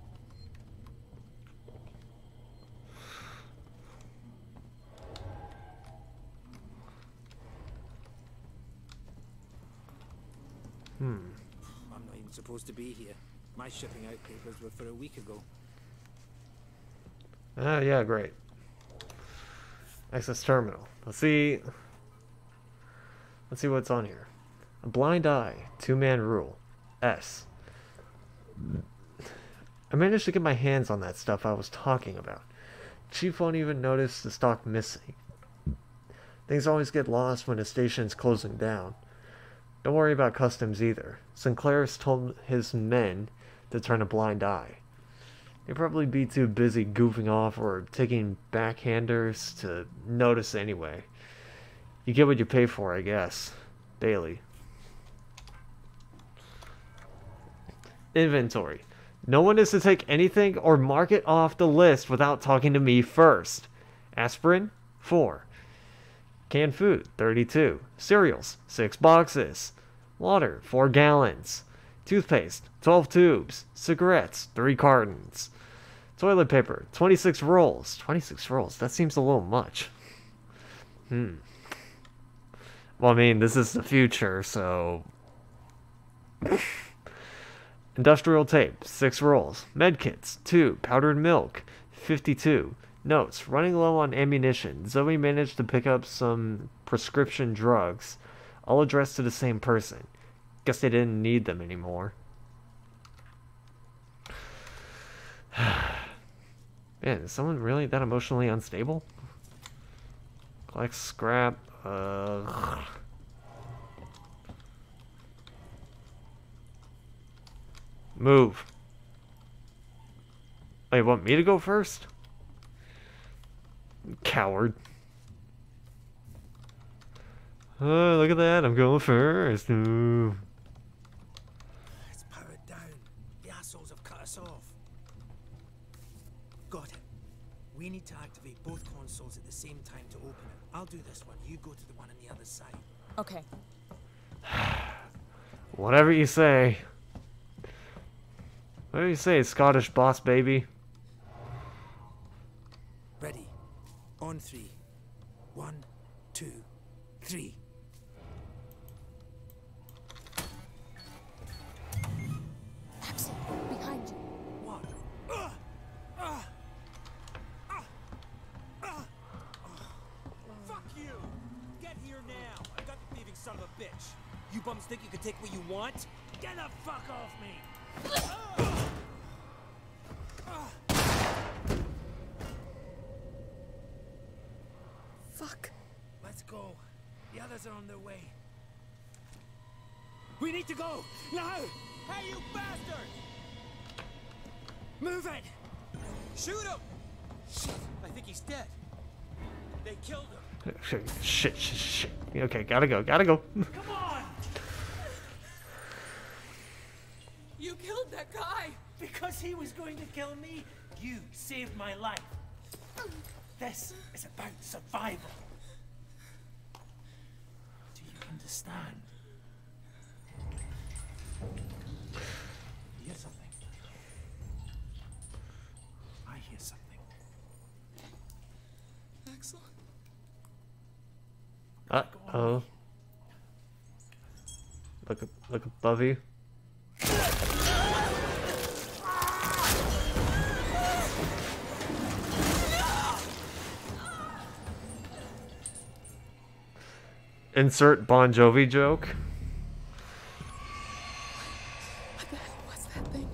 Hmm. I'm not even supposed to be here. My shipping out papers were for a week ago. Ah, yeah, great. Access terminal. Let's see. Let's see what's on here. A blind eye, two man rule. S. I managed to get my hands on that stuff I was talking about. Chief won't even notice the stock missing. Things always get lost when a station's closing down. Don't worry about customs either. Sinclair's told his men to turn a blind eye. They'd probably be too busy goofing off or taking backhanders to notice anyway. You get what you pay for, I guess. Daily. Inventory. No one is to take anything or mark it off the list without talking to me first. Aspirin, 4. Canned food, 32. Cereals, 6 boxes. Water, 4 gallons. Toothpaste, 12 tubes. Cigarettes, 3 cartons. Toilet paper, 26 rolls. 26 rolls, that seems a little much. Hmm. Well, I mean, this is the future, so. Industrial tape, 6 rolls. Medkits, 2. Powdered milk, 52. Notes, running low on ammunition. Zoe managed to pick up some prescription drugs, all addressed to the same person. Guess they didn't need them anymore. [sighs] Man, is someone really that emotionally unstable? Collect scrap. Uh, [sighs] move. Oh, you want me to go first? Coward. Oh, look at that. I'm going first. Ooh. It's powered down. The assholes have cut us off. Got it. We need to activate both consoles at the same time to open it. I'll do this one. You go to the one on the other side. Okay. [sighs] Whatever you say. Whatever you say, Scottish boss baby. Ready. On three. One, two, three. Axel, behind you. What? Fuck you! Get here now! I got the thieving son of a bitch! You bums think you can take what you want? Get the fuck off me! Fuck. Let's go. The others are on their way. We need to go! Now! Hey, you bastard! Move it! Shoot him! Shit, I think he's dead. They killed him. Shit, shit, shit, shit. Okay, gotta go, gotta go. Come on! You killed that guy! Because he was going to kill me, you saved my life. This is about survival. Do you understand? Hear something? I hear something. Axel? Uh oh. Look, look above you. Insert Bon Jovi joke. Thing?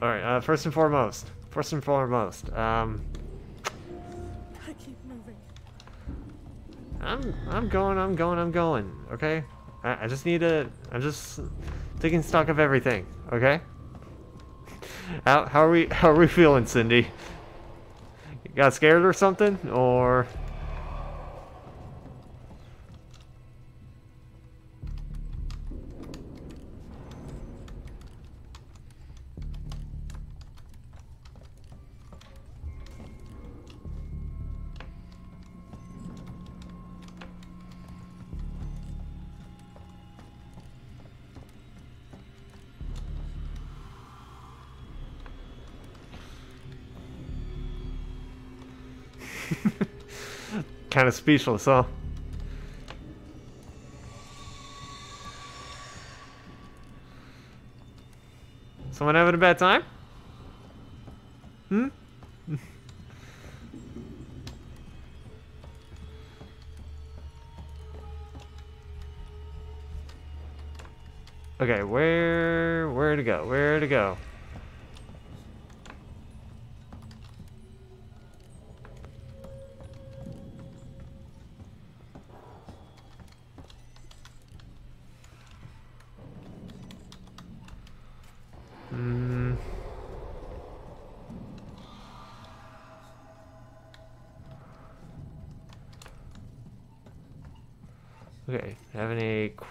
Alright, uh, first and foremost. First and foremost. Um, I'm I'm going, I'm going, I'm going. Okay? I, I just need to I'm just taking stock of everything, okay? How how are we [laughs] how are we feeling, Cindy? You got scared or something? Or speechless, huh? Someone having a bad time? Hmm? [laughs] okay, where where to go? Where to go?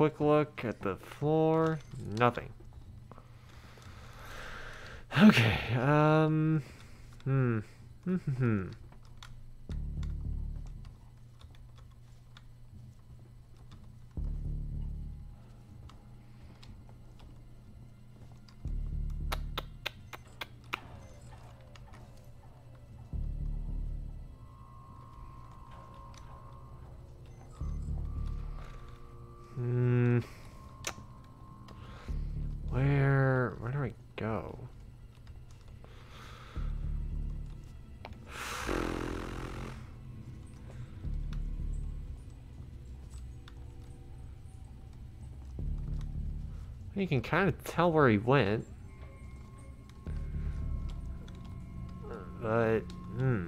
Quick look at the floor. Nothing. Okay, um... Hmm. [laughs] Hmm. hmm, hmm. Can kind of tell where he went. But, hmm.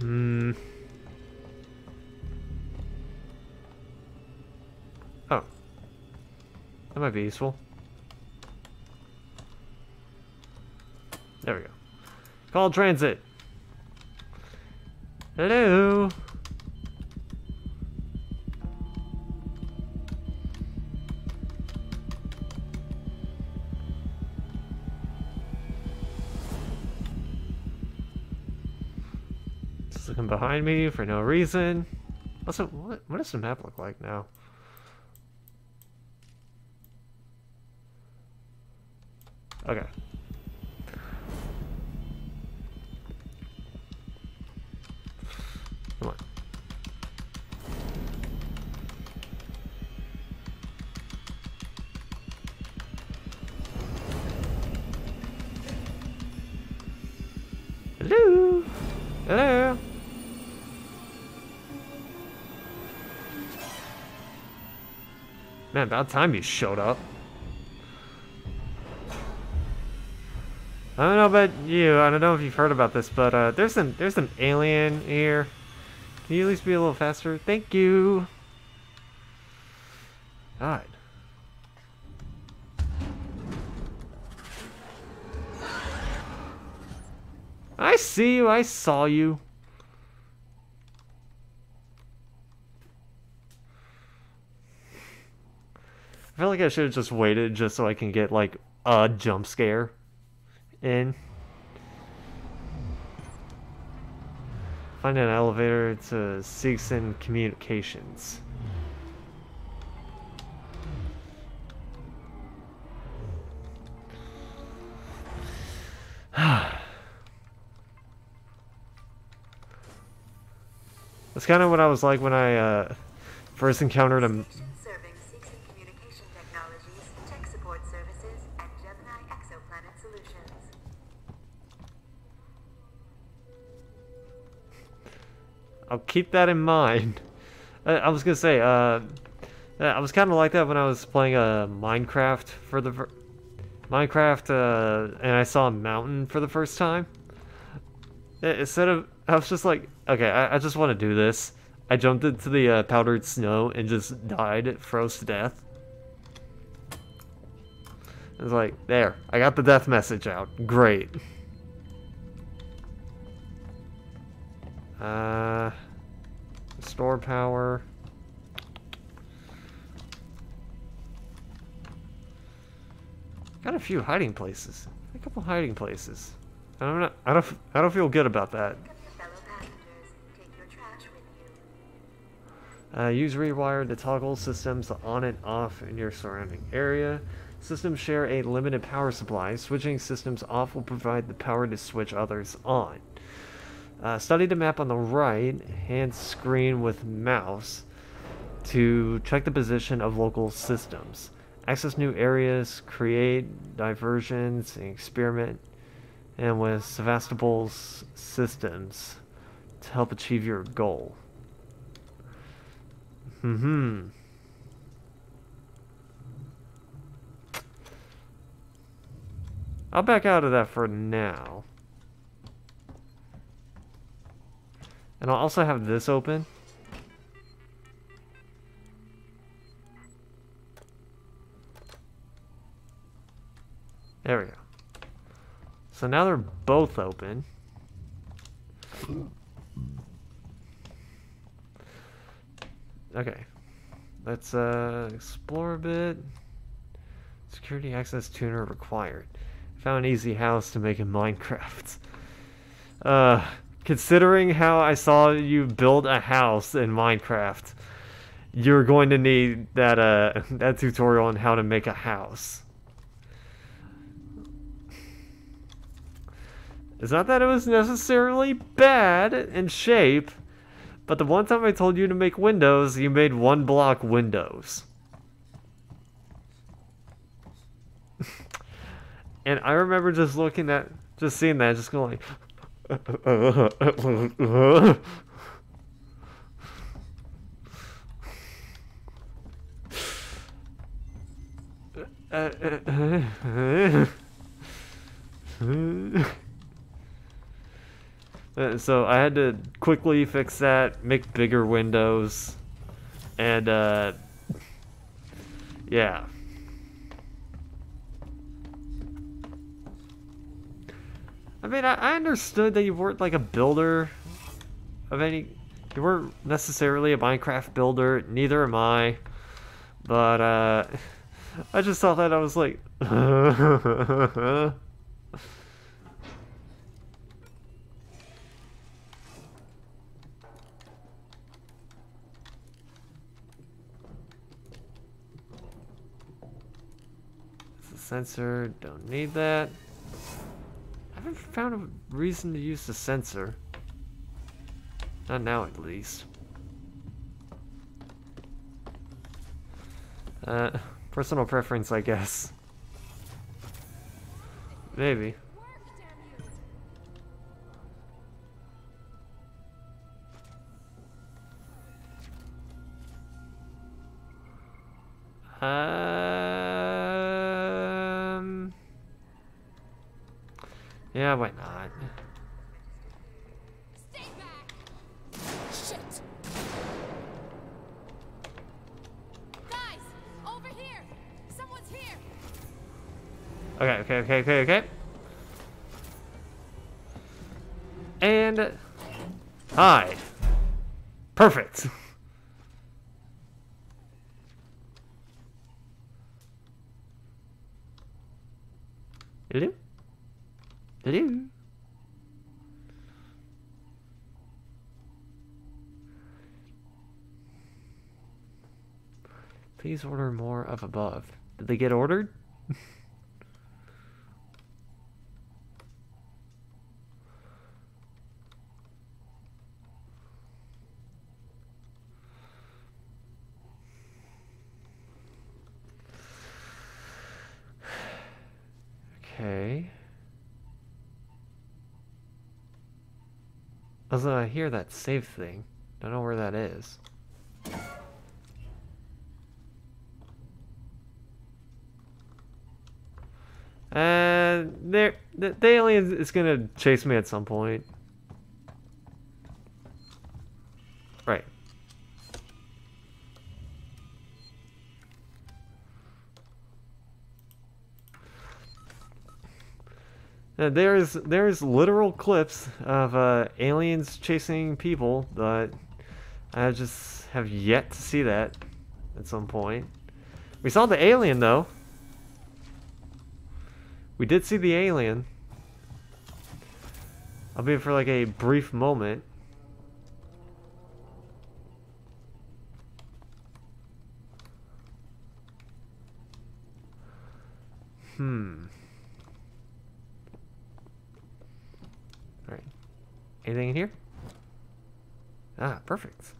Hmm. Oh. That might be useful. There we go. Call transit. Hello. Just looking behind me for no reason. Also, what what does the map look like now? About time you showed up. I don't know about you. I don't know if you've heard about this, but uh, there's an there's an alien here. Can you at least be a little faster? Thank you. God. I see you. I saw you. I should have just waited just so I can get like a jump scare in. Find an elevator to Seegson Communications. [sighs] That's kind of what I was like when I uh, first encountered him. Keep that in mind. I, I was gonna say, uh, I was kind of like that when I was playing uh, Minecraft for the Minecraft, uh, and I saw a mountain for the first time. Instead of, I was just like, okay, I, I just want to do this. I jumped into the uh, powdered snow and just died, froze to death. I was like, there, I got the death message out. Great. Uh, store power. Got a few hiding places. A couple hiding places. I'm not. I don't. I don't feel good about that. Uh, use rewire to toggle systems on and off in your surrounding area. Systems share a limited power supply. Switching systems off will provide the power to switch others on. Uh, study the map on the right hand screen with mouse to check the position of local systems. Access new areas, create diversions, and experiment and with Sevastopol's systems to help achieve your goal. Hmm. I'll back out of that for now. And I'll also have this open. There we go. So now they're both open. Okay. Let's uh, explore a bit. Security access tuner required. Found an easy house to make in Minecraft. Uh, considering how I saw you build a house in Minecraft, you're going to need that uh [laughs] that tutorial on how to make a house. It's not that it was necessarily bad in shape, but the one time I told you to make windows, you made one block windows. [laughs] and I remember just looking at, just seeing that, just going like, so I had to quickly fix that, make bigger windows, and uh, yeah. I mean, I, I understood that you weren't like a builder of any. You weren't necessarily a Minecraft builder. Neither am I. But uh, I just saw that I was like. [laughs] sensor, don't need that. I haven't found a reason to use the sensor. Not now, at least. Uh, personal preference, I guess. Maybe. Um. Yeah, why not? Shit! Guys, over here! Someone's here! Okay, okay, okay, okay, okay. And hide. Perfect. Hello? Hello? Please order more of above. Did they get ordered? [sighs] Okay. Also, I hear that save thing. Don't know where that is. Uh, there, the, the alien is gonna chase me at some point. Right. Uh, there's there's literal clips of uh, aliens chasing people, but I just have yet to see that at some point. We saw the alien though. We did see the alien. I'll be for like a brief moment. Hmm. Alright. Anything in here? Ah, perfect.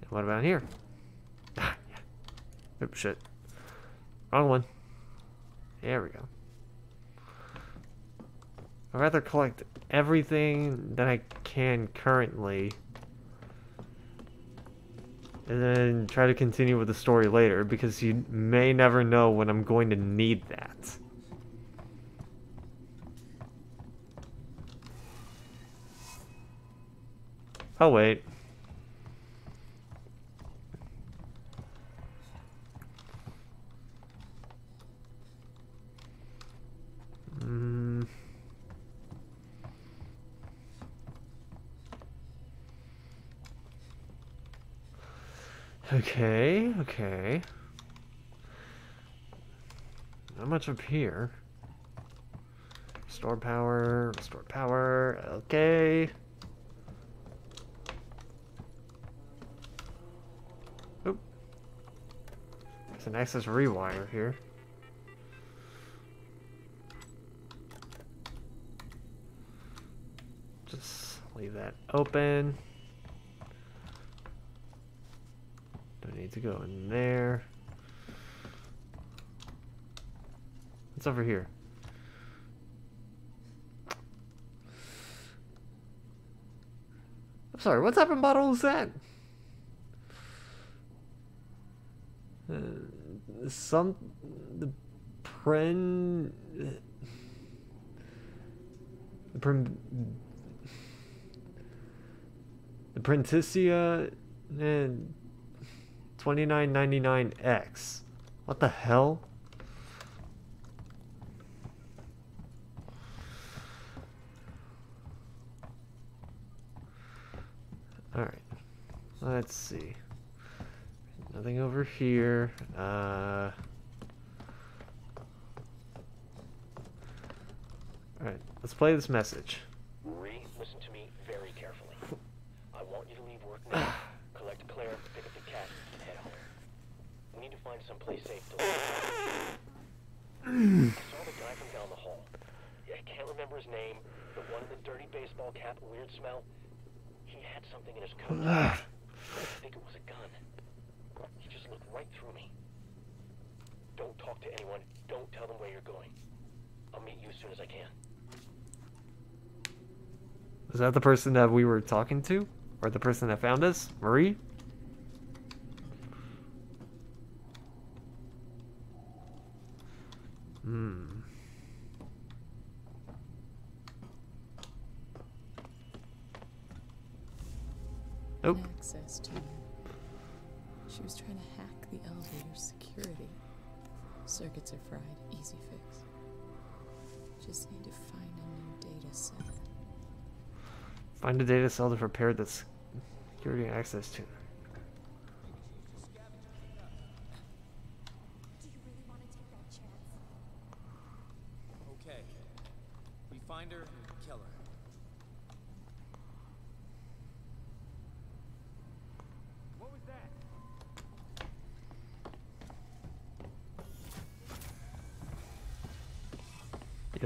And what about here? Ah, yeah. Oops, shit. Wrong one. There we go. I'd rather collect everything that I can currently and then try to continue with the story later because you may never know when I'm going to need that. Oh wait. Okay, okay. Not much up here. Restore power, restore power, okay. Oop. There's an access rewire here. Just leave that open. Need to go in there. What's over here? I'm sorry, what type of bottle is that? Uh, some the pren the pren the Prenticia and 2999X. What the hell? Alright. Let's see. Nothing over here. Uh... Alright, let's play this message listen to me very carefully. I want you to leave work now, collect Claire, pick up the cat, and head home. We need to find someplace safe to live. Hmm. I saw the guy from down the hall. I can't remember his name. The one in the dirty baseball cap, weird smell. He had something in his coat. I think it was a gun. He just looked right through me. Don't talk to anyone. Don't tell them where you're going. I'll meet you as soon as I can. Is that the person that we were talking to? Or the person that found us? Marie? Hmm. Nope. Access tuner. She was trying to hack the elevator's security. Circuits are fried. Easy fix. Just need to find a new data cell. Find a data cell to prepare this security access to. Okay. We find her and kill her. What was that?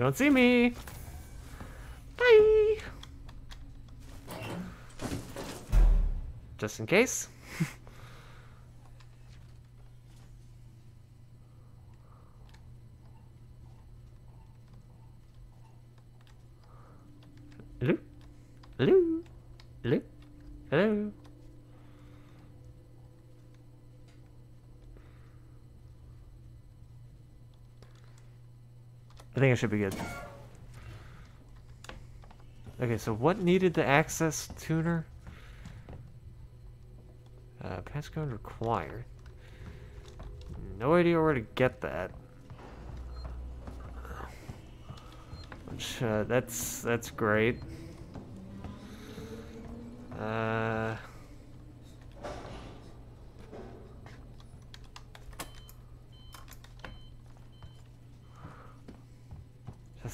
Don't see me. Bye. Just in case. Hello? Hello? Hello? Hello? I think I should be good. Okay, so what needed the access tuner? Uh, passcode required. No idea where to get that. Which, uh, that's, that's great. Uh...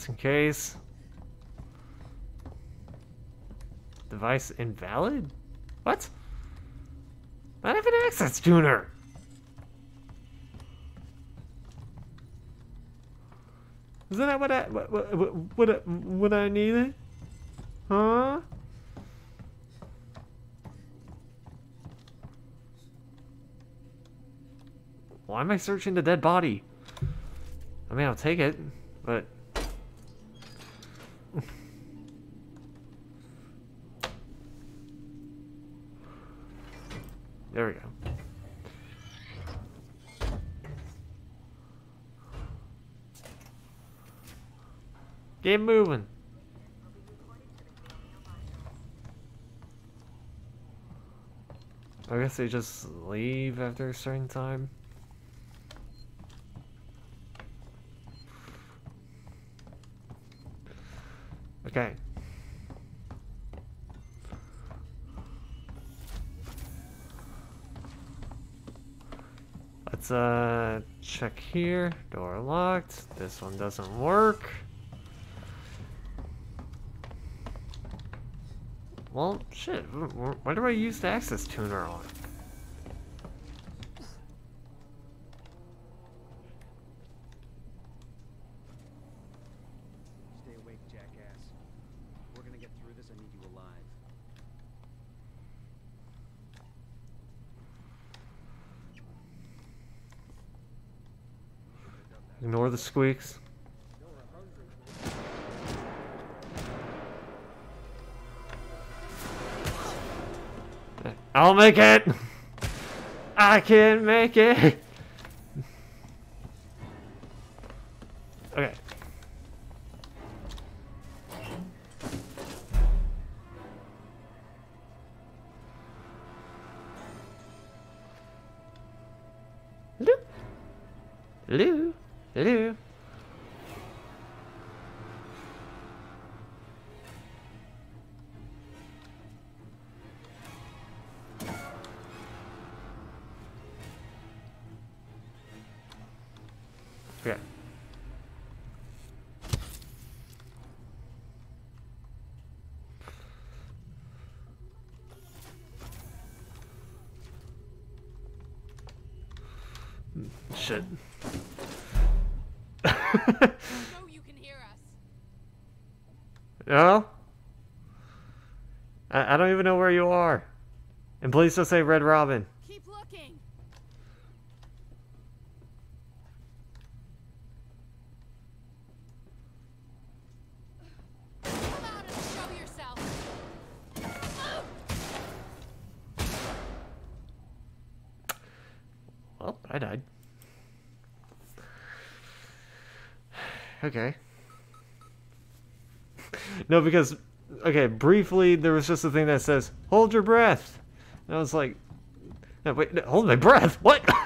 In case. Device invalid? What? I have an access tuner. Isn't that what I what what what, what I needed? Huh? Why am I searching the dead body? I mean, I'll take it, but... there we go. Get moving. I guess they just leave after a certain time. Okay. Let's uh check here. Door locked. This one doesn't work. Well, shit. Why do I use the access tuner on? Stay awake, jackass. We're gonna get through this, I need you alive. Ignore the squeaks. I'll make it! I can make it! Know where you are. And please don't say Red Robin. Keep looking. Come out and show yourself. Well, I died. [sighs] Okay. [laughs] No, because, okay, briefly there was just a thing that says, hold your breath. And I was like, no, wait, no, hold my breath? What? [laughs]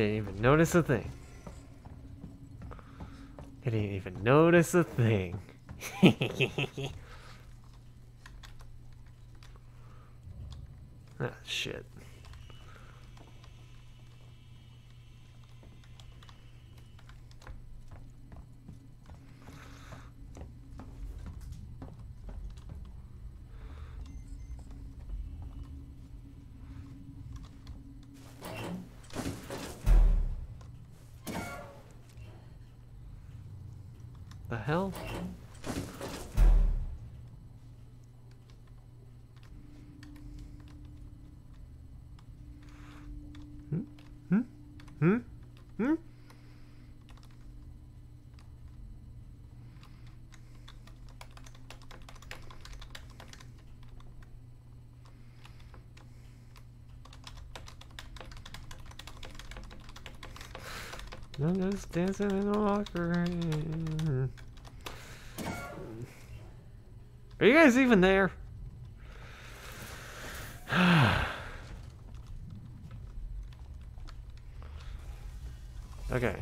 didn't even notice a thing. They didn't even notice a thing. [laughs] ah, shit. Dancing in the locker room. Are you guys even there? okay.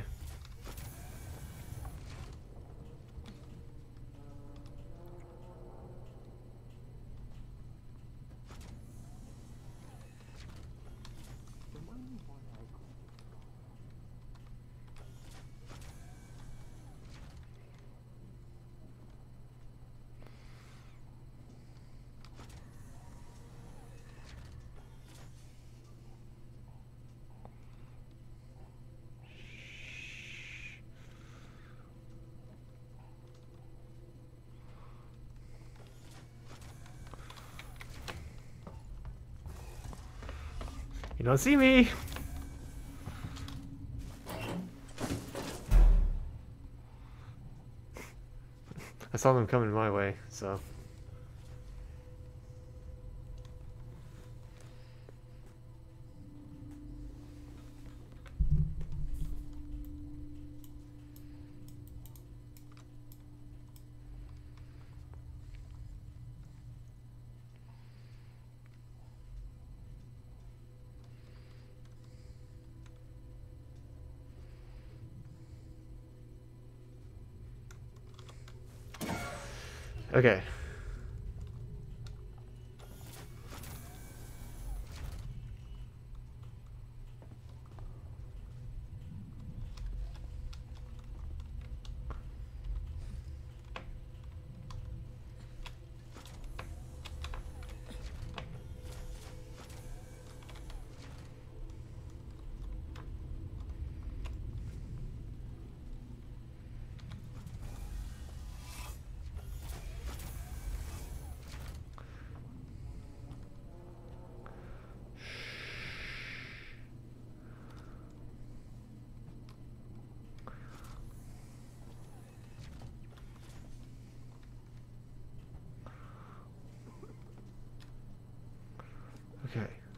You don't see me. [laughs] I saw them coming my way, so. Okay,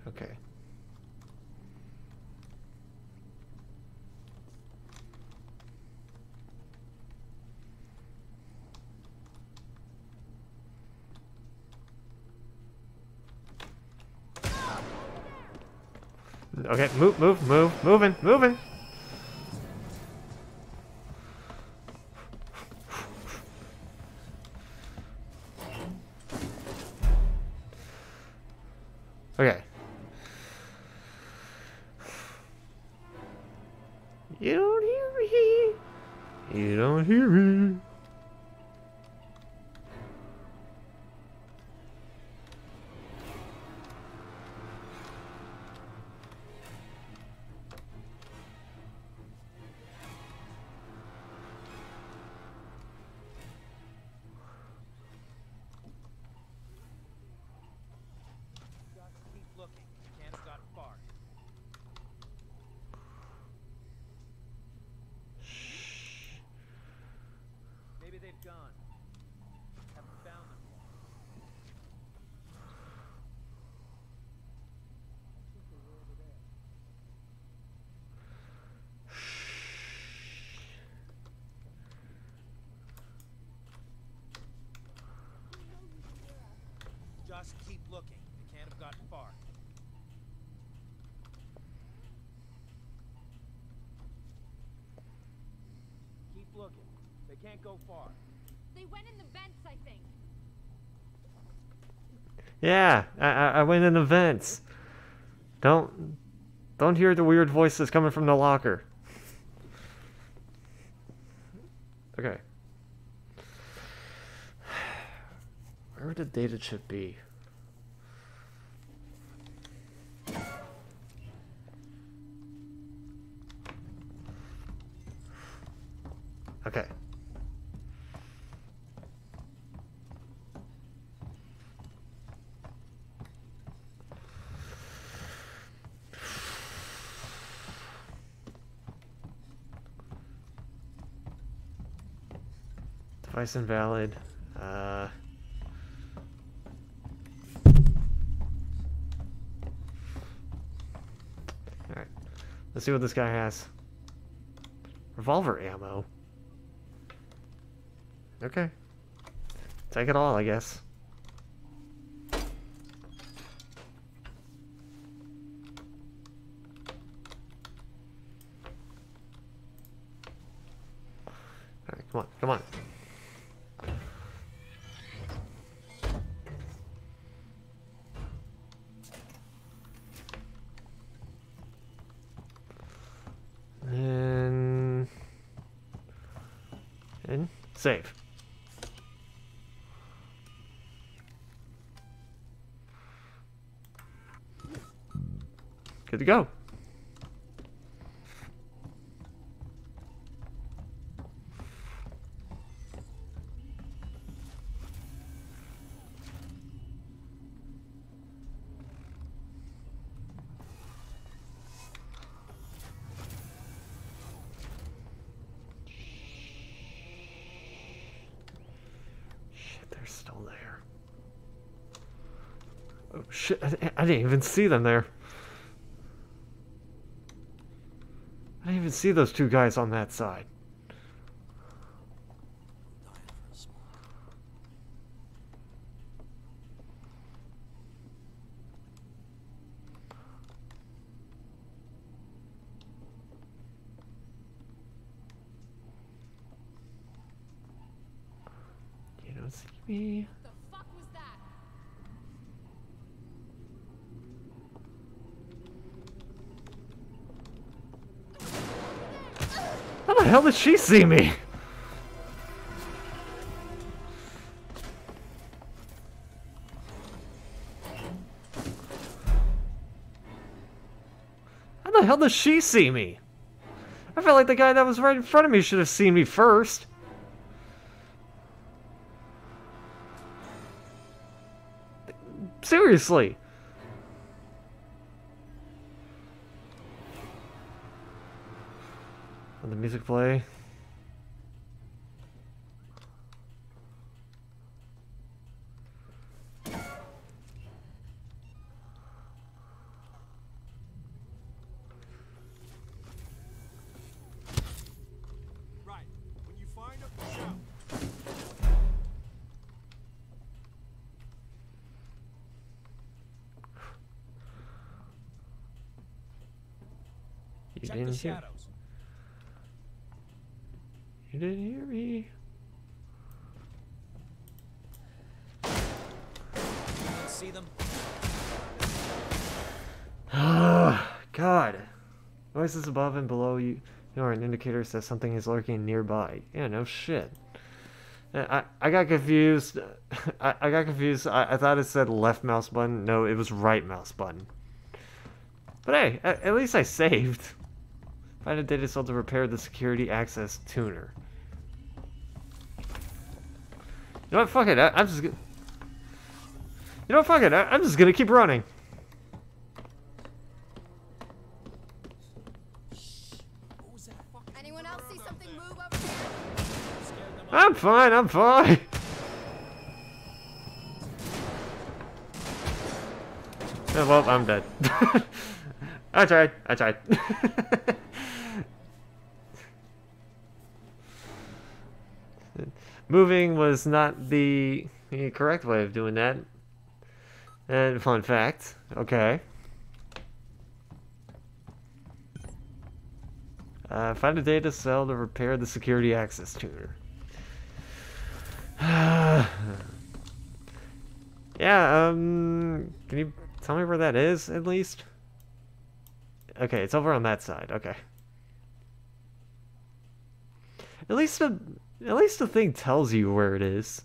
okay. Okay, move, move, move, moving, moving. Gone. Haven't found them. Just keep looking. They can't have gotten far. Keep looking. They can't go far. Yeah, I, I went in the vents. Don't don't hear the weird voices coming from the locker. Okay. [sighs] Where would the data chip be? Okay. Device invalid. Uh, Alright. Let's see what this guy has. Revolver ammo. Okay. Take it all, I guess. Alright, come on, come on. And and save. I, didn't even see them there. I didn't even see those two guys on that side. You don't see me. The fuck was that? How the hell did she see me? How the hell does she see me? I felt like the guy that was right in front of me should have seen me first. Seriously. The music play. You Check didn't the hear. shadows. You didn't hear me. See them? [sighs] God. Noises above and below you, you are an indicator that something is lurking nearby. Yeah, no shit. I, I got confused. [laughs] I, I got confused. I, I thought it said left mouse button. No, it was right mouse button. But hey, at, at least I saved. Find a data cell to repair the security access tuner. You know what? Fuck it. I, I'm just gonna. You know what? Fuck it. I, I'm just gonna keep running. Anyone else see something move over there? I'm fine. I'm fine. [laughs] Well, I'm dead. [laughs] I tried. I tried. [laughs] Moving was not the correct way of doing that. And fun fact. Okay. Uh, find a data cell to repair the security access tuner. [sighs] yeah, um, can you tell me where that is, at least? Okay, it's over on that side, okay. At least the, at least the thing tells you where it is.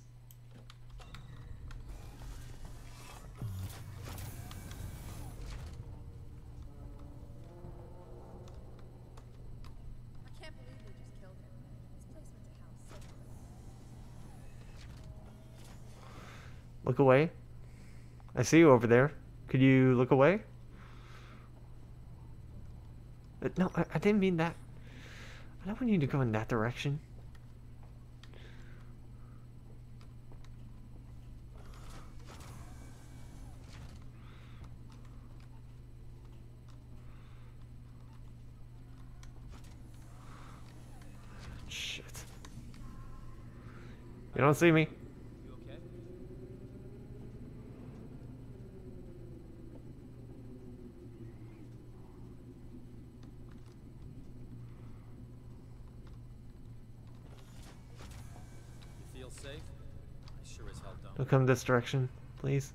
Look away. I see you over there. Could you look away? Uh, No, I didn't mean that. I don't want you to go in that direction. You don't see me. You okay? You feel safe? I sure as hell don't. Don't come this direction, please.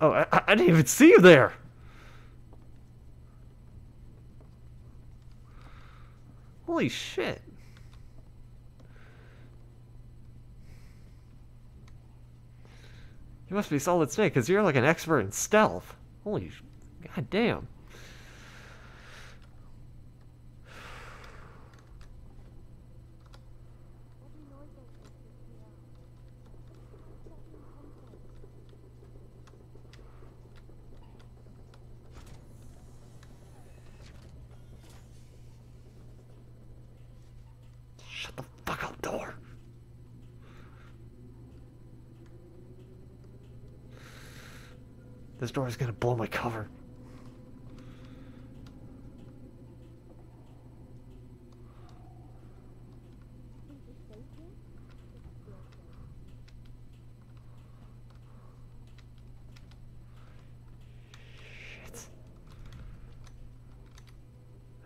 Oh, I, I I didn't even see you there. Holy shit. You must be Solid Snake, because you're like an expert in stealth. Holy, god damn. Shut the fuck up, door. This door is gonna blow my cover.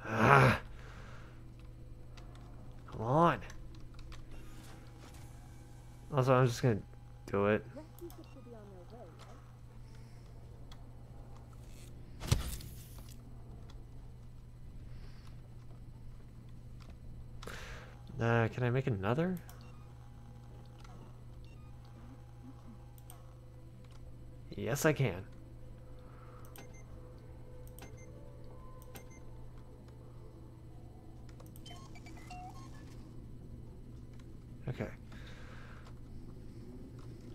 Ah. Come on. Also, I'm just gonna do it. Uh, can I make another? Yes, I can. Okay.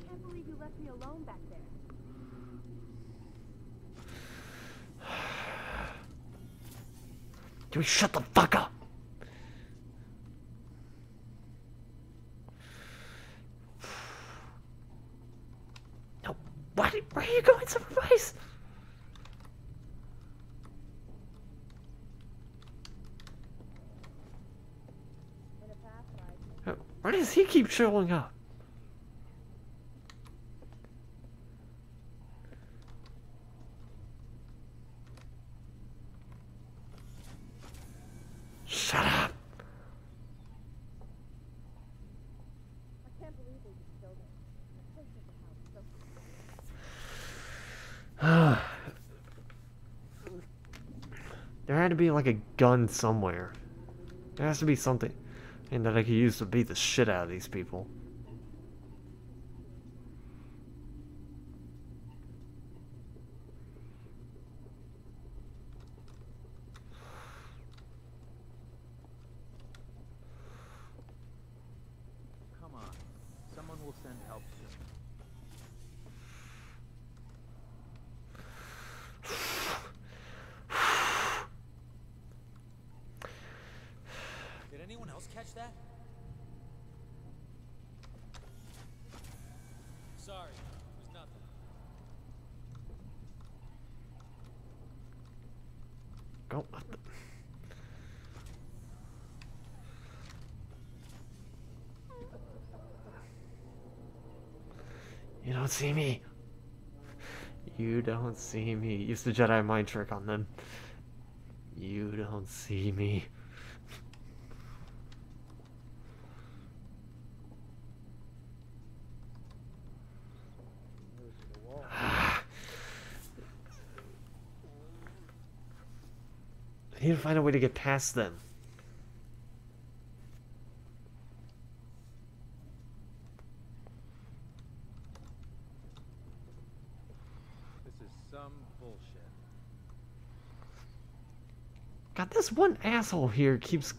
Can't believe you left me alone back there. [sighs] Can we shut the fuck up? No, why, did- where are you going, Supervise? Uh, Why does he keep showing up? Shut up. There had to be like a gun somewhere. There has to be something and that I could use to beat the shit out of these people. Come on. Someone will send help soon. Did anyone else catch that? Sorry, it was nothing. Go. what the- You don't see me. You don't see me. Use the Jedi mind trick on them. You don't see me. [sighs] I need to find a way to get past them. This is some bullshit. God, this one asshole here keeps.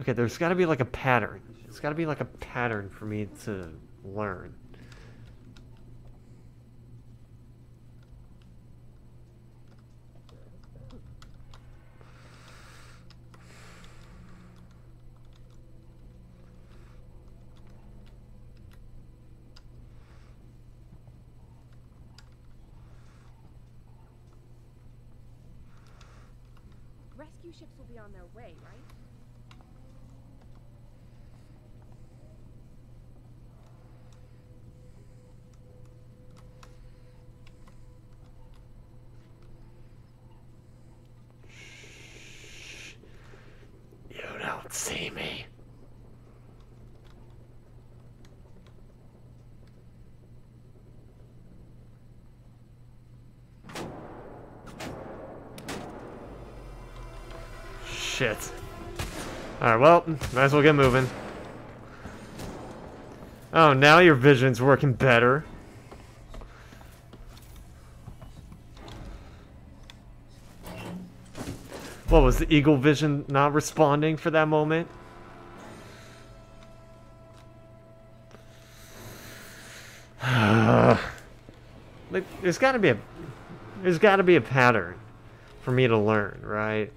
Okay, there's got to be like a pattern. There's got to be like a pattern for me to learn. rescue ships will be on their way, right? You don't see me. Shit. Alright, well, might as well get moving. Oh, now your vision's working better. What was the Eagle Vision not responding for that moment? [sighs] like, there's got to be a there's got to be a pattern for me to learn, right?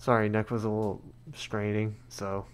Sorry, neck was a little straining, so.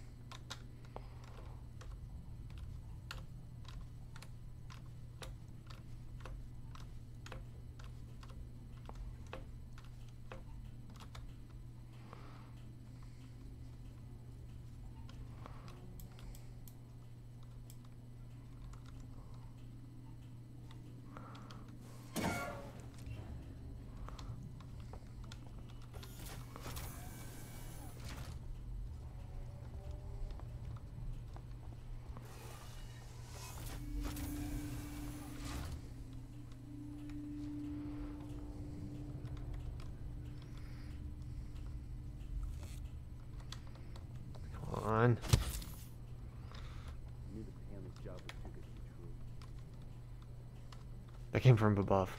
Come on. Knew that Hanley's job was too good to be true. That came from above.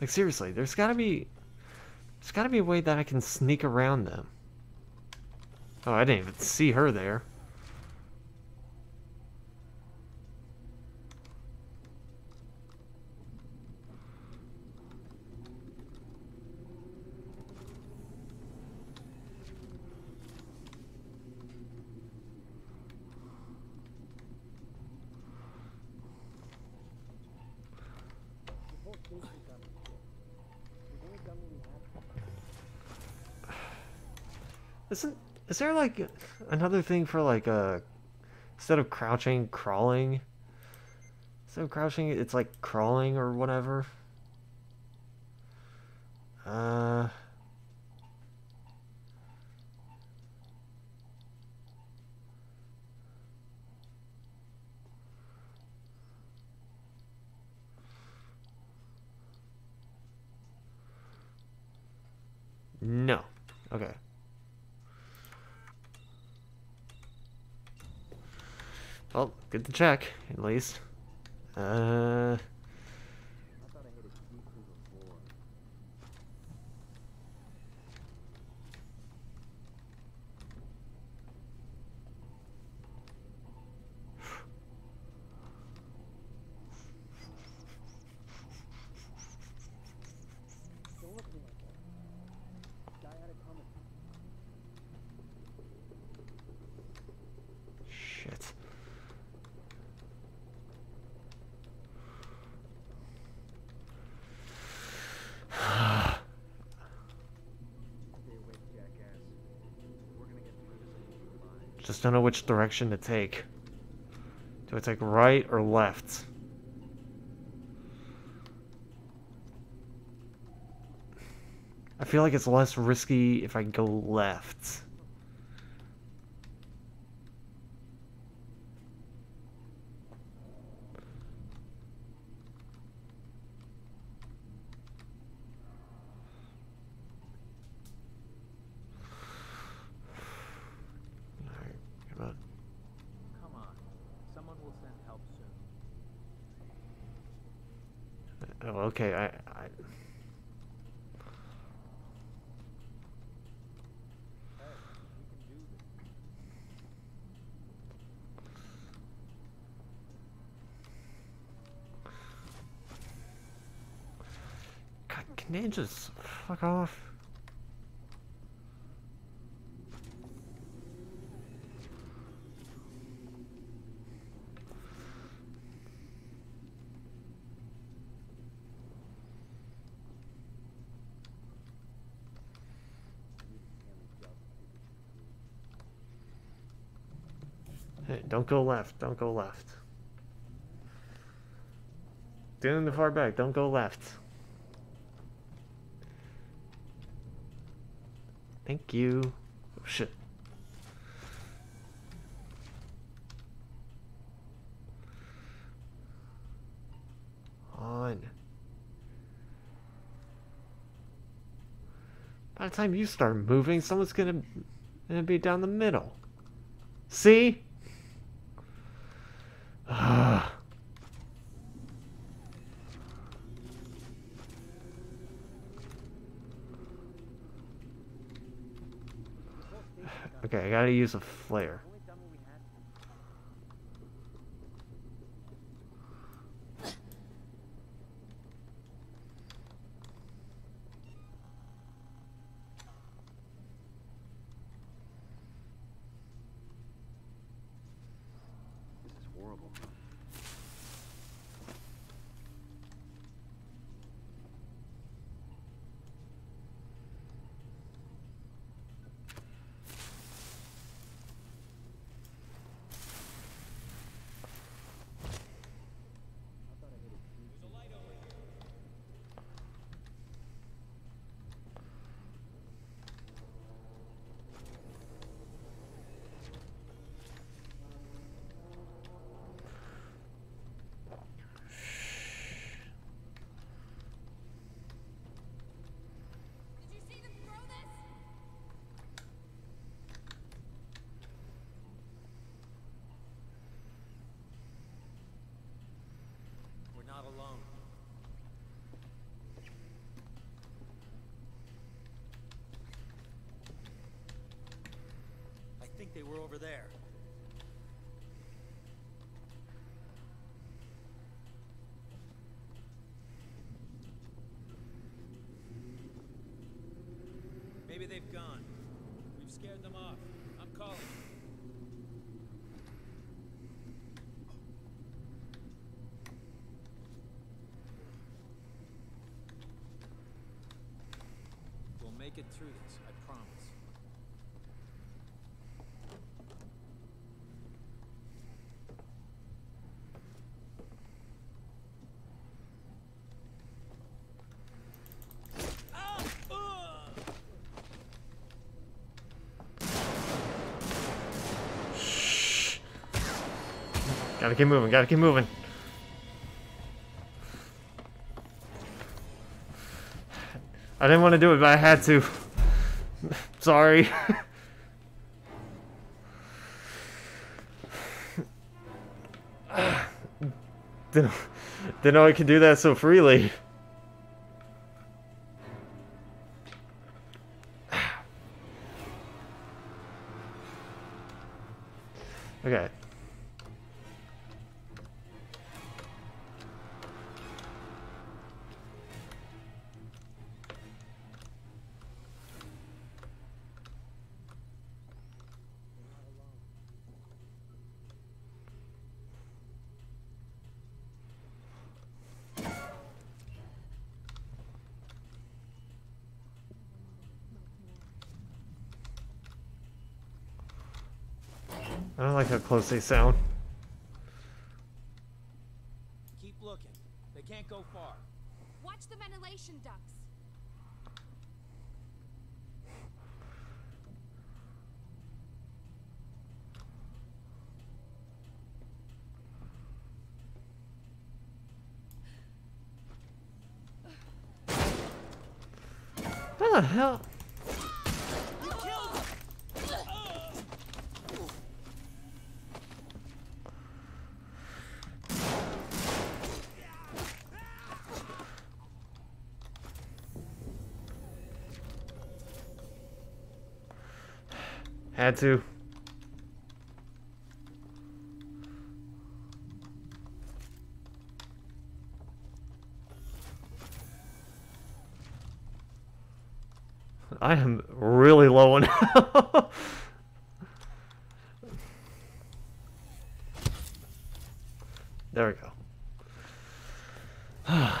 Like seriously, there's gotta be there's gotta be a way that I can sneak around them. Oh, I didn't even see her there. Isn't is there like another thing for like a instead of crouching, crawling? Instead of crouching, it's like crawling or whatever. Uh No. Okay. Well, good to check, at least. Uh... Don't look at me like that. Guy had it coming. Shit. Stay awake, jackass. We're gonna get through this and you'll be fine. Just don't know which direction to take. Do I take right or left? I feel like it's less risky if I go left. okay, I, I Just fuck off? Hey, don't go left. Don't go left. Doing the far back. Don't go left. Thank you. Oh, shit. On. By the time you start moving, someone's gonna, gonna be down the middle. See? Ah. okay, I gotta use a flare. This is horrible. We're not alone. I think they were over there. Maybe they've gone. We've scared them off. I'm calling. We'll make it through this, I promise. Gotta keep moving, gotta keep moving. I didn't want to do it, but I had to. [laughs] Sorry. [laughs] [sighs] didn't, didn't know I could do that so freely. They sound. Keep looking. They can't go far. Watch the ventilation ducts. What the hell? Had to. I am really low on [laughs] There we go. [sighs] I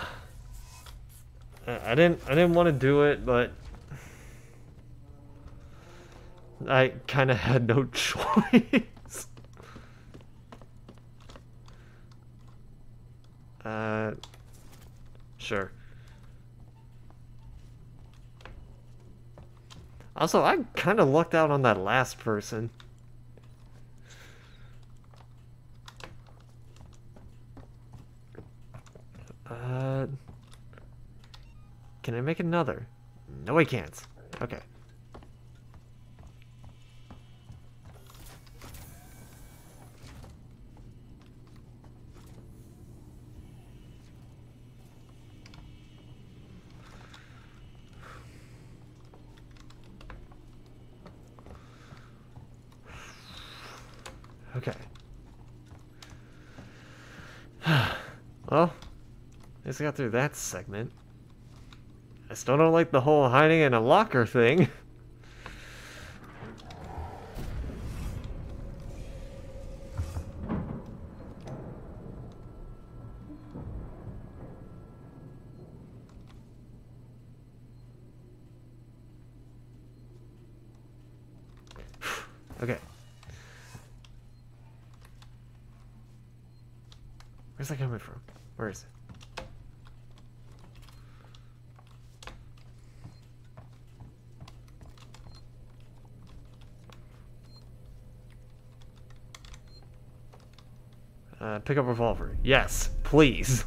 I didn't I didn't want to do it, but I kind of had no [laughs] choice. uh sure. Also, I kind of lucked out on that last person. Uh, can I make another? No, I can't. Okay. well, Got through that segment. I still don't like the whole hiding in a locker thing. [laughs] okay. Where's that coming from? Where is it? Uh, pick up revolver. Yes, please.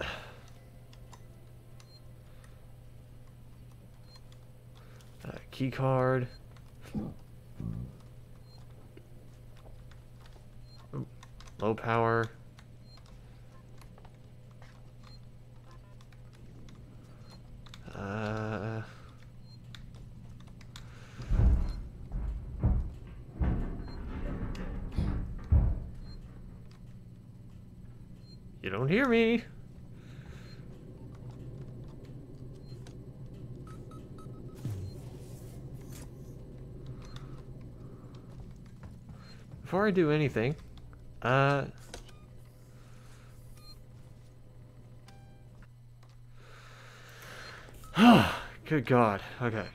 [sighs] Uh, key card. Low power. Hear me. Before I do anything, uh... [sighs] Good God. Okay.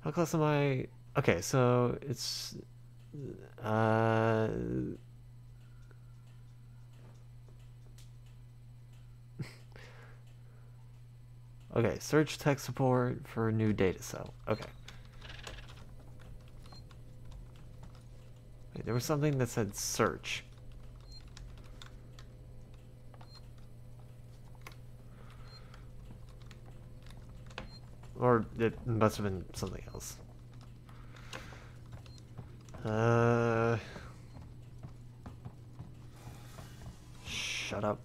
How close am I? Okay, so it's... Uh... search tech support for new data cell. Okay. Wait, there was something that said search. Or it must have been something else. Uh. Shut up.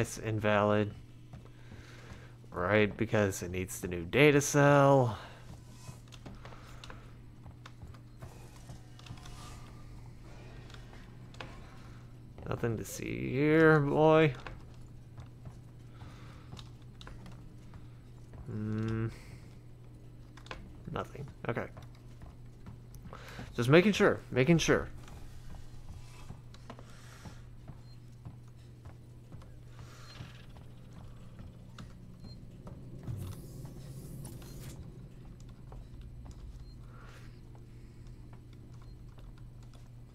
Invalid. Right, because it needs the new data cell. Nothing to see here, boy. Hmm. Nothing. Okay. Just making sure. Making sure.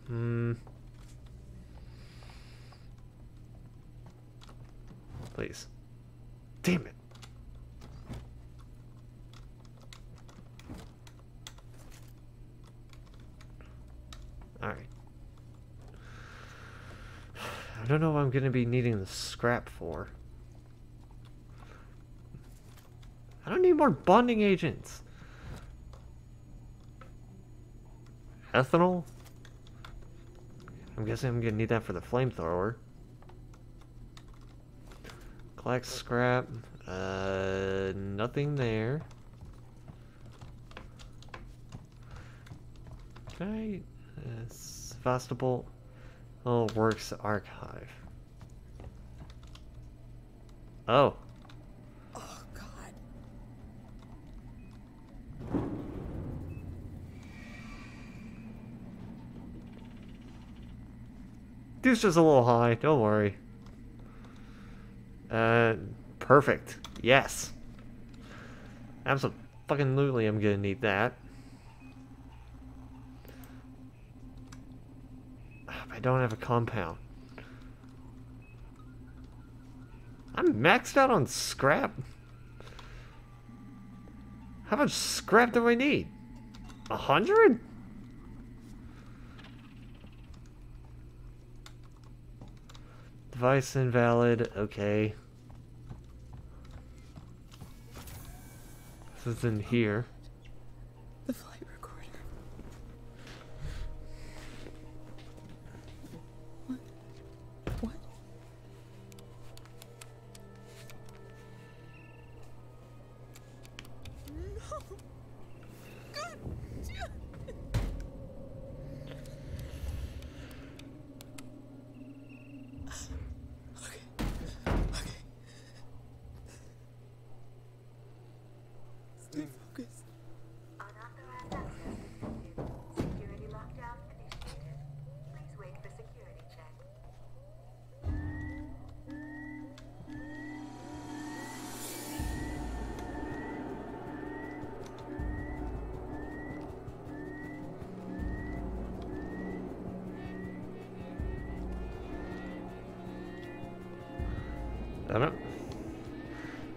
Hmm. Please. Damn it. Alright. I don't know what I'm going to be needing the scrap for. I don't need more bonding agents. Ethanol? I'm guessing I'm gonna need that for the flamethrower. Collect scrap. Uh, nothing there. Can I? Uh, Sevastopol. Oh, works archive. Oh. Oh, God. Dude's just a little high. Don't worry. Uh, perfect. Yes. Absolutely, I'm gonna need that. I don't have a compound. I'm maxed out on scrap. How much scrap do I need? A hundred? Device invalid. Okay. This is in here. The flight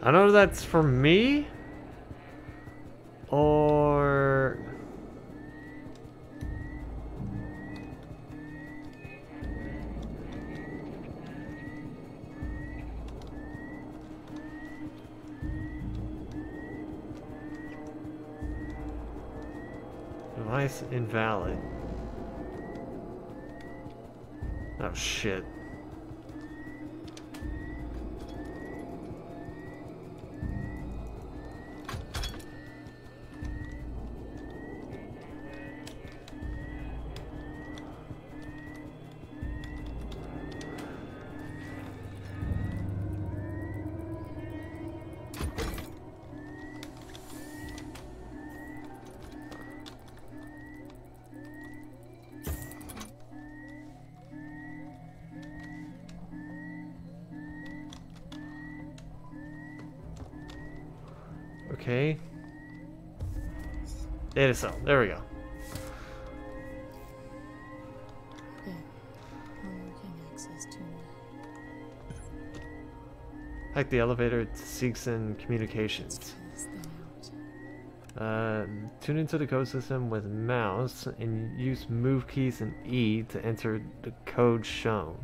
I don't know if that's for me or. Device invalid. Oh shit. Data cell. There we go. Okay. Unlocking access to Hack the elevator to Seegson Communications. this thing out. Uh, tune into the code system with mouse and use move keys and E to enter the code shown.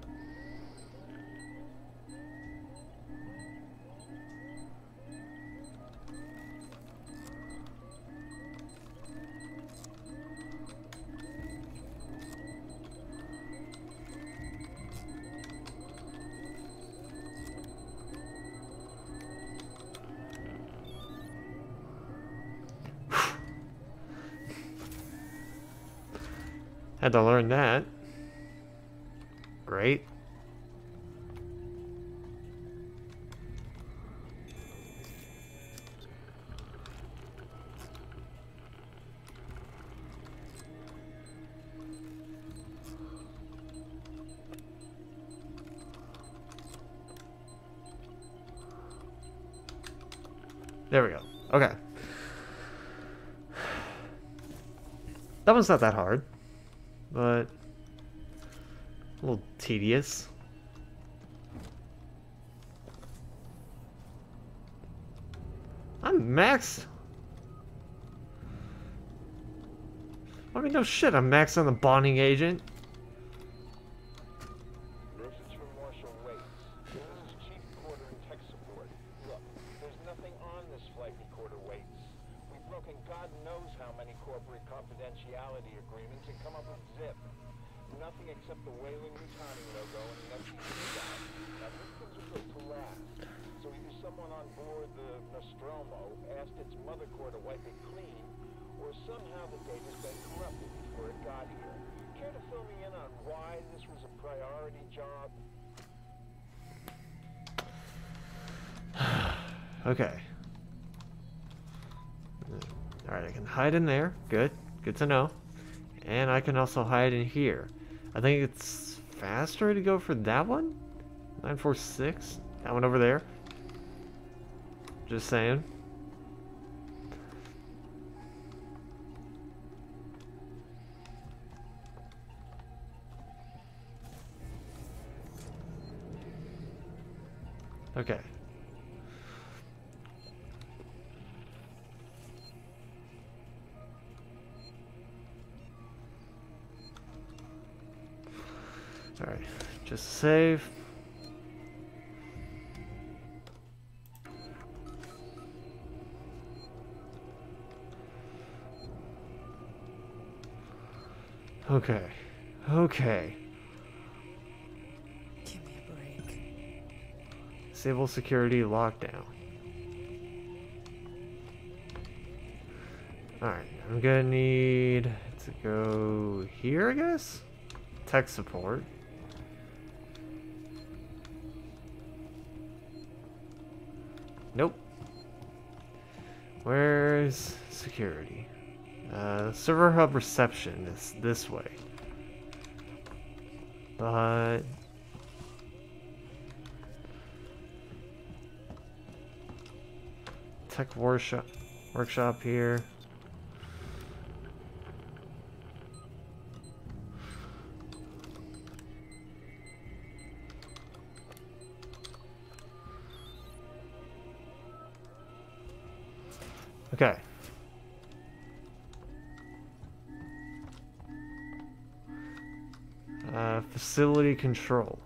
To learn that. Great. There we go. Okay. [sighs] That one's not that hard, tedious. I'm max. I mean, no shit, I'm max on the bonding agent. Hide in there. Good. Good to know. And I can also hide in here. I think it's faster to go for that one? 946? That one over there? Just saying. Save. Okay. Okay. Give me a break. Disable security lockdown. Alright, I'm gonna need to go here, I guess? Tech support. Security? Uh, server hub reception is this way. But... Tech workshop, workshop here. Facility control.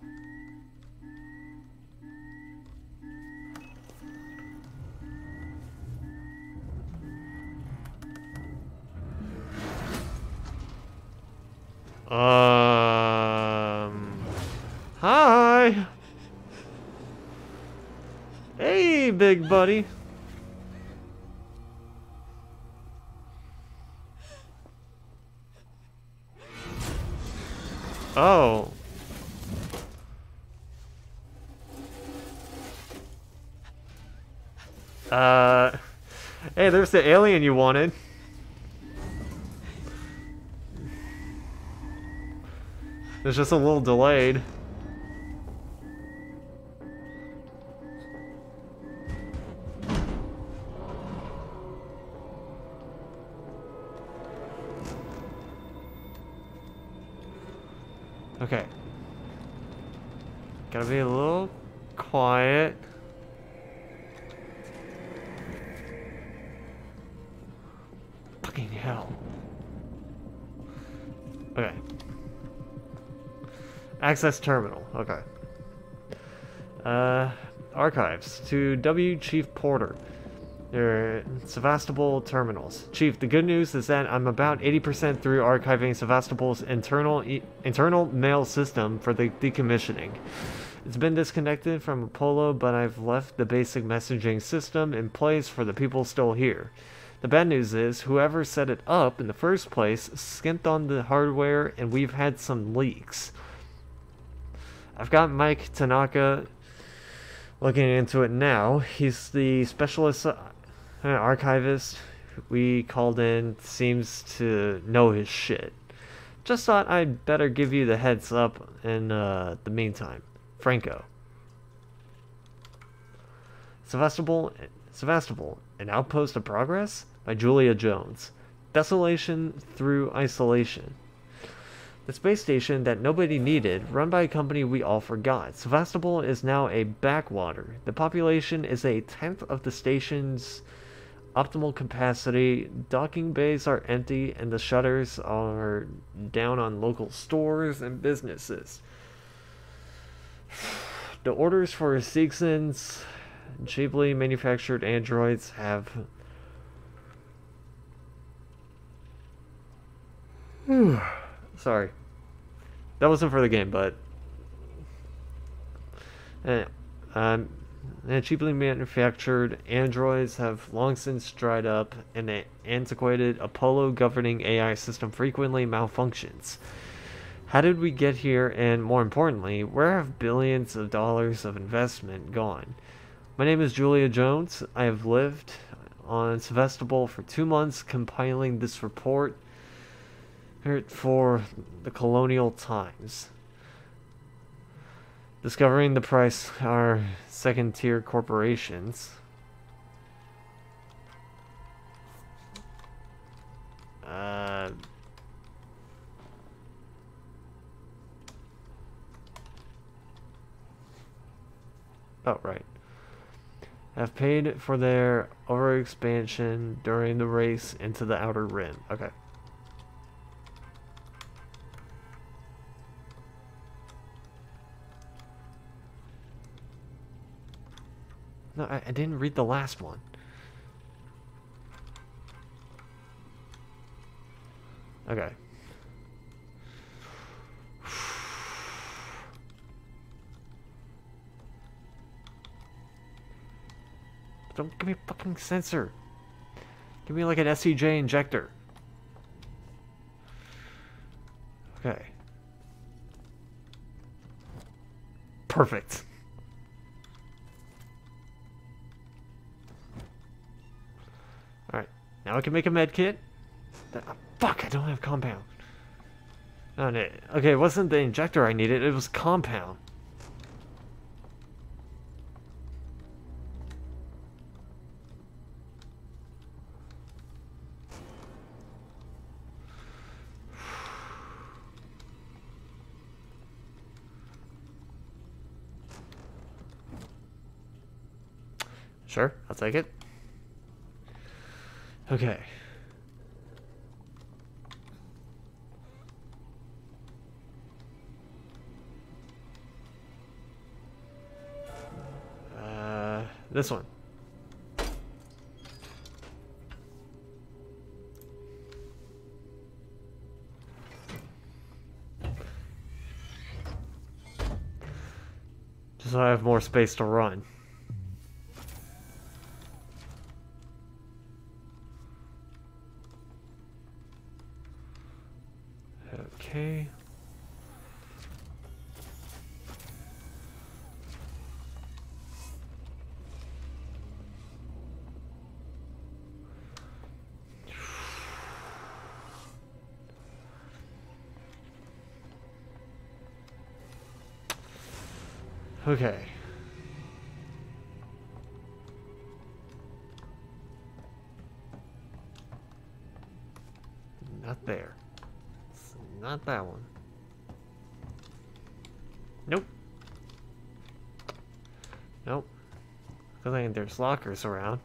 Um. Hi. Hey, big buddy. Hey, the alien you wanted. It's just a little delayed. Access terminal. Okay. Uh, archives to W. Chief Porter. They're Sevastopol terminals. Chief, the good news is that I'm about 80% through archiving Sevastopol's internal e internal mail system for the decommissioning. It's been disconnected from Apollo, but I've left the basic messaging system in place for the people still here. The bad news is, whoever set it up in the first place skimped on the hardware and we've had some leaks. I've got Mike Tanaka looking into it now. He's the specialist uh, archivist we called in, seems to know his shit. Just thought I'd better give you the heads up in uh, the meantime. Franco. Sevastopol, Sevastopol, An Outpost of Progress? By Julia Jones. Desolation through Isolation. The space station that nobody needed, run by a company we all forgot. Sevastopol is now a backwater. The population is a tenth of the station's optimal capacity. Docking bays are empty and the shutters are down on local stores and businesses. [sighs] The orders for Seegson's cheaply manufactured androids have [sighs] Sorry. That wasn't for the game, but uh, um, and cheaply manufactured androids have long since dried up, and the antiquated Apollo governing AI system frequently malfunctions. How did we get here, and more importantly, where have billions of dollars of investment gone? My name is Julia Jones. I have lived on Sevastopol for two months compiling this report for the Colonial Times. Discovering the price are second tier corporations. Uh, oh, right. Have paid for their overexpansion during the race into the Outer Rim. Okay. No, I, I didn't read the last one. Okay. [sighs] Don't give me a fucking sensor. Give me like an SCJ injector. Okay. Perfect. Now I can make a med kit. Oh, fuck, I don't have compound. Oh, no. Okay, it wasn't the injector I needed, it was compound. [sighs] Sure, I'll take it. Okay. Uh, this one. Just so I have more space to run. Okay. Okay. Not there. It's not that one. Nope. Nope. Because I think there's lockers around.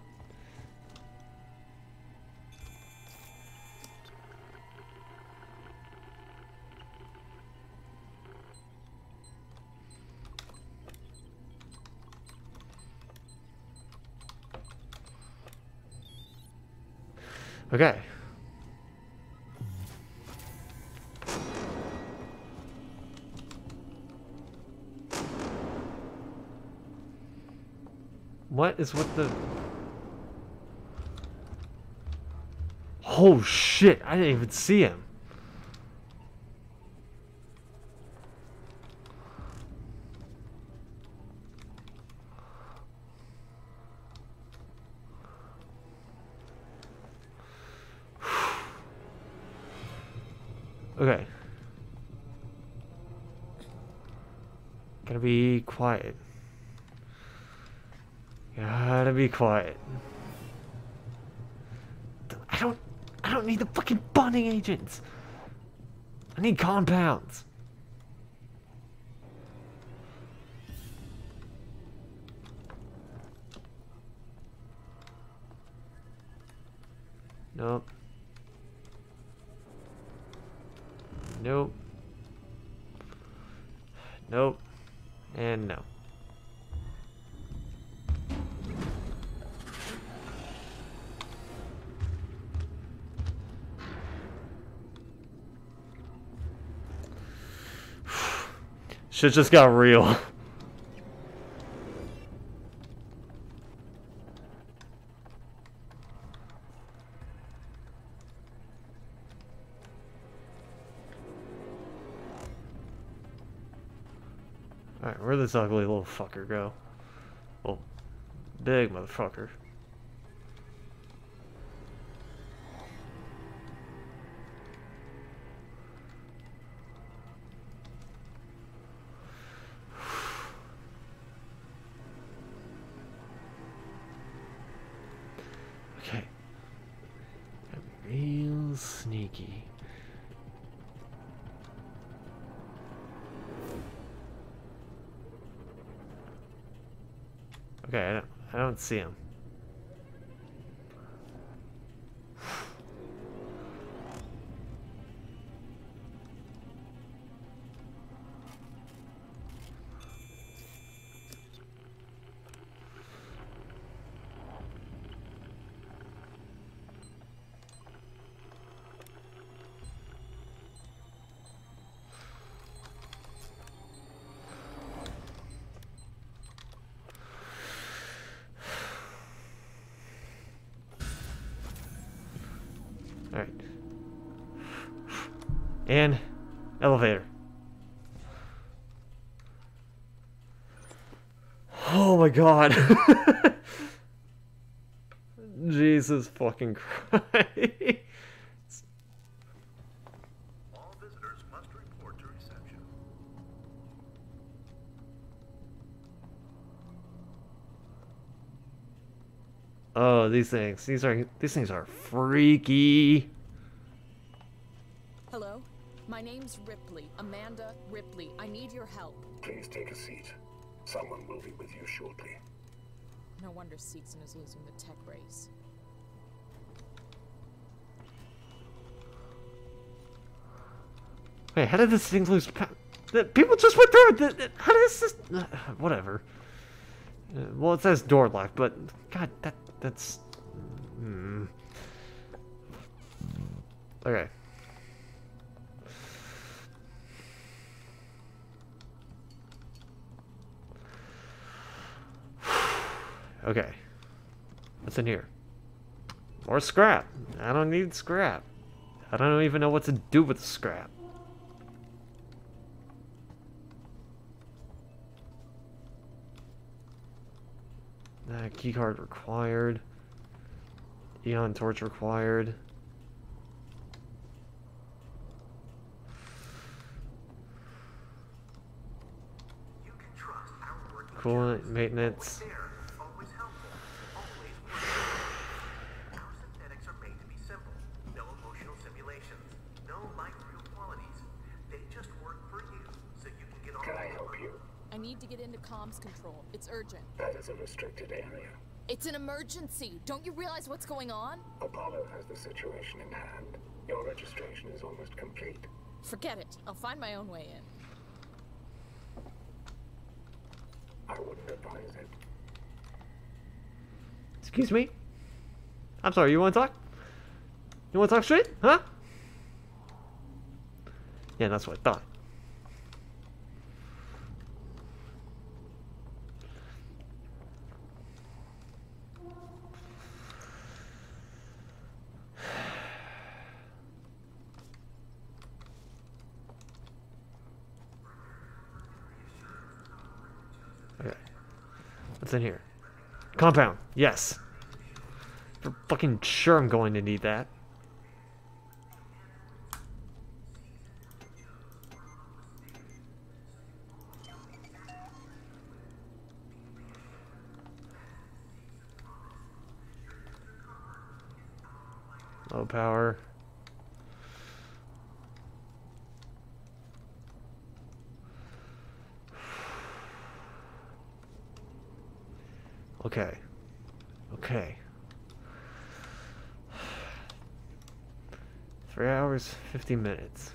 Okay. What is with the... Oh shit, I didn't even see him. Quiet. I don't I don't need the fucking bonding agents. I need compounds. Shit just got real. Alright, where'd this ugly little fucker go? Well, big motherfucker. And elevator. Oh my god. [laughs] Jesus fucking Christ. All visitors must report to reception. Oh, these things. These are these things are freaky. How did this thing lose? People just went through it. How does this? uh, Whatever. Uh, Well, it says door locked, but God, that that's. Hmm. Okay. [sighs] Okay. What's in here? More scrap. I don't need scrap. I don't even know what to do with the scrap. Uh, keycard required. Ion torch required. Coolant maintenance. Comms control. It's urgent. That is a restricted area. It's an emergency. Don't you realize what's going on? Apollo has the situation in hand. Your registration is almost complete. Forget it. I'll find my own way in. I wouldn't advise it. Excuse me? I'm sorry, you want to talk? You want to talk straight? Huh? Yeah, that's what I thought. Okay. In here? Compound. Yes. For fucking sure I'm going to need that. Low power. Okay. Okay. Three hours, 50 minutes.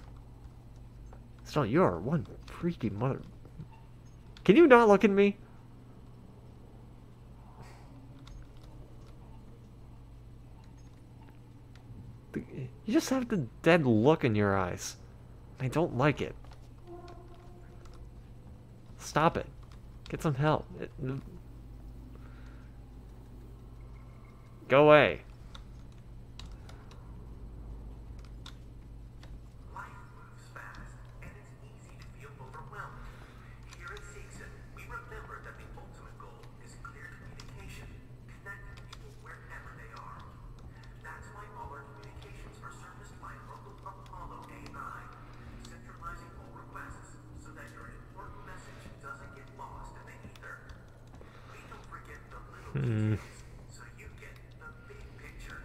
Still, you are one freaky mother. Can you not look at me? You just have the dead look in your eyes. I don't like it. Stop it. Get some help. It, go away. Life moves fast, and it's easy to feel overwhelmed. Here at Seegson, we remember that the ultimate goal is clear communication, connecting people wherever they are. That's why all our communications are surfaced by local Apollo AI, centralizing all requests so that your important message doesn't get lost in the ether. We don't forget the little Hmm. details, so you get the big picture.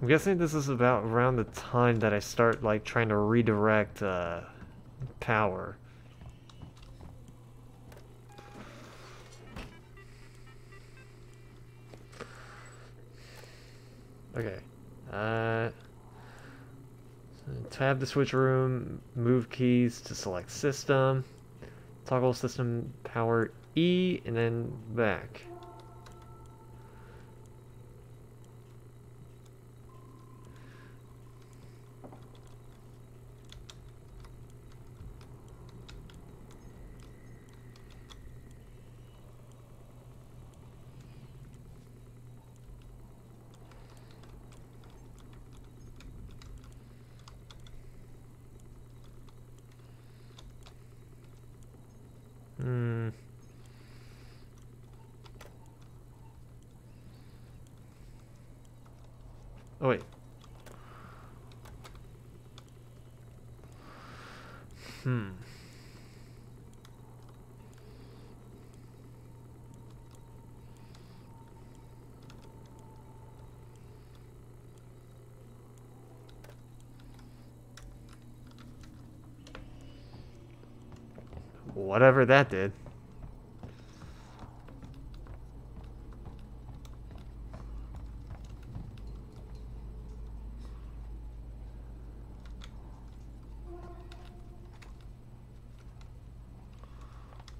I'm guessing this is about around the time that I start like trying to redirect uh, power. Okay. Uh, tab to switch room, move keys to select system, toggle system power E, and then back. Hmm. Oh wait. Hmm. Whatever that did.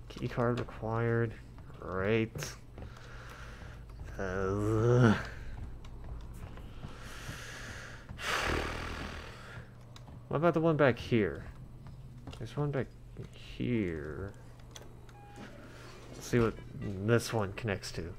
Key card required. Great. Uh, [sighs] what about the one back here? There's one back here. Let's see what this one connects to.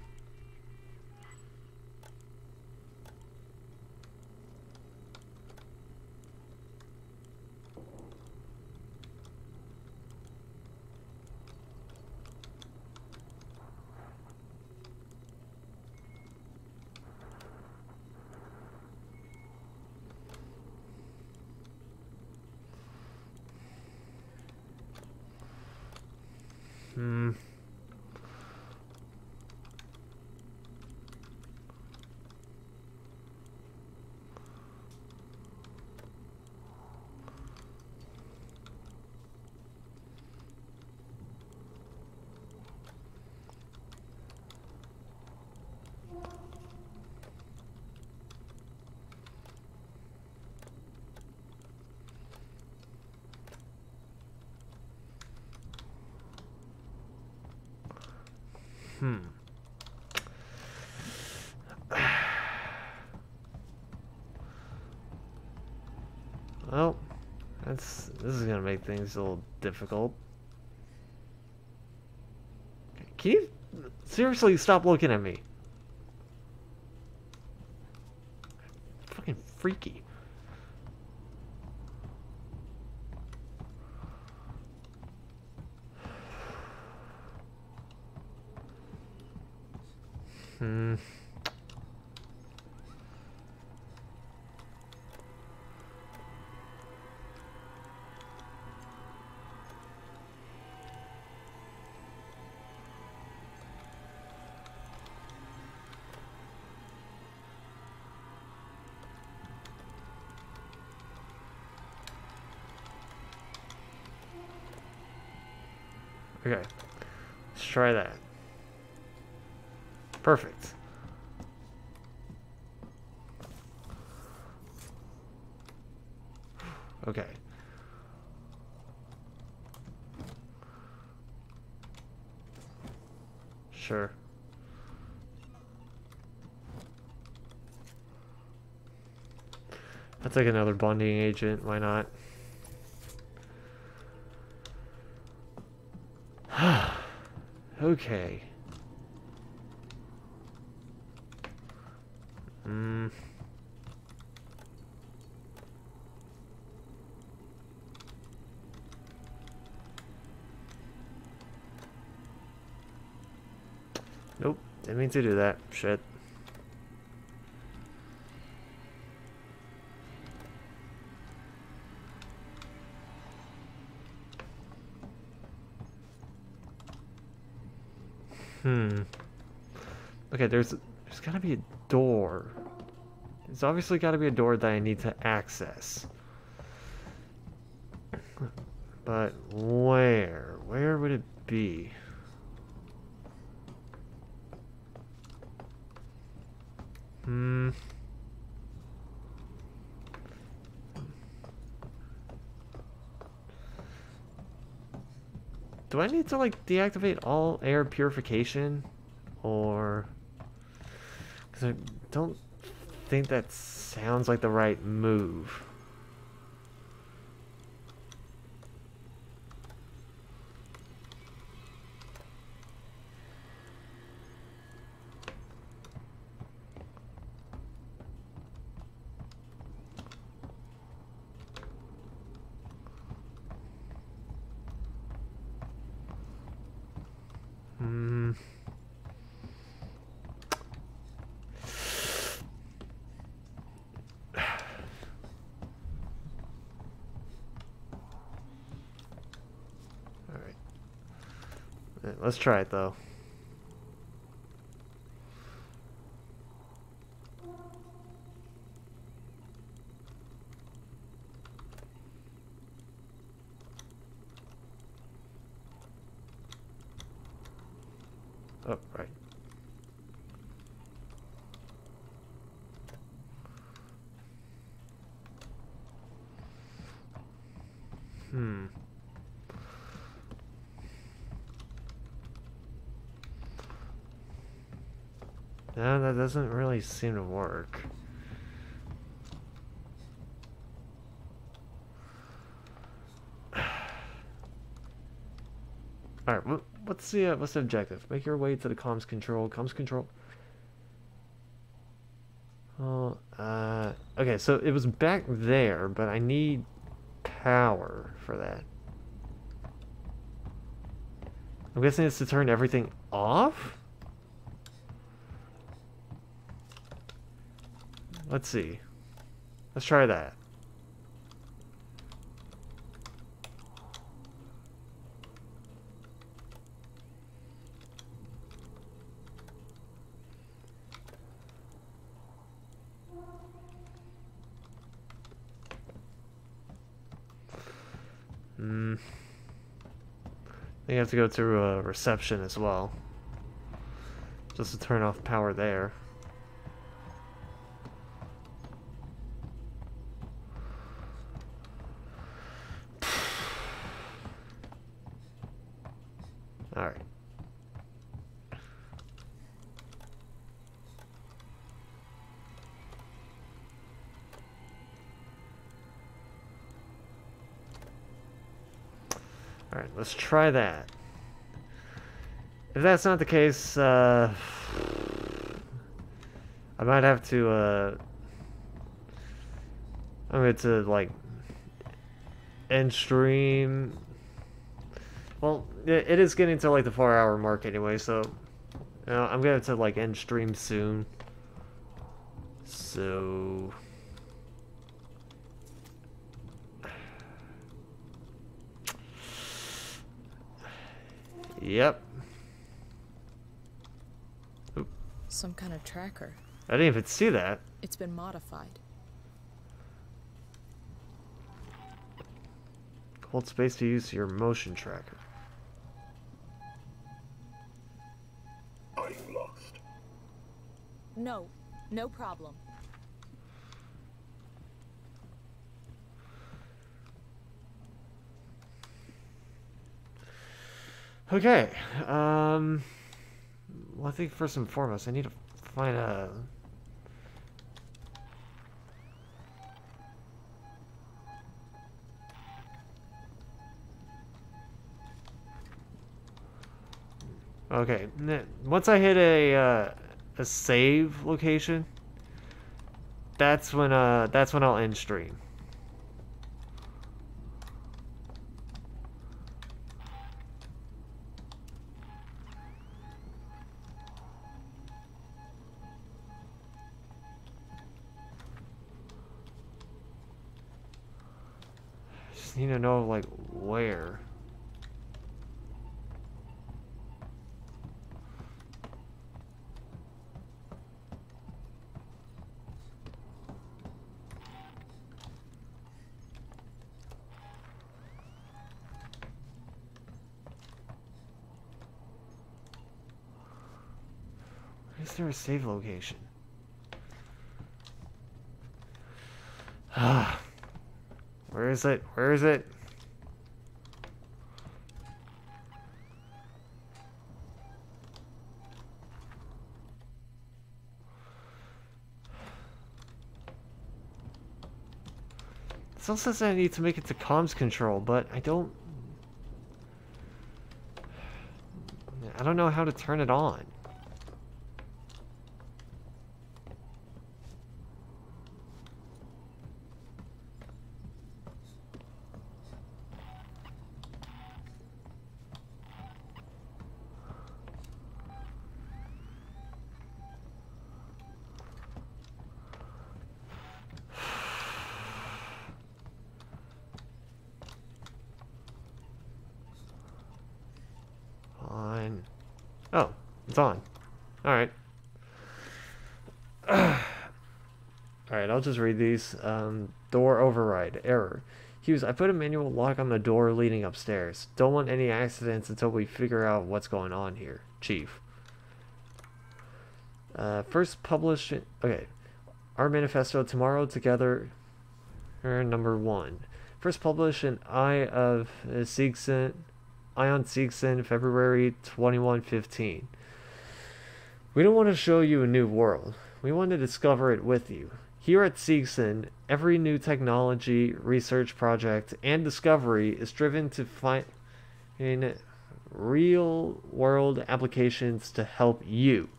Hmm. Hmm. Well, that's this is gonna make things a little difficult. Can you seriously stop looking at me? Fucking freaky. Hmm. Okay. Let's try that. Perfect. Okay. Sure. I'll take another bonding agent, why not? Okay. Hmm. Nope, didn't mean to do that. Shit. Okay, there's there's gotta be a door. There's obviously gotta be a door that I need to access. But where? Where would it be? Hmm. Do I need to like deactivate all air purification? Or... Because I don't think that sounds like the right move. Hmm. Alright. Uh, Let's try it though. Oh, right. Hmm. No, that doesn't really seem to work. [sighs] All right, what's the uh, what's the objective? Make your way to the comms control. Comms control. Oh, uh, okay. So it was back there, but I need power for that. I'm guessing it's to turn everything off. Let's see. Let's try that. Hmm. Have to go through a reception as well. Just to turn off power there. Alright. Alright, let's try that. If that's not the case, uh, I might have to, uh, I'm going to, like, end stream. Well, it, is getting to, like, the four hour mark anyway, so, you know, I'm going to, like, end stream soon. So... Yep. Oop. Some kind of tracker. I didn't even see that. It's been modified. Hold space to use your motion tracker. Are you lost? No, no problem. Okay. Um. Well, I think first and foremost, I need to find a. Okay, once I hit a uh, a save location, that's when uh that's when I'll end stream. To know like where. Is there a save location? [sighs] Ah. Where is it? Where is it? It also says I need to make it to comms control, but I don't... I don't know how to turn it. On. Oh, it's on. Alright. These. Um, door override. Error. Hughes, I put a manual lock on the door leading upstairs. Don't want any accidents until we figure out what's going on here. Chief. Uh, first published... Okay. Our manifesto tomorrow together... er, Number one. First published in Eye of uh, Seegson... Ion Seegson, February 2115. We don't want to show you a new world. We want to discover it with you. Here at Seegson, every new technology, research project, and discovery is driven to find in real world applications to help you.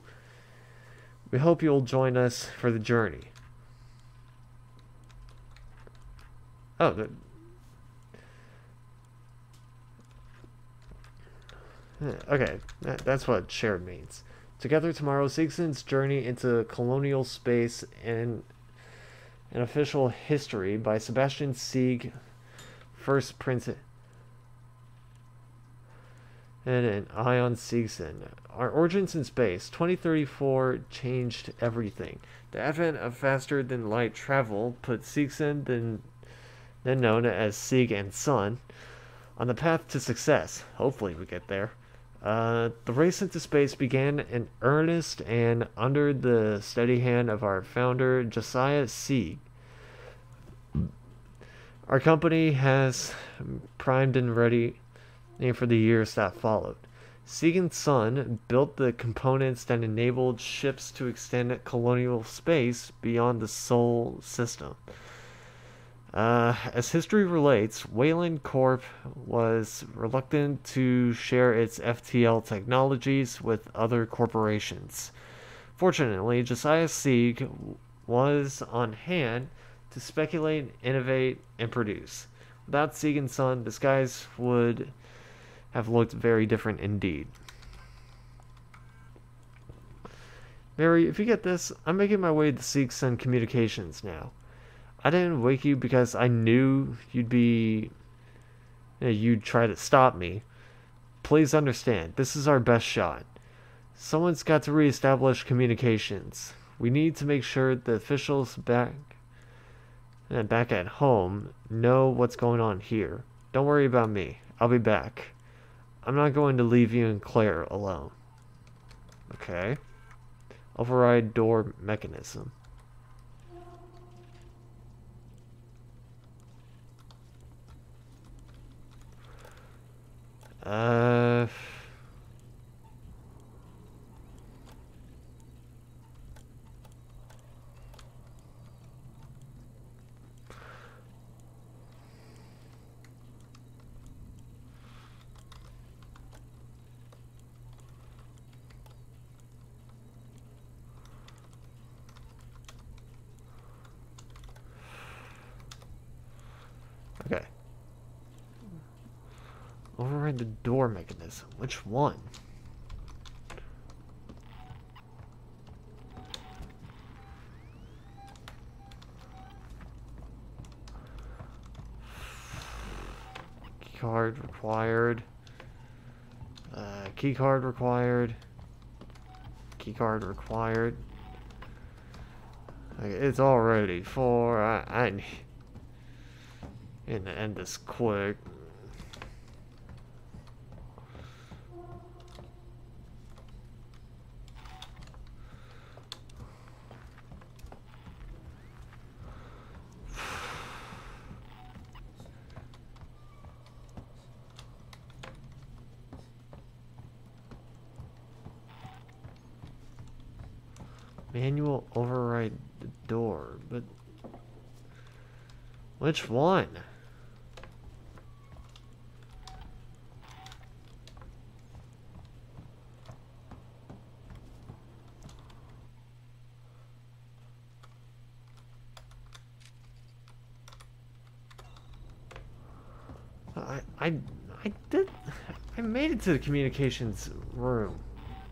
We hope you'll join us for the journey. Oh, the, Okay, that, that's what shared means. Together tomorrow, Seegson's journey into colonial space and an official history by Sebastian Seeg, first prince and an Ion Seegson. Our origins in space, 2034 changed everything. The advent of faster than light travel put Seegson, then, then known as Seeg and Son, on the path to success. Hopefully, we get there. Uh, the race into space began in earnest and under the steady hand of our founder, Josiah Seeg. Our company has primed and ready for the years that followed. Seeg and Son built the components that enabled ships to extend colonial space beyond the Sol system. Uh, as history relates, Weyland Corp was reluctant to share its FTL technologies with other corporations. Fortunately, Josiah Seeg was on hand to speculate, innovate, and produce. Without Seeg and Son, the skies would have looked very different indeed. Mary, if you get this, I'm making my way to Sieg Son Communications now. I didn't wake you because I knew you'd be. You know, you'd try to stop me. Please understand, this is our best shot. Someone's got to reestablish communications. We need to make sure the officials back and back at home know what's going on here. Don't worry about me. I'll be back. I'm not going to leave you and Claire alone. Okay. Override door mechanism. Uh... Okay. Override the door mechanism. Which one? Card required. Uh, key card required. Key card required. Like, it's already four. I, I need to end this quick. Manual override the door, but which one? I I I did I made it to the communications room.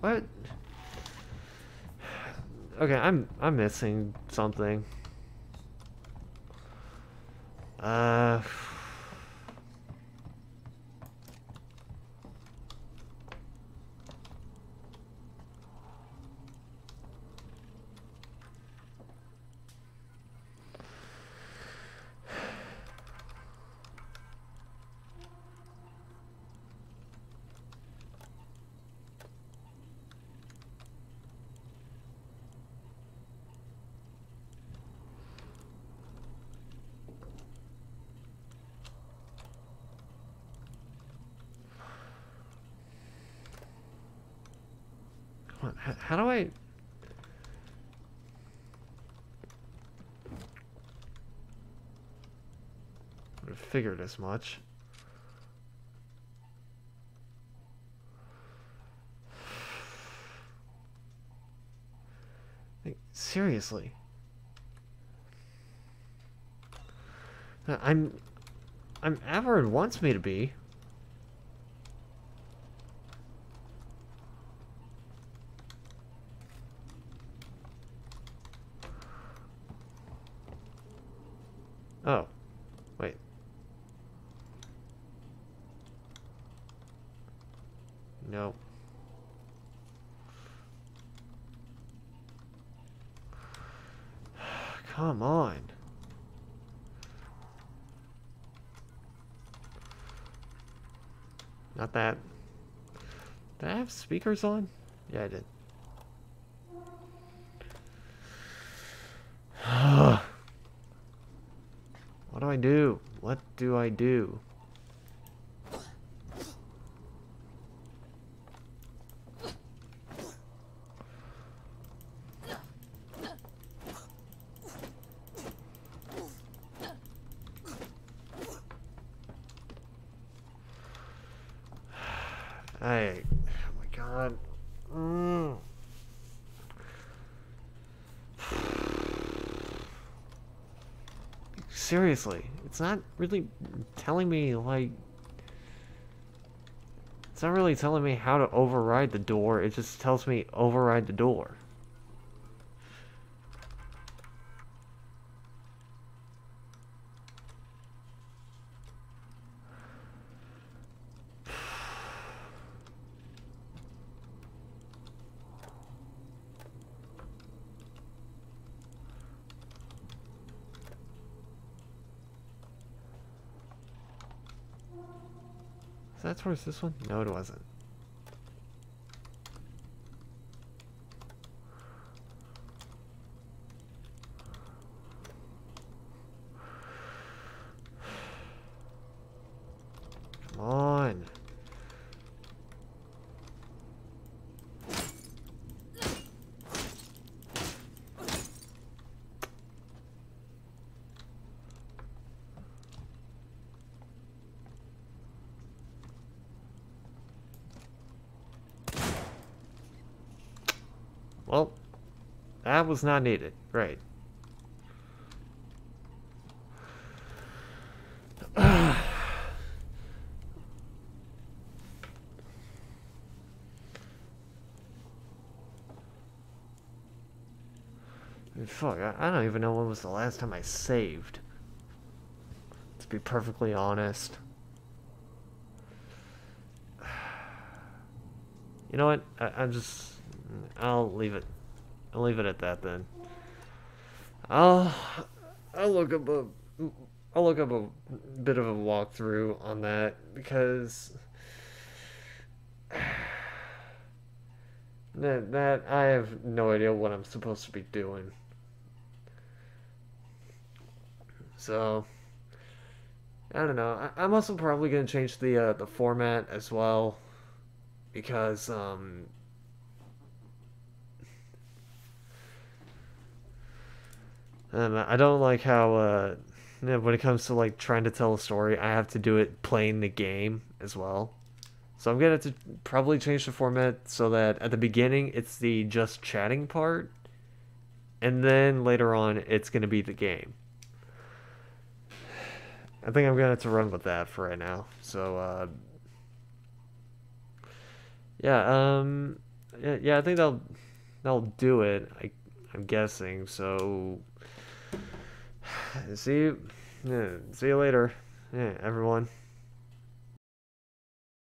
What? [sighs] Okay, I'm I'm missing something. Uh Come on, h- how do I would have figured as much. Like, seriously. I'm I'm Averin wants me to be. Oh. Wait. No. Come on. Not that. Did I have speakers on? Yeah, I did. [sighs] what do I do? What do I do? I, oh my god. Mm. Seriously, it's not really telling me like it's not really telling me how to override the door. It just tells me override the door. Towards this one? No, it wasn't. was not needed. Right. [sighs] Fuck, I don't even know when was the last time I saved. To be perfectly honest. [sighs] You know what? I, I'm just... I'll leave it. I'll leave it at that then. I'll. I'll look up a. I'll look up a bit of a walkthrough on that because. [sighs] That, that I have no idea what I'm supposed to be doing. So I don't know. I, I'm also probably gonna change the uh, the format as well because um and I don't like how uh when it comes to like trying to tell a story, I have to do it playing the game as well. So I'm gonna to probably change the format so that at the beginning it's the just chatting part, and then later on it's gonna be the game. I think I'm gonna have to run with that for right now. So uh, yeah, um, yeah, yeah, I think that'll that'll do it. I I'm guessing. So [sighs] see you, see you later, yeah, everyone.